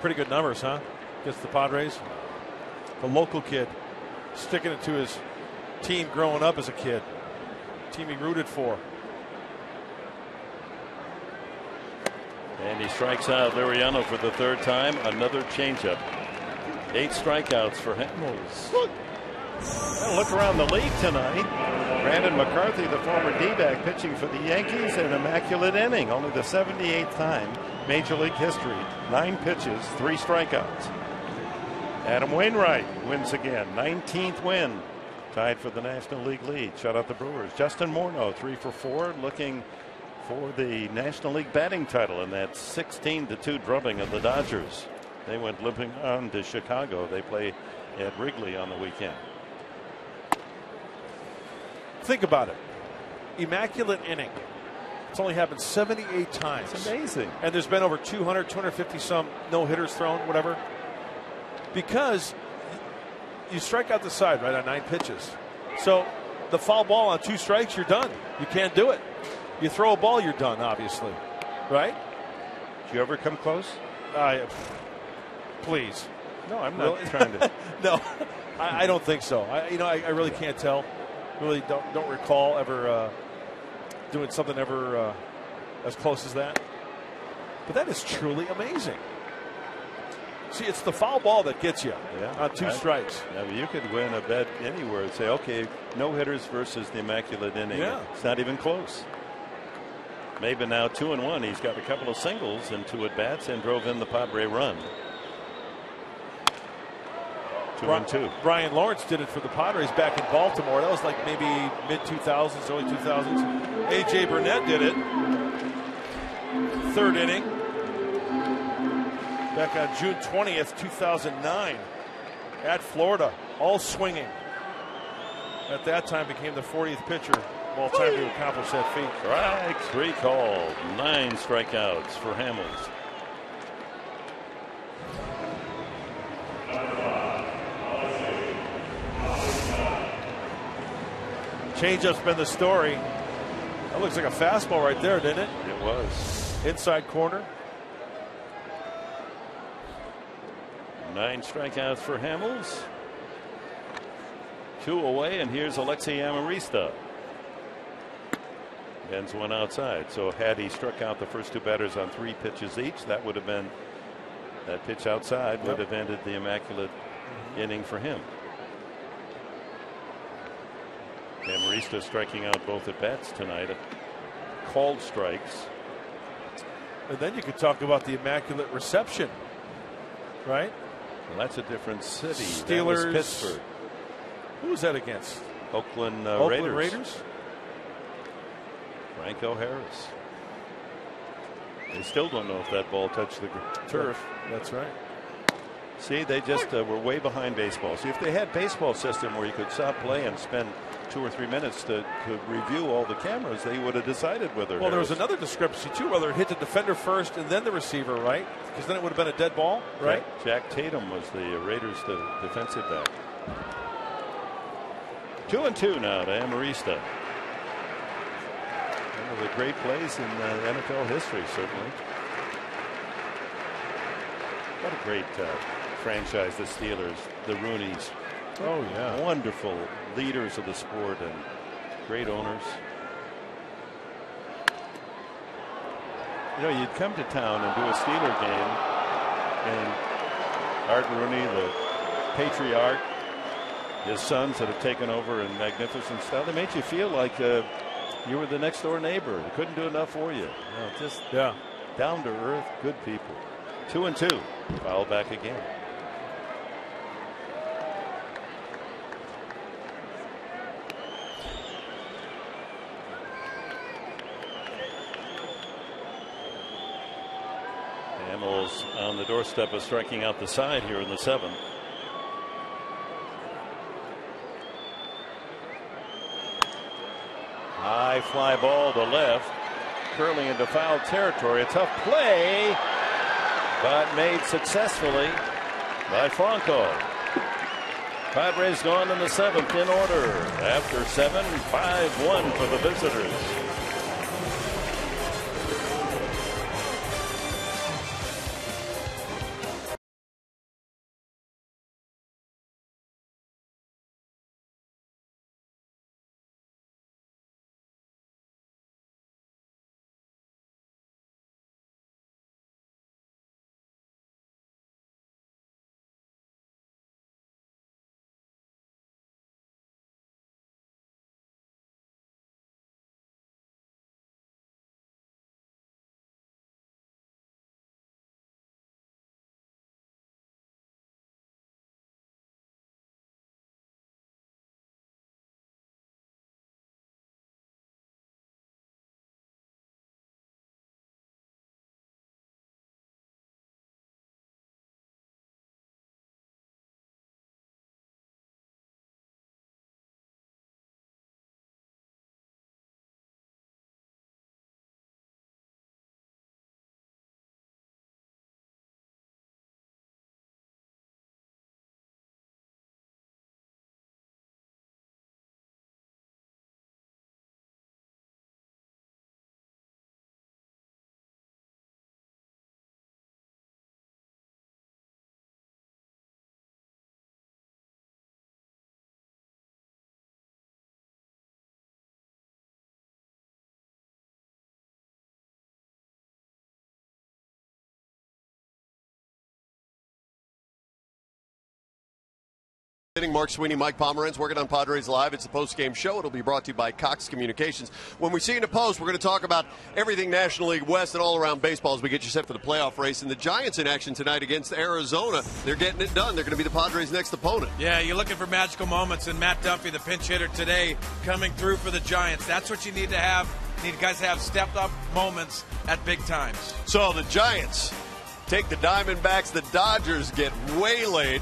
Pretty good numbers, huh? Against the Padres. The local kid sticking it to his team growing up as a kid. Team he rooted for. And he strikes out Liriano for the third time. Another changeup. Eight strikeouts for Hamels. Well, look around the league tonight. Brandon McCarthy, the former D-back, pitching for the Yankees, an immaculate inning, only the 78th time Major League history. Nine pitches, three strikeouts. Adam Wainwright wins again, 19th win, tied for the National League lead. Shut out the Brewers. Justin Morneau, three for four, looking for the National League batting title in that 16 to 2 drubbing of the Dodgers. They went limping on to Chicago. They play at Wrigley on the weekend. Think about it. Immaculate inning. It's only happened 78 times. It's amazing. And there's been over 200, 250 some no hitters thrown, whatever. Because you strike out the side, right, on nine pitches. So the foul ball on two strikes, you're done. You can't do it. You throw a ball, you're done, obviously. Right? Did you ever come close? I, please. No, I'm not really? trying to. [LAUGHS] no, I, I, don't think so. I, you know, I, I, really can't tell. Really don't don't recall ever uh, doing something ever uh, as close as that. But that is truly amazing. See, it's the foul ball that gets you yeah, on two strikes. Yeah, you could win a bet anywhere and say, okay, no hitters versus the immaculate inning. Yeah. It's not even close. Maybin now two and one. He's got a couple of singles and two at bats and drove in the Padre run. Two and two. Brian Lawrence did it for the Padres back in Baltimore. That was like maybe mid 2000s, early 2000s. AJ Burnett did it. Third inning. Back on June 20th, 2009, at Florida, all swinging. At that time, became the 40th pitcher of all time to accomplish that feat. Strike three called. Nine strikeouts for Hamels. Changeup's been the story. That looks like a fastball right there, didn't it? It was. Inside corner. Nine strikeouts for Hamels. Two away, and here's Alexi Amarista. Ends one outside. So had he struck out the first two batters on three pitches each, that would have been that pitch outside would Yep. have ended the immaculate inning for him. Amarista striking out both at bats tonight. Called strikes. And then you could talk about the immaculate reception, right? Well, that's a different city. Steelers. Pittsburgh. Who was that against? Oakland, uh, Oakland Raiders. Raiders. Franco Harris. They still don't know if that ball touched the turf. That's right. See, they just uh, were way behind baseball. See, if they had baseball system where you could stop play and spend two or three minutes to, to review all the cameras, they would have decided whether. Well, there was another discrepancy too, whether it hit the defender first and then the receiver, right? Because then it would have been a dead ball, right? Jack, Jack Tatum was the Raiders' the defensive back. Two and two now to Amarista. One of the great plays in uh, NFL history, certainly. What a great uh, franchise, the Steelers, the Rooneys. Oh yeah. Wonderful leaders of the sport and great owners. You know, you'd come to town and do a Steeler game, and Art Rooney, the patriarch, his sons that have taken over in magnificent style, they made you feel like uh, you were the next door neighbor. They couldn't do enough for you. You know, just Yeah. down to earth, good people. Two and two. Foul back again. On the doorstep of striking out the side here in the seventh. High fly ball to left, curling into foul territory. A tough play, but made successfully by Franco. Padres gone in the seventh in order. After seven, 5 1 for the visitors. Mark Sweeney, Mike Pomeranz working on Padres Live. It's a post-game show. It'll be brought to you by Cox Communications. When we see you in the post, we're going to talk about everything National League West and all around baseball as we get you set for the playoff race. And the Giants in action tonight against Arizona. They're getting it done. They're going to be the Padres' next opponent. Yeah, you're looking for magical moments, and Matt Duffy, the pinch hitter today, coming through for the Giants. That's what you need to have. You need guys to have stepped up moments at big times. So the Giants take the Diamondbacks. The Dodgers get waylaid.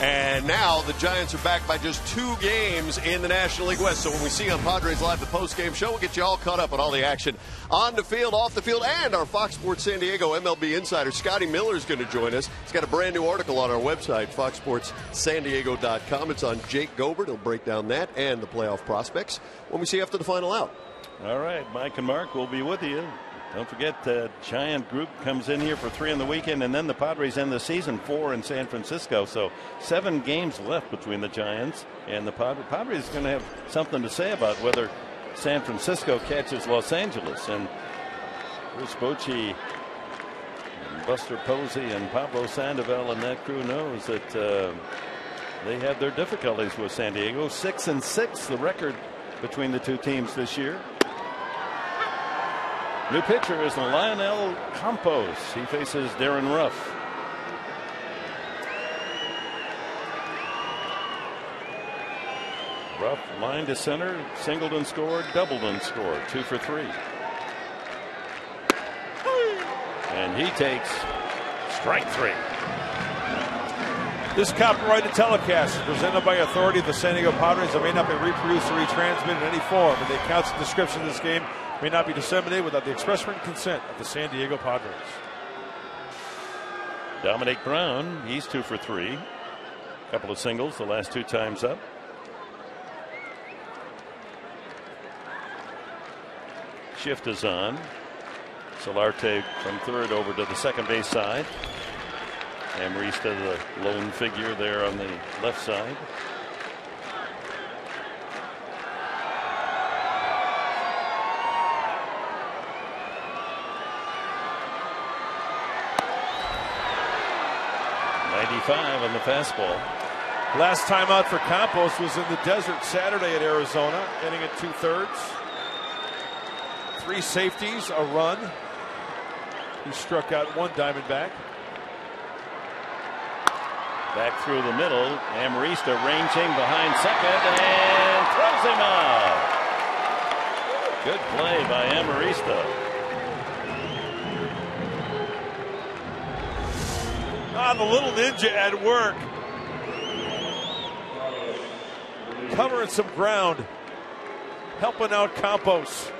And now the Giants are back by just two games in the National League West. So when we see on Padres Live, the post-game show, we'll get you all caught up on all the action on the field, off the field, and our Fox Sports San Diego MLB insider Scotty Miller is going to join us. He's got a brand new article on our website, foxsportssandiego.com. It's on Jake Goebbert. He'll break down that and the playoff prospects when we see after the final out. All right, Mike and Mark will be with you. Don't forget, the Giant group comes in here for three in the weekend, and then the Padres end the season four in San Francisco. So seven games left between the Giants and the Padres. Padres going to have something to say about whether San Francisco catches Los Angeles. And Bruce Bochy, and Buster Posey, and Pablo Sandoval and that crew knows that uh, they have their difficulties with San Diego. Six and six, the record between the two teams this year. New pitcher is Leonel Campos. He faces Darin Ruf. Ruf line to center, Singleton scored, Doubleton scored, two for three. And he takes strike three. This copyrighted telecast is presented by authority of the San Diego Padres and may not be reproduced or retransmitted in any form, and the accounts and description of this game may not be disseminated without the express written consent of the San Diego Padres. Domonic Brown, he's two for three. A Couple of singles the last two times up. Shift is on. Solarte from third over to the second base side. Amarista, the lone figure there on the left side. Ninety-five on the fastball. Last time out for Campos was in the desert Saturday at Arizona, inning at two thirds. Three safeties, a run. He struck out one Diamondback. Back through the middle. Amarista ranging behind second and throws him out. Good play by Amarista. Ah, the little ninja at work. Covering some ground. Helping out Campos.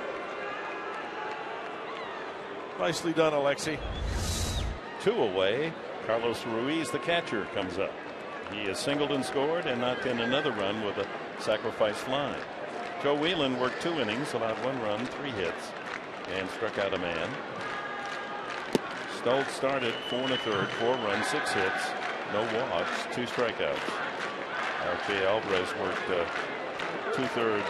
Nicely done, Alexi. Two away. Carlos Ruiz, the catcher, comes up. He has singled and scored and knocked in another run with a sacrifice fly. Joe Wieland worked two innings, allowed one run, three hits, and struck out a man. Stults started four and a third, four runs, six hits, no walks, two strikeouts. RJ Alvarez worked uh, two thirds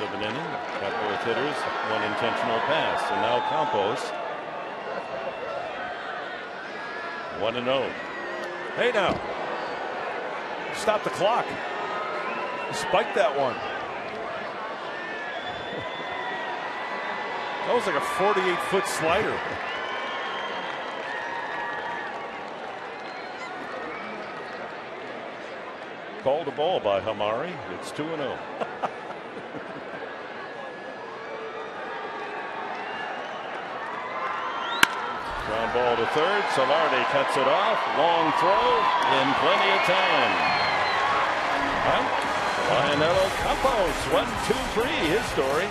of an inning, got both hitters, one intentional pass, and now Campos 1 0. Hey now. Stop the clock. Spike that one. That was like a 48 foot slider. Called a ball by Hamari. It's 2 0. [LAUGHS] Ground ball to third. Solarte cuts it off. Long throw in plenty of time. Well, Leonel Campos, one, two, three, his story.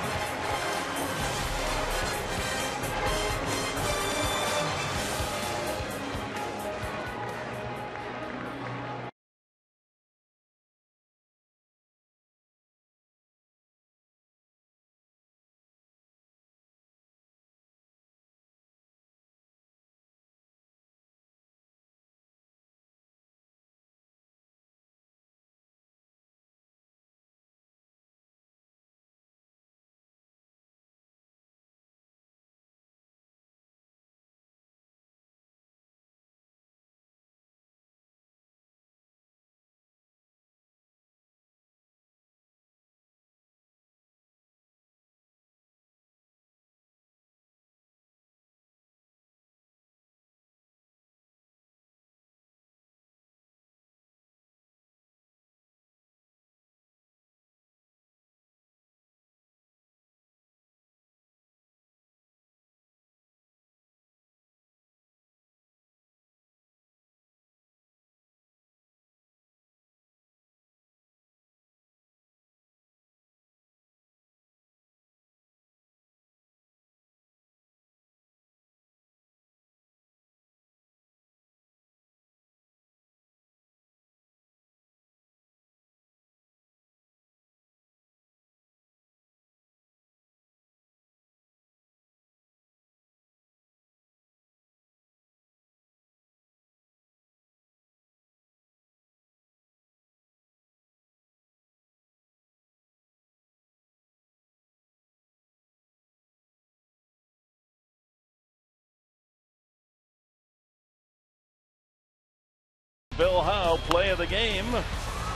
Bill Howe play of the game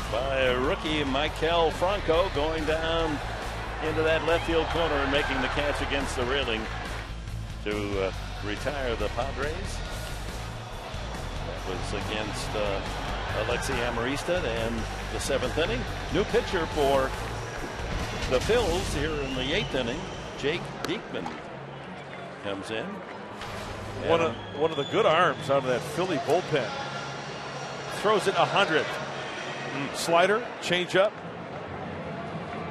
by rookie Maikel Franco going down into that left field corner and making the catch against the railing to uh, retire the Padres. That was against uh, Alexi Amarista and the seventh inning. New pitcher for the Phils here in the eighth inning. Jake Diekman comes in. One of, one of the good arms out of that Philly bullpen. Throws it 100. Mm, slider, changeup.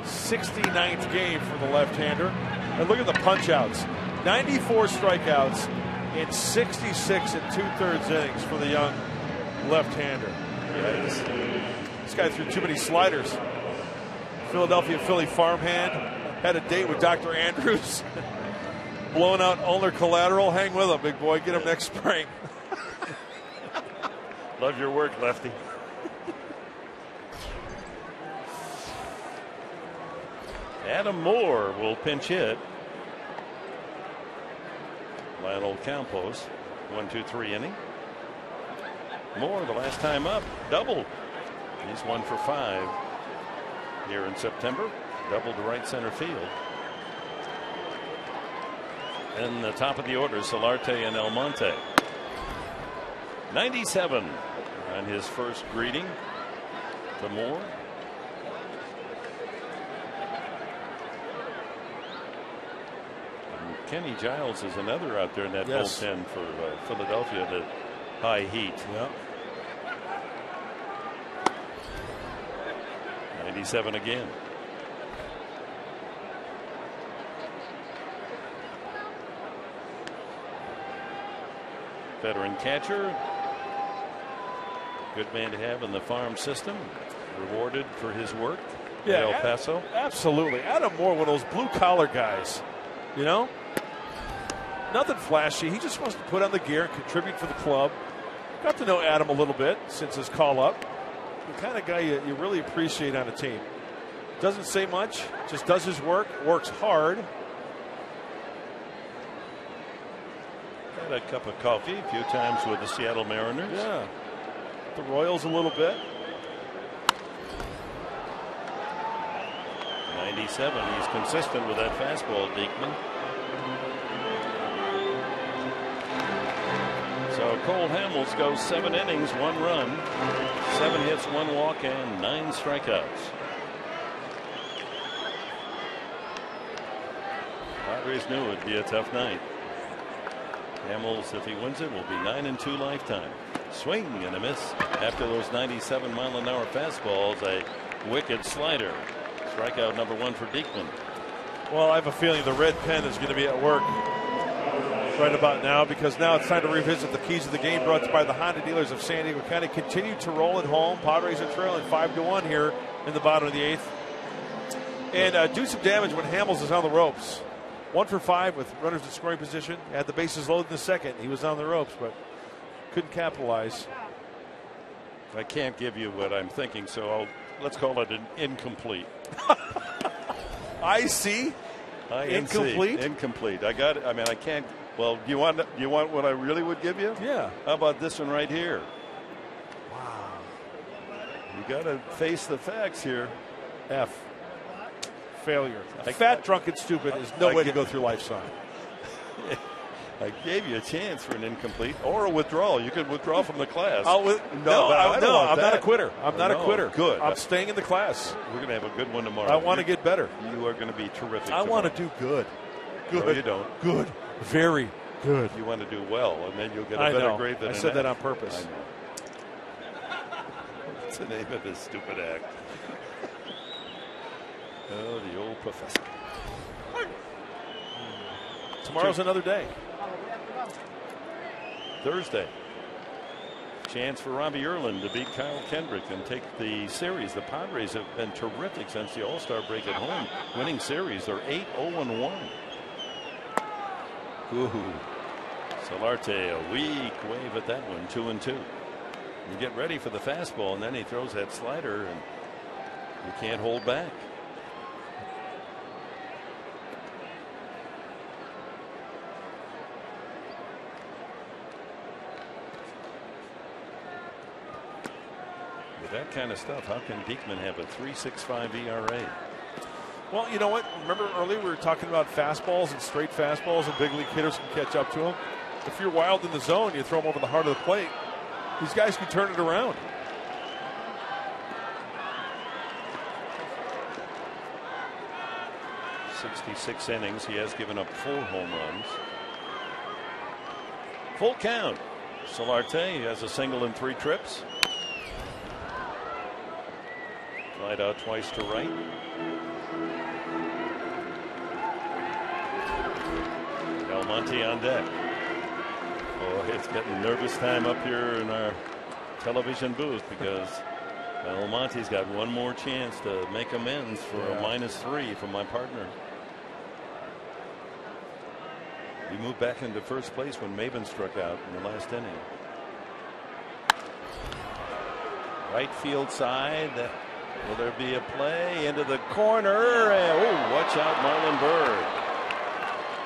69th game for the left-hander. And look at the punch-outs. 94 strikeouts in 66 and two-thirds innings for the young left-hander. This guy threw too many sliders. Philadelphia Philly farmhand had a date with Dr. Andrews. [LAUGHS] Blown out ulnar collateral. Hang with him, big boy. Get him next spring. [LAUGHS] Love your work, Lefty. Adam Moore will pinch hit. Leonel Campos, one, two, three inning. Moore, the last time up, double. He's one for five here in September. double to right center field. And the top of the order, Solarte and Almonte. 97 on his first greeting to Moore. And Kenny Giles is another out there in that Yes. bullpen for uh, Philadelphia, the high heat. Yep. 97 again. Veteran catcher. Good man to have in the farm system. Rewarded for his work. Yeah, El Paso. Absolutely. Adam Moore, one of those blue collar guys. You know? Nothing flashy. He just wants to put on the gear and contribute for the club. Got to know Adam a little bit since his call up. The kind of guy you, you really appreciate on a team. Doesn't say much, just does his work, works hard. Had a cup of coffee a few times with the Seattle Mariners. Yeah. The Royals a little bit. 97. He's consistent with that fastball, Diekman. So Cole Hamels goes seven innings, one run, seven hits, one walk, and nine strikeouts. Padres knew it'd be a tough night. Hamels, if he wins it, will be nine and two lifetime. Swing and a miss after those 97 mile an hour fastballs. A wicked slider. Strikeout number one for Diekman. Well, I have a feeling the red pen is going to be at work right about now because now it's time to revisit the keys of the game brought to you by the Honda dealers of San Diego County. Continue to roll at home. Padres are trailing 5 to 1 here in the bottom of the eighth. And uh, do some damage when Hamels is on the ropes. One for five with runners in scoring position. Had the bases loaded in the second. He was on the ropes, but couldn't capitalize. I can't give you what I'm thinking, so I'll, let's call it an incomplete. [LAUGHS] I see. INC. Incomplete? Incomplete. I got it. I mean, I can't. Well, do you want do you want what I really would give you? Yeah. How about this one right here? Wow. You got to face the facts here. F. Failure. I- Fat, drunk, and stupid is no I way to go through life, son. I gave you a chance for an incomplete or a withdrawal. You could withdraw from the class. I'll wi- no, but I, no I'm not a quitter. I'm not a quitter. Good. I'm staying in the class. We're going to have a good one tomorrow. I want to get better. You are going to be terrific. I want to do good. Good. No, you don't. Good. Very good. You want to do well, and then you'll get a I better know. grade than I said that on purpose. I know. [LAUGHS] What's the name of this stupid act? oh, the old professor. Tomorrow's another day. Thursday. Chance for Robbie Erlin to beat Kyle Kendrick and take the series. The Padres have been terrific since the All Star break at home, winning series. They're 8 0 1. Ooh. Solarte, a weak wave at that one, 2 and 2. You get ready for the fastball, and then he throws that slider, and you can't hold back. With that kind of stuff, how can Diekman have a 3.65 ERA? Well, you know what? Remember earlier we were talking about fastballs and straight fastballs, and big league hitters can catch up to them. If you're wild in the zone, you throw them over the heart of the plate. These guys can turn it around. Sixty-six innings. He has given up four home runs. Full count. Solarte has a single in three trips. Slide out twice to right. Almonte on deck. Oh, it's getting nervous time up here in our television booth because [LAUGHS] Almonte's got one more chance to make amends for Yeah. a minus three from my partner. He moved back into first place when Maybin struck out in the last inning. Right field side. Will there be a play into the corner? Oh, watch out, Marlon Byrd.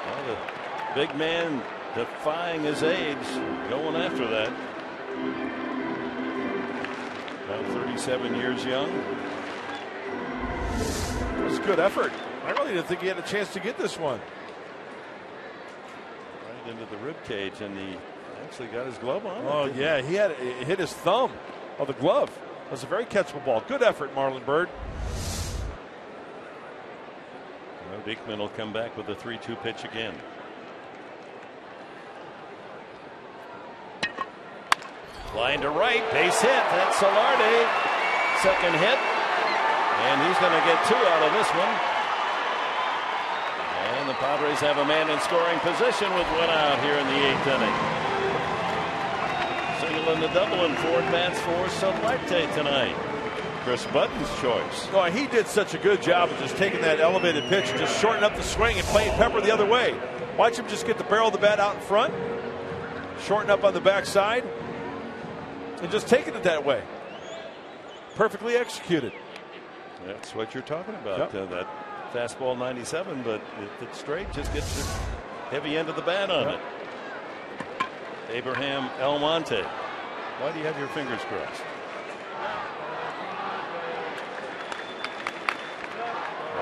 Well, the big man defying his age, going after that. About 37 years young. It was a good effort. I really didn't think he had a chance to get this one. Right into the rib cage, and he actually got his glove on. Oh yeah, he had it hit his thumb of the glove. Was a very catchable ball. Good effort, Marlon Byrd. Well, Diekman will come back with a 3 2 pitch again. Line to right, base hit. That's Solarte. Second hit. And he's going to get two out of this one. And the Padres have a man in scoring position with one out here in the eighth inning. Single and a double and four at bats for Solarte tonight. Chris Button's choice. Oh, he did such a good job of just taking that elevated pitch and just shortening up the swing and playing Pepper the other way. Watch him just get the barrel of the bat out in front, shorten up on the backside, and just taking it that way. Perfectly executed. That's what you're talking about. Yep. Uh, that fastball 97, but if it's straight, just gets the heavy end of the bat on Yep. it. Abraham Almonte. Why do you have your fingers crossed?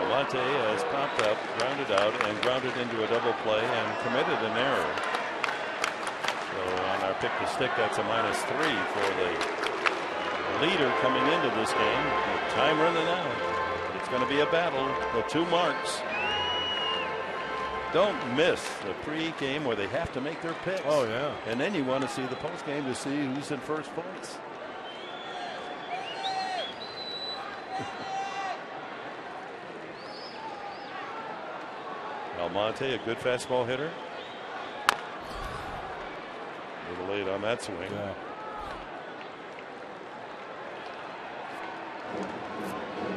Almonte has popped up, grounded out, and grounded into a double play and committed an error. So on our pick to stick, that's a minus three for the leader coming into this game. Time running out. It's going to be a battle. The two marks. Don't miss the pre-game where they have to make their picks. Oh, yeah. And then you want to see the post-game to see who's in first place. [LAUGHS] Almonte, a good fastball hitter. A little late on that swing. Yeah.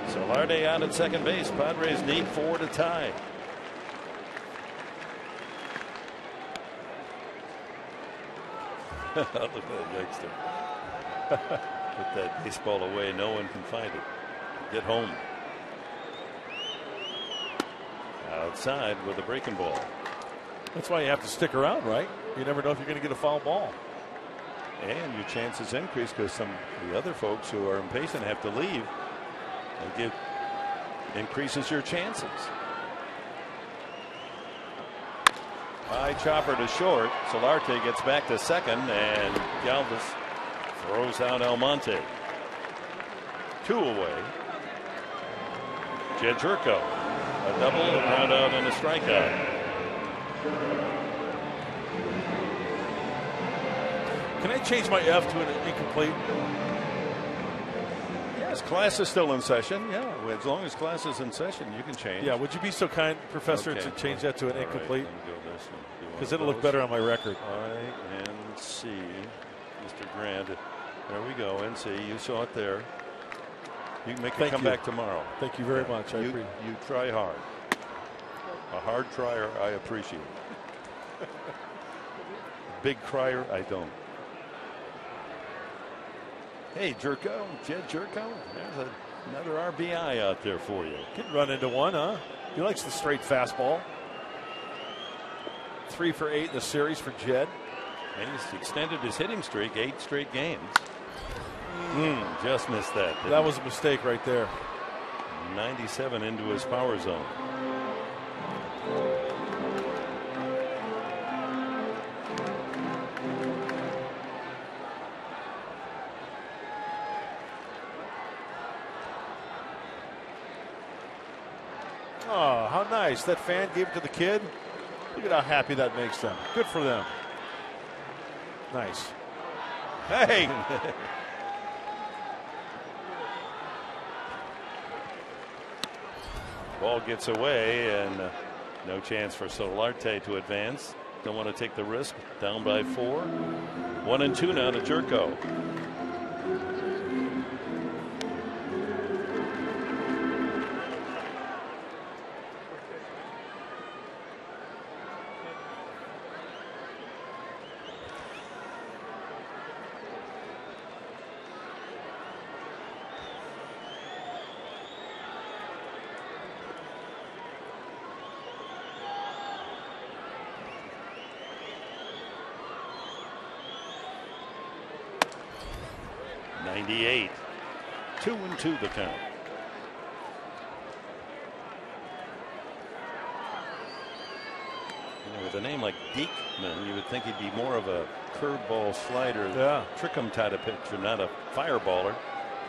Solarte out at second base. Padres need four to tie. [LAUGHS] Look at that youngster. [LAUGHS] Put that baseball away. No one can find it. Get home. Outside with a breaking ball. That's why you have to stick around, right? You never know if you're going to get a foul ball. And your chances increase because some of the other folks who are impatient have to leave. And give increases your chances. High chopper to short. Solarte gets back to second, and Galvis throws out Almonte. Two away. Jedd Gyorko. A double, a ground out, and a strikeout. Can I change my F to an incomplete? Yes, class is still in session. Yeah, as long as class is in session, you can change. Yeah, would you be so kind, Professor, Okay. to change that to an All right, incomplete? let Because it'll look better on my record. I N C, Mr. Grand. There we go. NC, you saw it there. You can make Thank it come you. back tomorrow. Thank you very much. I You, appreciate you try hard. A hard trier, I appreciate. [LAUGHS] Big crier, I don't. Hey, Gyorko, Jedd Gyorko, there's a, another RBI out there for you. Could run into one, huh? He likes the straight fastball. Three for eight in the series for Jed. And he's extended his hitting streak eight straight games. Mm, just missed that. That was a mistake right there. 97 into his power zone. Oh, how nice. That fan gave it to the kid. Look at how happy that makes them. Good for them. Nice. Hey, [LAUGHS] Ball gets away, and uh, no chance for Solarte to advance. Don't want to take the risk. Down by four. One and two now to Gyorko. Ninety-eight. Two and two the count. You know, with a name like Diekman, you would think he'd be more of a curveball slider, Yeah. trick 'em type of pitcher, not a fireballer,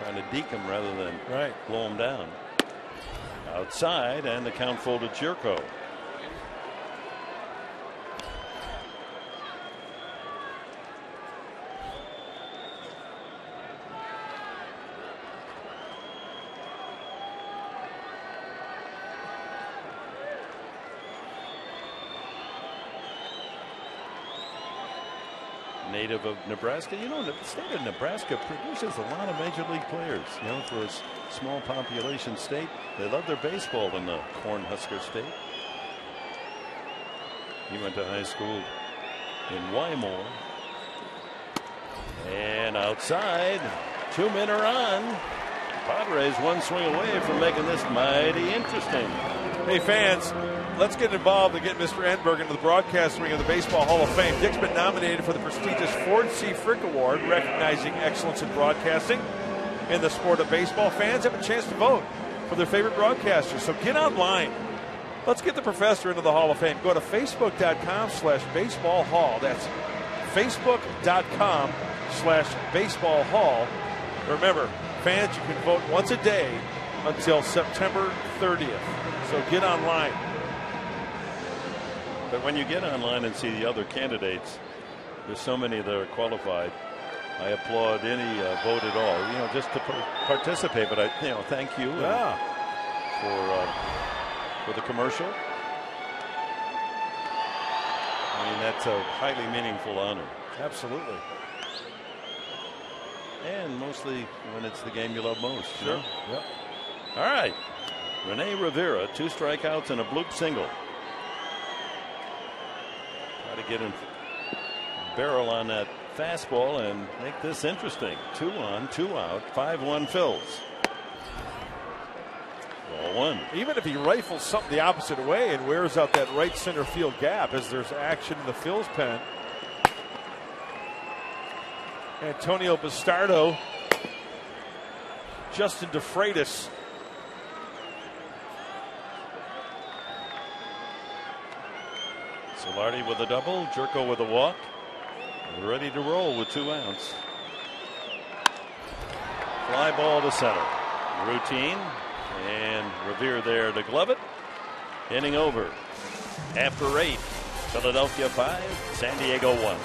trying to deke him rather than Right. blow him down. Outside, and the count folded Gyorko. Native of Nebraska. You know, the state of Nebraska produces a lot of major league players. You know, for a small population state, they love their baseball in the Cornhusker State. He went to high school in Wymore. And outside, two men are on. Padres one swing away from making this mighty interesting. Hey, fans, let's get involved and get Mr. Enberg into the broadcast ring of the Baseball Hall of Fame. Dick's been nominated for the prestigious Ford C. Frick Award, recognizing excellence in broadcasting in the sport of baseball. Fans have a chance to vote for their favorite broadcasters, so get online. Let's get the professor into the Hall of Fame. Go to facebook.com slash baseball hall. That's facebook.com slash baseball hall. Remember, fans, you can vote once a day until September 30th. So get online. But when you get online and see the other candidates, there's so many that are qualified. I applaud any uh, vote at all. You know, just to participate. But I, you know, thank you Yeah. for uh, for the commercial. I mean, that's a highly meaningful honor, Absolutely. and mostly when it's the game you love most. you Sure. know? Yep. All right. Rene Rivera, two strikeouts and a bloop single. Try to get him barrel on that fastball and make this interesting. Two on, two out, 5 1 Phils. Ball one. Even if he rifles something the opposite way and wears out that right center field gap as there's action in the Phil's pen. Antonio Bastardo, Justin De Fratus. Solarte with a double, Gyorko with a walk. Ready to roll with two outs. Fly ball to center. Routine. And Revere there to glove it. Inning over. After eight, Philadelphia five, San Diego one.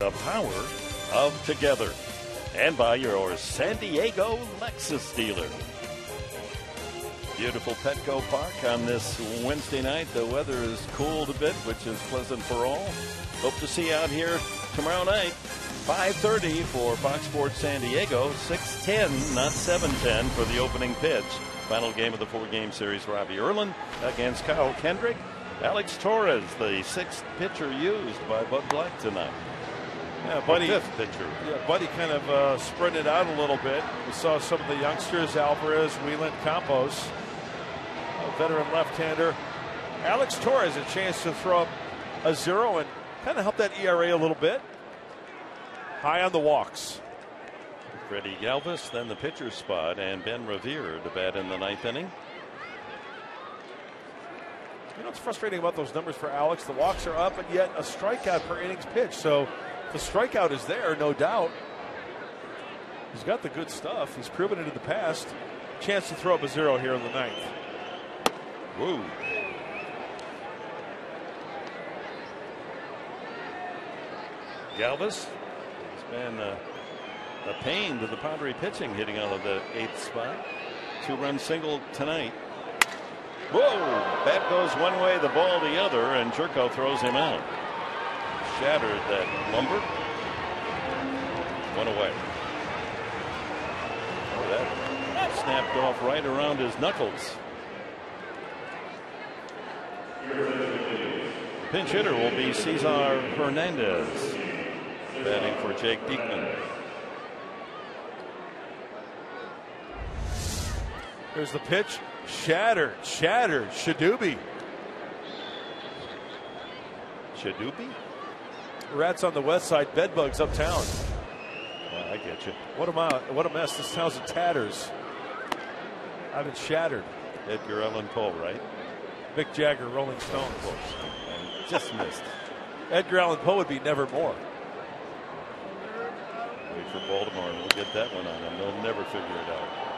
The power of together. And by your San Diego Lexus dealer. Beautiful Petco Park on this Wednesday night. The weather is cooled a bit, which is pleasant for all. Hope to see you out here tomorrow night. 5.30 for Fox Sports San Diego. 6.10, not 7.10 for the opening pitch. Final game of the four-game series, Robbie Erlin against Kyle Kendrick. Alex Torres, the sixth pitcher used by Bud Black tonight. Yeah, Buddy. Fifth pitcher. Yeah, Buddy kind of uh, spread it out a little bit. We saw some of the youngsters, Alvarez, Wieland, Campos, a veteran left-hander. Alex Torres a chance to throw up a zero and kind of help that ERA a little bit. High on the walks. Freddy Galvis, then the pitcher's spot, and Ben Revere to bat in the ninth inning. You know what's frustrating about those numbers for Alex? The walks are up, and yet a strikeout per innings pitch. So the strikeout is there, no doubt. He's got the good stuff. He's proven it in the past. Chance to throw up a zero here in the ninth. Woo. Galvis has been uh, a pain to the Padre pitching, hitting out of the eighth spot. Two run single tonight. Whoa! Bat goes one way, the ball the other, and Gyorko throws him out. Shattered that lumber. One away. Oh, that snapped off right around his knuckles. Pinch hitter will be Cesar Hernandez, batting for Jake Diekman. There's the pitch. Shattered. Shattered. Shadubi. Shadubi? Rats on the west side. Bedbugs uptown. Well, I get you. What a, mo- what a mess. This town's in tatters. I've been shattered. Edgar Allan Poe, right? Mick Jagger, Rolling Stones. And just missed. Edgar Allan Poe would be never more. Wait for Baltimore, and we'll get that one on them. They'll never figure it out.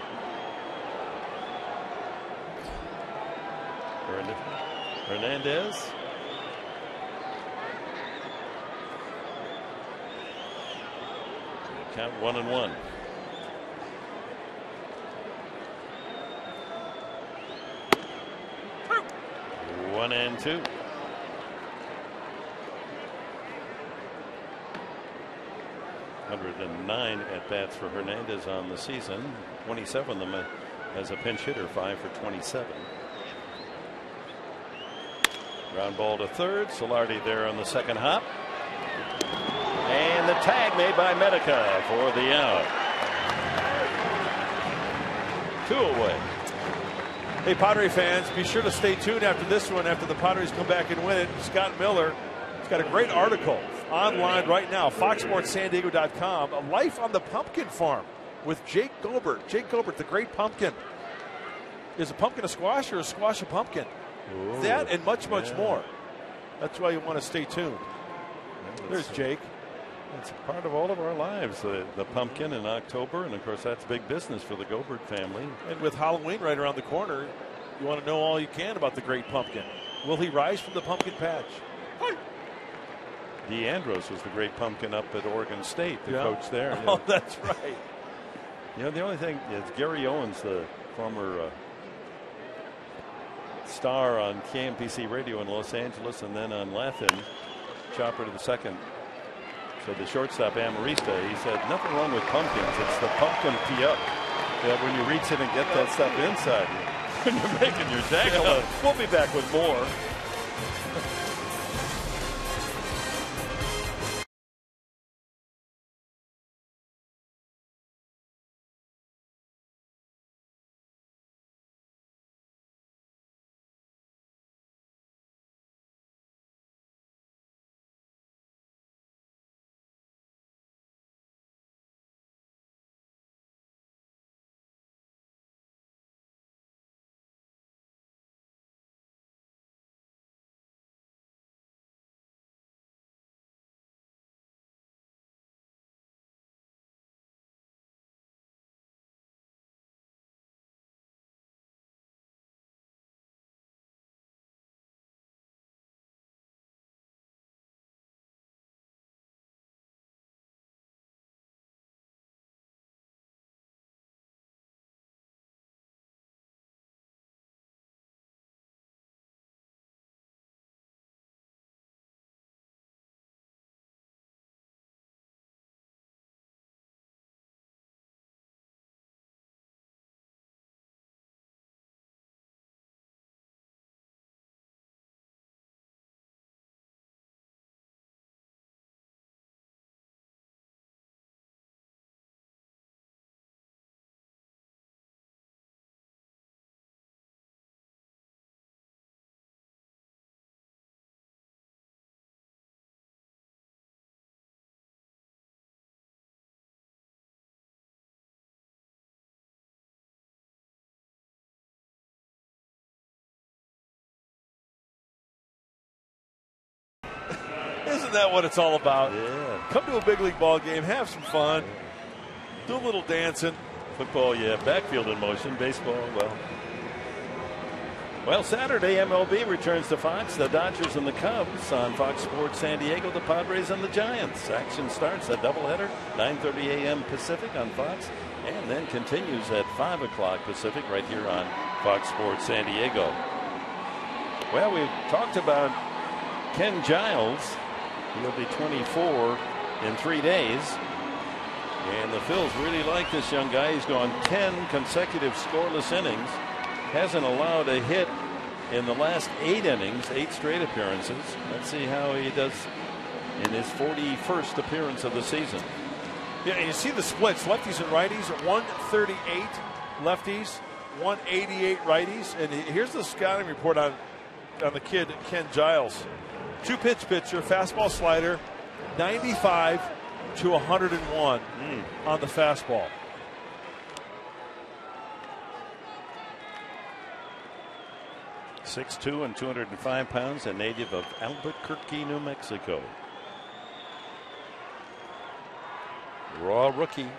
Hernandez. Count one and one. One and two. Hundred and nine at bats for Hernandez on the season. Twenty-seven of them uh, as a pinch hitter, five for twenty-seven. Ground ball to third. Solarte there on the second hop. And the tag made by Medica for the out. Two away. Hey, Padre fans, be sure to stay tuned after this one. After the Padres come back and win it, Scott Miller has got a great article online right now, foxsportssandiego.com. A life on the pumpkin farm with Jake Goebbert. Jake Goebbert, the great pumpkin. Is a pumpkin a squash or a squash a pumpkin? Ooh, that and much, much yeah. more. That's why you want to stay tuned. There's Jake. It's a part of all of our lives. The, the pumpkin in October, and of course, that's big business for the Goebbert family. And with Halloween right around the corner, you want to know all you can about the great pumpkin. Will he rise from the pumpkin patch? Dee Andros was the great pumpkin up at Oregon State, the Yeah. coach there. [LAUGHS] Oh, that's right. You know, the only thing is Gary Owens, the former uh, star on KMPC radio in Los Angeles and then on Laugh-In, chopper to the second. So the shortstop Amarista, he said, nothing wrong with pumpkins. It's the pumpkin tee up. Yeah, when you reach in and get that stuff inside you, [LAUGHS] when you're making your tackle. We'll be back with more. Isn't that what it's all about? Yeah. Come to a big league ball game, have some fun, do a little dancing. Football, yeah. Backfield in motion. Baseball, well. Well, Saturday, MLB returns to Fox. The Dodgers and the Cubs on Fox Sports San Diego. The Padres and the Giants. Action starts a doubleheader, 9:30 a.m. Pacific on Fox, and then continues at 5 o'clock Pacific right here on Fox Sports San Diego. Well, we've talked about Ken Giles. He'll be 24 in three days. And the Phils really like this young guy. He's gone 10 consecutive scoreless innings. Hasn't allowed a hit in the last eight innings, eight straight appearances. Let's see how he does in his 41st appearance of the season. Yeah, and you see the splits lefties and righties 138 lefties, 188 righties. And here's the scouting report on, on the kid, Ken Giles. Two pitch pitcher, fastball slider, 95 to 101 hmm. on the fastball. Six-two and 205 pounds, a native of Albuquerque, New Mexico. Raw rookie.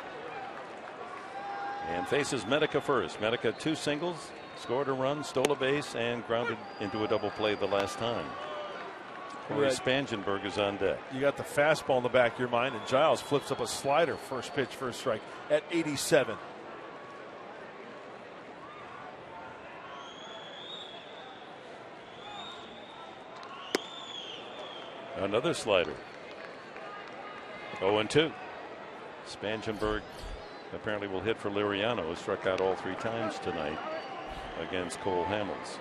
And faces Medica first. Medica two singles, scored a run, stole a base, and grounded into a double play the last time. Cory Right. Spangenberg is on deck. You got the fastball in the back of your mind, and Giles flips up a slider, first pitch, first strike at 87. Another slider. 0 and 2. Spangenberg apparently will hit for Liriano, who struck out all three times tonight against Cole Hamels.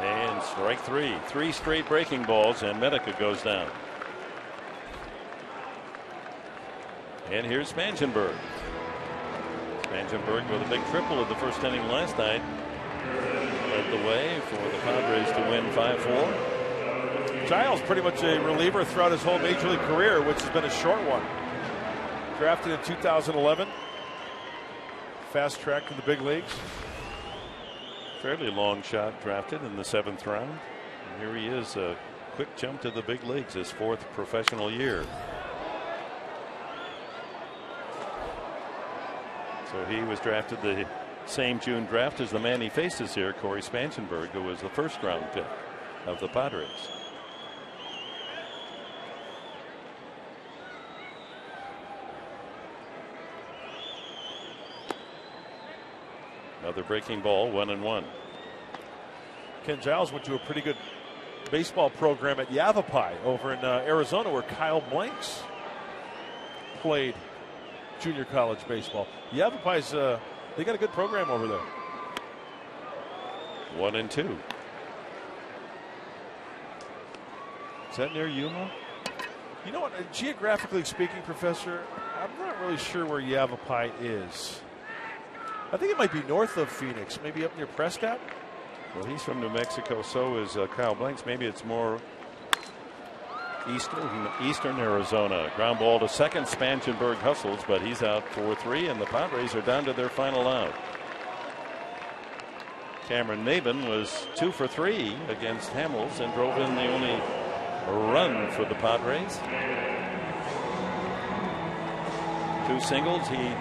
And strike three. Three straight breaking balls, and Medica goes down. And here's Spangenberg. Spangenberg with a big triple of the first inning last night. Led the way for the Padres to win 5 4. Giles pretty much a reliever throughout his whole major league career, which has been a short one. Drafted in 2011. Fast track to the big leagues. Fairly long shot drafted in the seventh round. And here he is, a quick jump to the big leagues, his fourth professional year. So he was drafted the same June draft as the man he faces here, Cory Spangenberg, who was the first round pick of the Padres. Another breaking ball, one and one. Ken Giles went to a pretty good baseball program at Yavapai over in uh, Arizona, where Kyle Blanks played junior college baseball. Yavapai's uh, they got a good program over there. One and two. Is that near Yuma? You know what? uh, Geographically speaking, Professor, I'm not really sure where Yavapai is. I think it might be north of Phoenix, maybe up near Prescott. Well, he's from New Mexico. So is uh, Kyle Blanks. Maybe it's more eastern eastern Arizona. Ground ball to second. Spangenberg hustles, but he's out 4-3, and the Padres are down to their final out. Cameron Maybin was two for three against Hamels and drove in the only run for the Padres. Two singles. He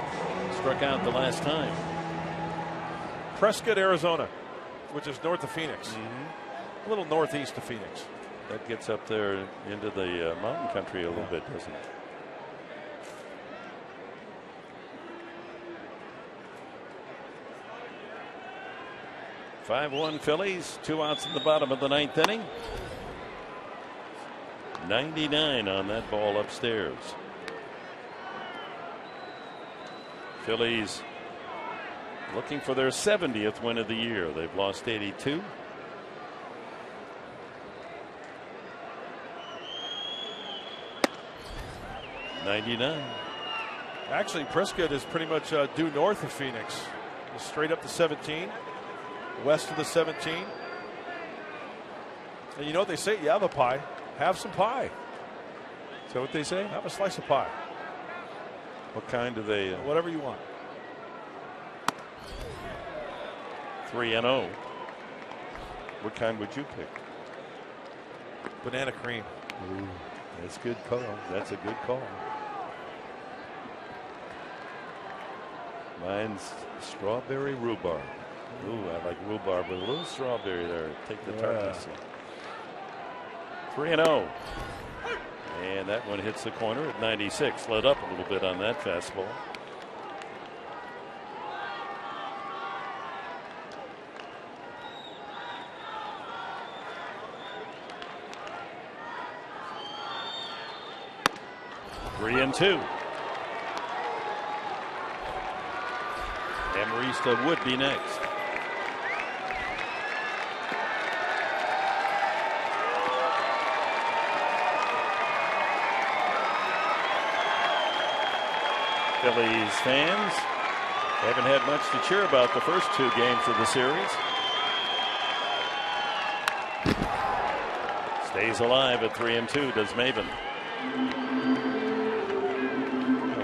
struck out the last time. Prescott, Arizona, which is north of Phoenix, a little northeast of Phoenix. That gets up there into the uh, mountain country a little bit, doesn't it? Five one Phillies, two outs in the bottom of the ninth inning. 99 on that ball upstairs. Phillies looking for their 70th win of the year. They've lost 82. Ninety-nine. Actually, Prescott is pretty much uh, due north of Phoenix, straight up to 17, west of the 17. And you know what they say? Yavapai, have a pie. Have some pie. Is that what they say? Have a slice of pie. What kind do they? Uh, Whatever you want. Three and zero. What kind would you pick? Banana cream. Ooh, that's a good call. That's a good call. Mine's strawberry rhubarb. Ooh, I like rhubarb with a little strawberry there. Take the tartness. Three and zero. And that one hits the corner at 96. Let up a little bit on that fastball. Three two. Amarista would be next. Phillies fans haven't had much to cheer about the first two games of the series. Stays alive at three and two. Does Maybin?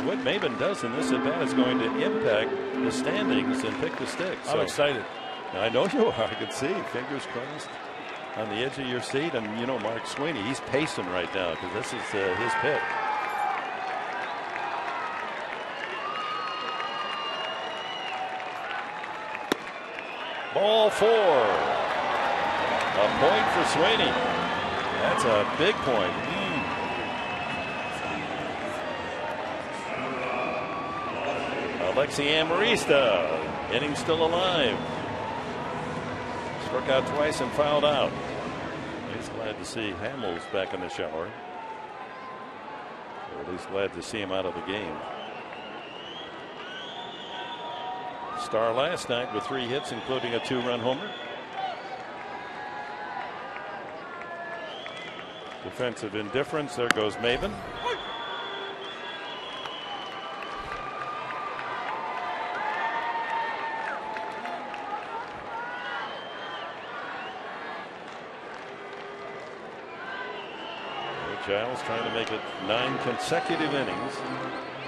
What Maybin does in this at bat is going to impact the standings and pick the sticks. I'm excited. I know you are. I can see. Fingers crossed on the edge of your seat. And you know, Mark Sweeney, he's pacing right now because this is uh, his pick. Ball four. A point for Sweeney. That's a big point. Alexi Amarista, inning still alive. Struck out twice and fouled out. He's glad to see Hamels back in the shower. Or at least glad to see him out of the game. Star last night with three hits, including a two run homer. Defensive indifference. There goes Maybin. Trying to make it nine consecutive innings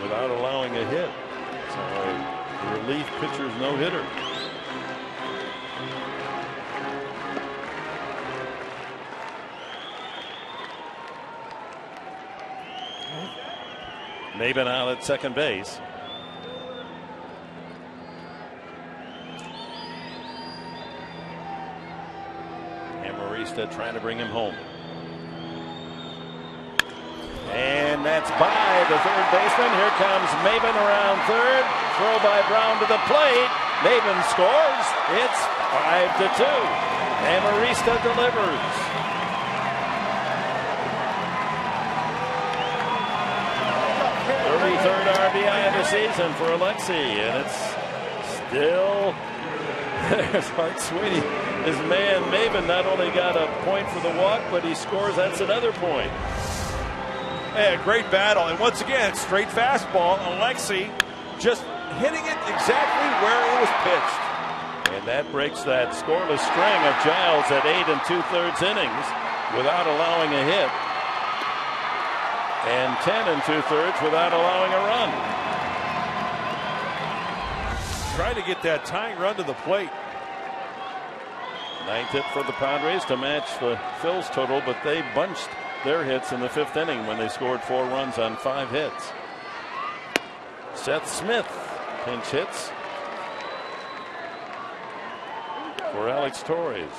without allowing a hit. So relief pitcher's no hitter. Maybin out at second base. And Amarista trying to bring him home. And that's by the third baseman. Here comes Maybin around third. Throw by Brown to the plate. Maybin scores. It's five to two. Amarista delivers. Thirty-third RBI of the season for Alexi, and it's still [LAUGHS] there's Art Sweeney. His man Maybin not only got a point for the walk, but he scores. That's another point. A great battle. And once again, straight fastball. Alexi just hitting it exactly where it was pitched. And that breaks that scoreless string of Giles at eight and two thirds innings without allowing a hit. And 10 and two thirds without allowing a run. Trying to get that tying run to the plate. Ninth hit for the Padres to match the Phil's total, but they bunched their hits in the fifth inning when they scored four runs on five hits. Seth Smith pinch hits for Alex Torres.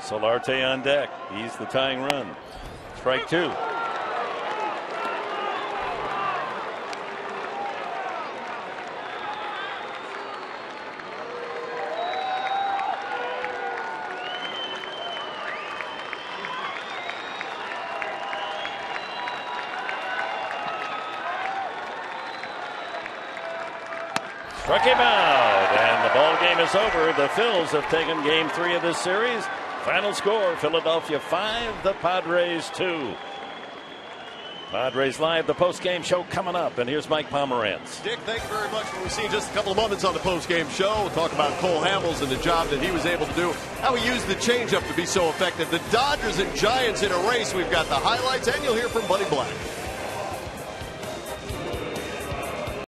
Solarte on deck. He's the tying run. Strike two. Struck him out, and over. The Phils have taken game three of this series. Final score Philadelphia 5, the Padres 2. Padres Live, the post-game show coming up, and here's Mike Pomeranz. Dick, thank you very much. We've seen just a couple of moments on the post-game show. We'll talk about Cole Hamels and the job that he was able to do, how he used the changeup to be so effective. The Dodgers and Giants in a race. We've got the highlights, and you'll hear from Buddy Black.